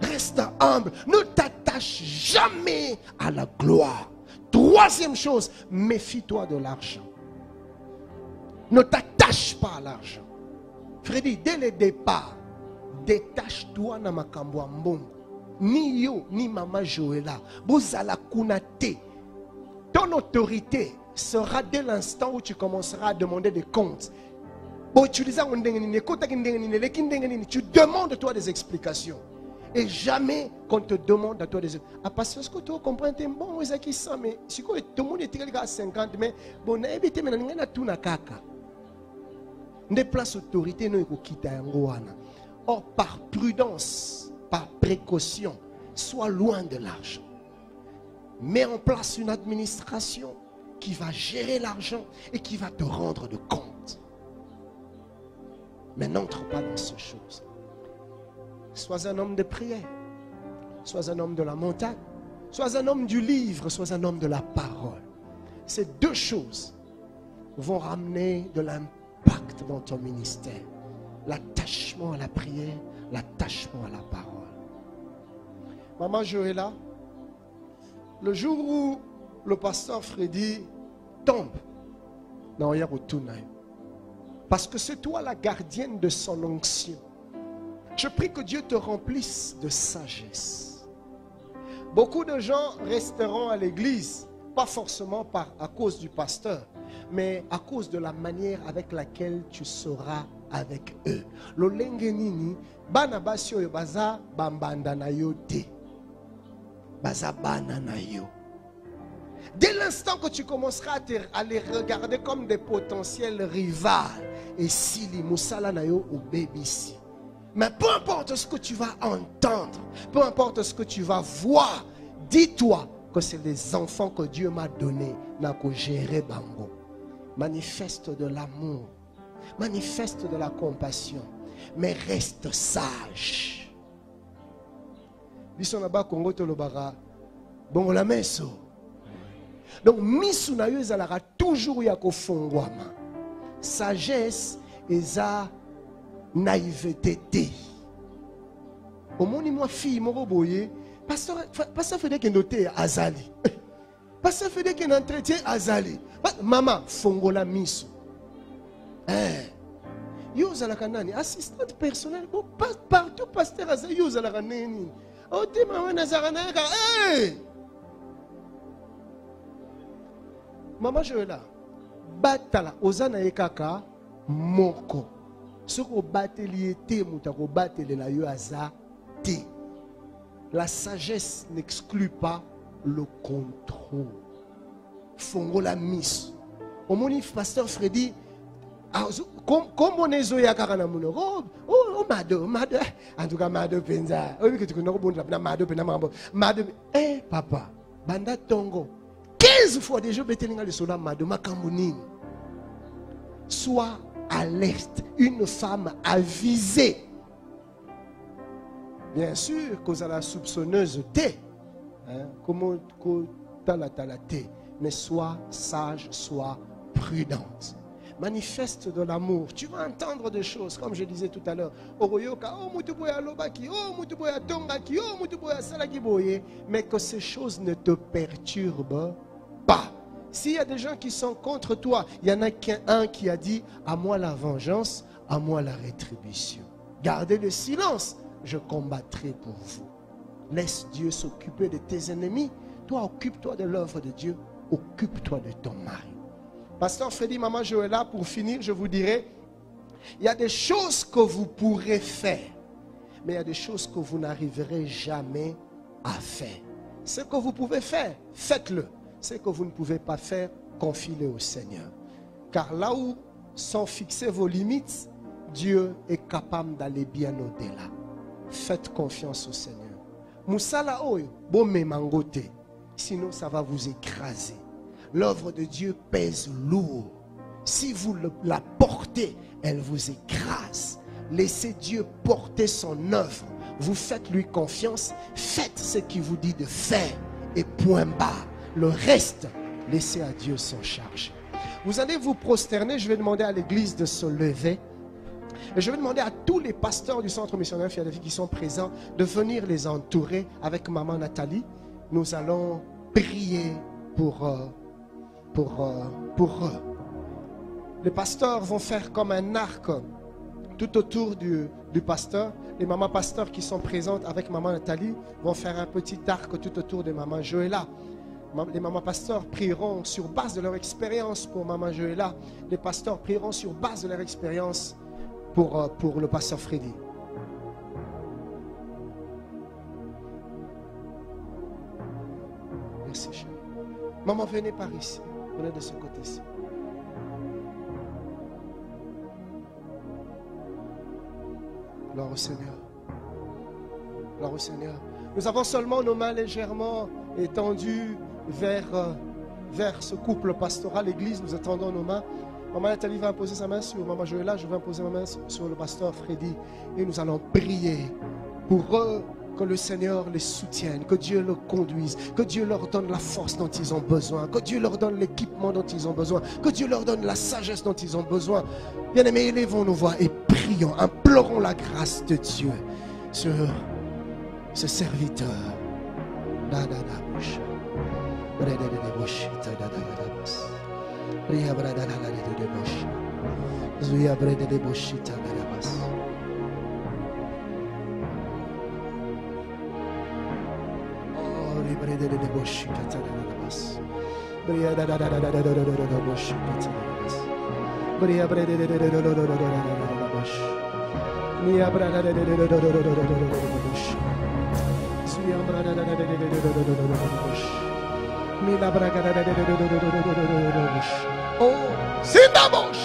Speaker 7: Reste humble. Ne t'attache jamais à la gloire. Troisième chose, méfie-toi de l'argent. Ne t'attache pas à l'argent. Freddy, dès le départ, détache-toi na makambo ya mbongo. Ni yo, ni mama Joëla. Bozala kuna te. Ton autorité sera dès l'instant où tu commenceras à demander des comptes. Tu demandes toi des explications. Et jamais qu'on te demande à toi des Ah, parce que tu comprends, bon, ils qui ça, mais si tout le monde est à 50, mais bon, ebite, mais na tout na. Nde place autorité no ekokita yango wana. Or, par prudence, par précaution, sois loin de l'argent. Mets en place une administration qui va gérer l'argent et qui va te rendre de compte. Mais n'entre pas dans ces choses. Sois un homme de prière. Sois un homme de la montagne. Sois un homme du livre. Sois un homme de la parole. Ces deux choses vont ramener de l'impact dans ton ministère. L'attachement à la prière, l'attachement à la parole. Maman Joëla, le jour où le pasteur Freddy tombe, non. Parce que c'est toi la gardienne de son onction. Je prie que Dieu te remplisse de sagesse. Beaucoup de gens resteront à l'église, pas forcément à cause du pasteur, mais à cause de la manière avec laquelle tu seras avec eux. Lolenge nini, bana basi oyo baza bambanda na yo te. Dès l'instant que tu commenceras à, les regarder comme des potentiels rivales, et si les moussala na yo ou bébissi. Mais peu importe ce que tu vas entendre, peu importe ce que tu vas voir, dis-toi que c'est les enfants que Dieu m'a donnés, n'a. Manifeste de l'amour, manifeste de la compassion, mais reste sage. Biso na bakongo tolobaka bongo la meso. Donc misu na yo ezalaka toujours ya kofungwama. Sagesse eza naïveté te. Omoni mwa fille moko boye pasteur fede te azali. Pasteur fede kende entretien azali. Mama fongola miso Eh. yo ozalaka nani? Assistante personnelle partout pasteur azali yo ozalaka wana azalaka nayaka hey! mama batala oza na moko. Soki obateli ye yo aza te. La sagesse n'exclut pas le contrôle. Fongola miso. Omoni pasteur fredi azo- kom- kombona ezoya kaka na monoko "Oh, oh, oh, mado en tout cas mado mpenza mpena mado mpena makambo mado eh papa banda ntongo 15 fois déjà mado nini sois alerte. Une femme avisée. Bien sûr kozala soupçonneuse te kotalatala te mais sois sage sois prudente manifeste de l'amour tu vas entendre des choses comme je disais tout à l'heure oh oh oh mais que ces choses ne te perturbent pas s'il y a des gens qui sont contre toi, il y en a qu'un un qui a dit À moi la vengeance, à moi la rétribution. Gardez le silence, je combattrai pour vous. Laisse Dieu s'occuper de tes ennemis. Toi, occupe-toi de l'œuvre de Dieu. Occupe-toi de ton mari. Pasteur Freddy, Maman Joëlla, pour finir, je vous dirai il y a des choses que vous pourrez faire, mais il y a des choses que vous n'arriverez jamais à faire. Ce que vous pouvez faire, faites-le. Ce que vous ne pouvez pas faire, confiez-le au Seigneur. Car là où sont fixées vos limites, Dieu est capable d'aller bien au-delà. Faites confiance au Seigneur. Moussala oyo, bomemangote. Sinon, ça va vous écraser. L'œuvre de Dieu pèse lourd. Si vous la portez, elle vous écrase. Laissez Dieu porter son œuvre. Vous faites lui confiance. Faites ce qu'il vous dit de faire. Et point barre. Le reste, laissez à Dieu s'en charger. Vous allez vous prosterner. Je vais demander à l'église de se lever. Et je vais demander à tous les pasteurs du centre missionnaire Philadelphie qui sont présents de venir les entourer avec maman Nathalie. Nous allons prier pour, euh, pour, euh, pour eux. Les pasteurs vont faire comme un arc tout autour du, pasteur. Les mamans pasteurs qui sont présentes avec maman Nathalie vont faire un petit arc tout autour de maman Joëlla. Les mamans pasteurs prieront sur base de leur expérience pour maman Joëlla. Les pasteurs prieront sur base de leur expérience pour, euh, pour le pasteur Freddy. Merci, chérie. Maman, venez par ici. De ce côté-ci. Gloire au Seigneur. Gloire Seigneur. Nous avons seulement nos mains légèrement étendues vers, euh, vers ce couple pastoral, l'église. Nous attendons nos mains. Maman Nathalie va imposer sa main sur Maman Joëlla. Je vais imposer ma main sur le pasteur Freddy. Et nous allons prier pour eux que le Seigneur les soutienne, que Dieu le conduise, que Dieu leur donne la force dont ils ont besoin, que Dieu leur donne l'équipement dont ils ont besoin, que Dieu leur donne la sagesse dont ils ont besoin. Bien-aimés, élevons nos voix et prions, implorons la grâce de Dieu sur ce serviteur. Oh, Sindabosh.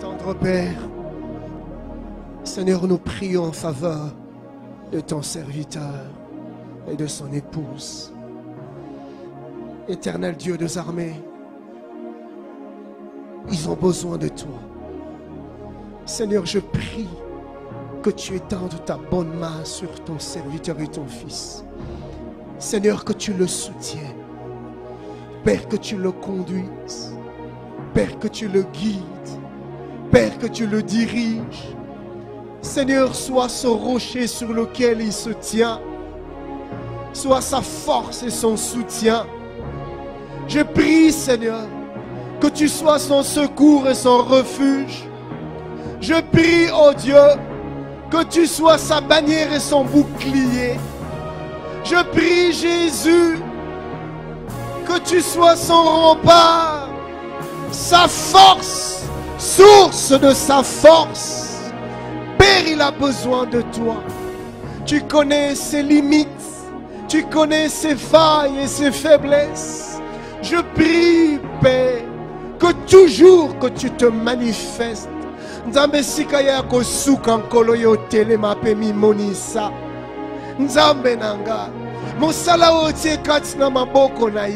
Speaker 7: Tendre Père, Seigneur, nous prions en faveur de ton serviteur et de son épouse. Éternel Dieu des armées, ils ont besoin de toi. Seigneur, je prie que tu étendes ta bonne main sur ton serviteur et ton fils. Seigneur, que tu le soutiennes. Père, que tu le conduises. Père, que tu le guides. Père, que tu le diriges. Seigneur, sois ce rocher sur lequel il se tient. Sois sa force et son soutien. Je prie, Seigneur, que tu sois son secours et son refuge. Je prie, oh Dieu, que tu sois sa bannière et son bouclier. Je prie, Jésus, que tu sois son rempart, sa force, source de sa force. Père, il a besoin de toi. Tu connais ses limites, tu connais ses failles et ses faiblesses. Je prie, Père, que toujours que tu te manifestes. Nzambe esika ya kosuka nkolo yo telema mpe mimonisa. Nzambe na ngai mosala oyo otie kati na maboko na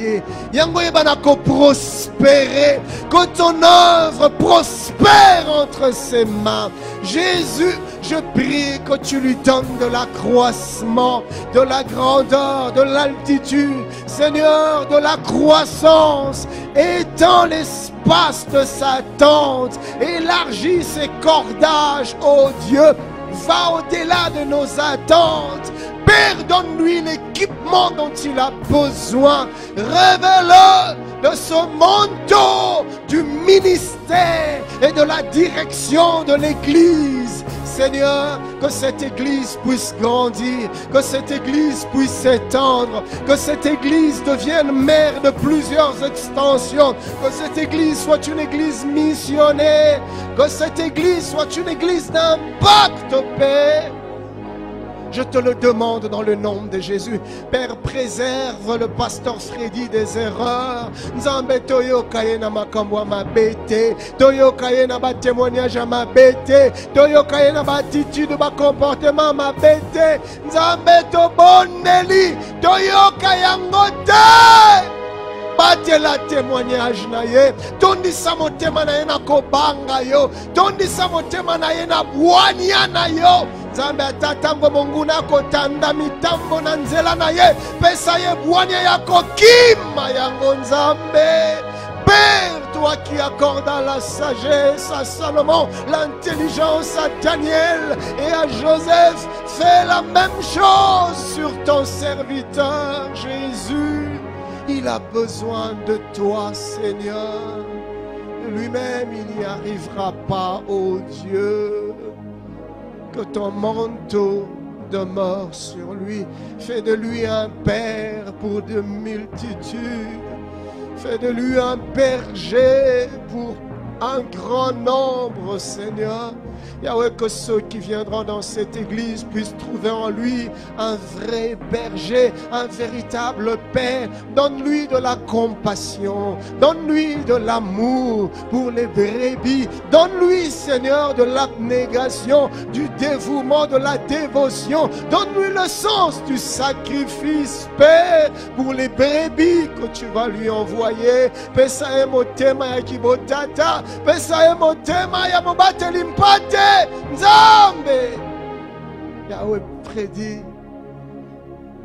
Speaker 7: que ton œuvre prospère entre ses mains. Jésus je prie que tu lui donnes de l'accroissement de la grandeur de l'altitude. Seigneur de la croissance. Étends l'espace de sa tente. Élargis ses cordages ô Dieu. Va au-delà de nos attentes. Père, donne-lui l'équipement dont il a besoin. Révèle de ce manteau du ministère et de la direction de l'Église. Seigneur, que cette Église puisse grandir, que cette Église puisse s'étendre, que cette Église devienne mère de plusieurs extensions, que cette Église soit une Église missionnaire, que cette Église soit une Église d'impact, Père. Je te le demande dans le nom de Jésus. Père, préserve le pasteur Freddy des erreurs. Nzambe toyoka ye na makambo ya mabe te. toyoka ye na batémoignage ya mabe te. toyoka ye na baatitude bacomportement mabe te. nzambe tobondeli toyoka yango te batela témoignage na ye tondisa motema na ye na kobanga yo tondisa motema na ye na bwania na yo nzambe toi qui accordas la sagesse à Salomon, l'intelligence à Daniel et à Joseph, fais la même chose sur ton serviteur Jésus. Il a besoin de toi, Seigneur. Lui-même, il n'y arrivera pas, ô Dieu. Que ton manteau demeure sur lui. Fais de lui un père pour de multitudes. Fais de lui un berger pour un grand nombre, Seigneur. Yahweh, que ceux qui viendront dans cette église puissent trouver en lui un vrai berger, un véritable père. Donne-lui de la compassion, donne-lui de l'amour pour les brebis. Donne-lui, Seigneur, de l'abnégation, du dévouement, de la dévotion. Donne-lui le sens du sacrifice, Père, pour les brebis que tu vas lui envoyer. Pesa ya kibotata, pesa ya mobateli mpate, Nzambe. Yahweh prédit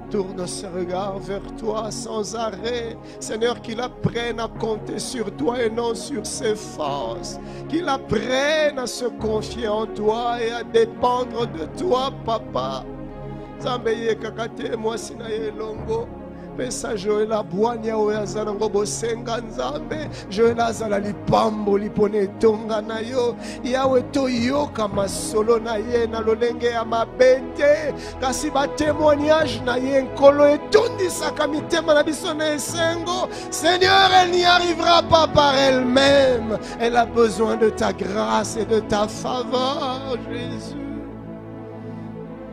Speaker 7: tourne ses regards vers toi sans arrêt. Seigneur, qu'il apprenne à compter sur toi et non sur ses forces. Qu'il apprenne à se confier en toi et à dépendre de toi, Papa. Nzambe ye kaka te mwasi na ye elongo pesa joel abwanya oyo aza nango bosenga nzambe. Joel azala lipamboli mpona etonga na yo. Yawe toyoka masolo na ye na lolenge ya mabe te kasi batémoignage na ye nkolo etondisaka mitema na biso na esengo. Seigneur elle n'y arrivera pas par elle-même. Elle a besoin de ta grâce et de ta faveur jésus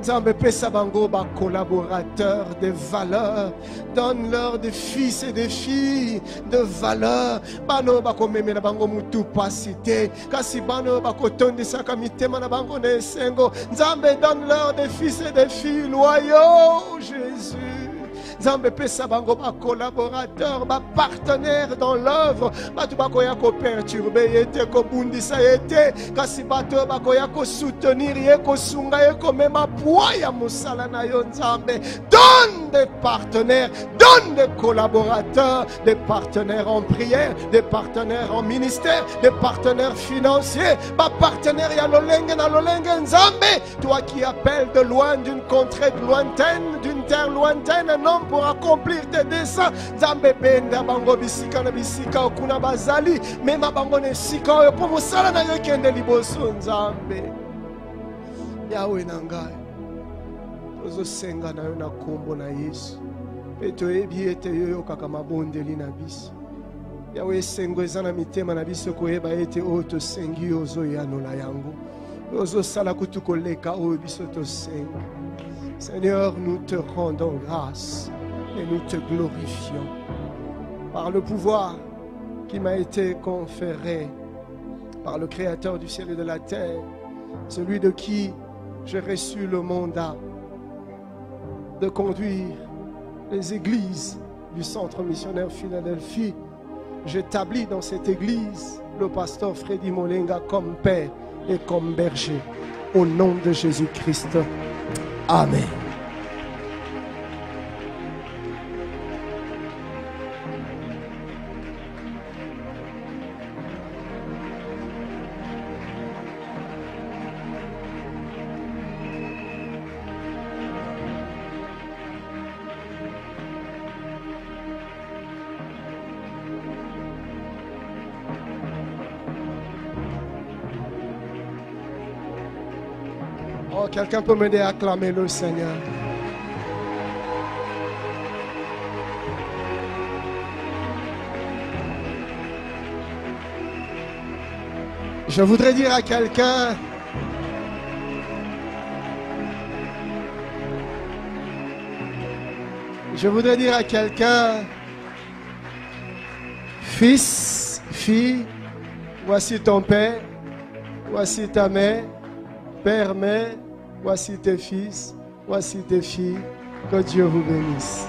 Speaker 7: Nzambe pesa bango ba collaborateurs de valeur donne-leur des fils et des filles de valeur bano bakomemela bango mutu pasi te kasi bano bakotondisaka mitema na bango na esengo nzambe donne-leur des fils et des filles loyaux jésus nzambe pesa bango bacolaborateur bapartenaire dans l'œuvre. Bato bakoya koperturbe ye te kobundisa ye te. Kasi bato oyo bakoya kosoutenir ye kosunga ye komema pwa ya mosala na yo nzambe. Donne des partenaires donne des collaborateurs des partenaires en prière des partenaires en ministère des partenaires financiers. Bapartenaire ya lolenge na lolenge nzambe toi qui appelles de loin d'une contrée lointaine d'une terre lointaine un homme pour accomplir tes desseins. Nzambe benda bango bisika na bisika kuna bazali mema bango na esika oyo mpo mosala na yo ekende liboso nzambe. Yawe na seigneur nous te rendons grâce et nous te glorifions par le pouvoir qui m'a été conféré par le Créateur du ciel et de la terre, celui de qui j'ai reçu le mandat de conduire les églises du centre missionnaire Philadelphie. J'établis dans cette église le pasteur Freddy Molenga comme père et comme berger. Au nom de Jésus-Christ. Amen. Quelqu'un peut m'aider à acclamer le Seigneur. Je voudrais dire à quelqu'un, je voudrais dire à quelqu'un, fils, fille, voici ton père, voici ta mère, père, mère, voici tes fils, voici tes filles, que Dieu vous bénisse.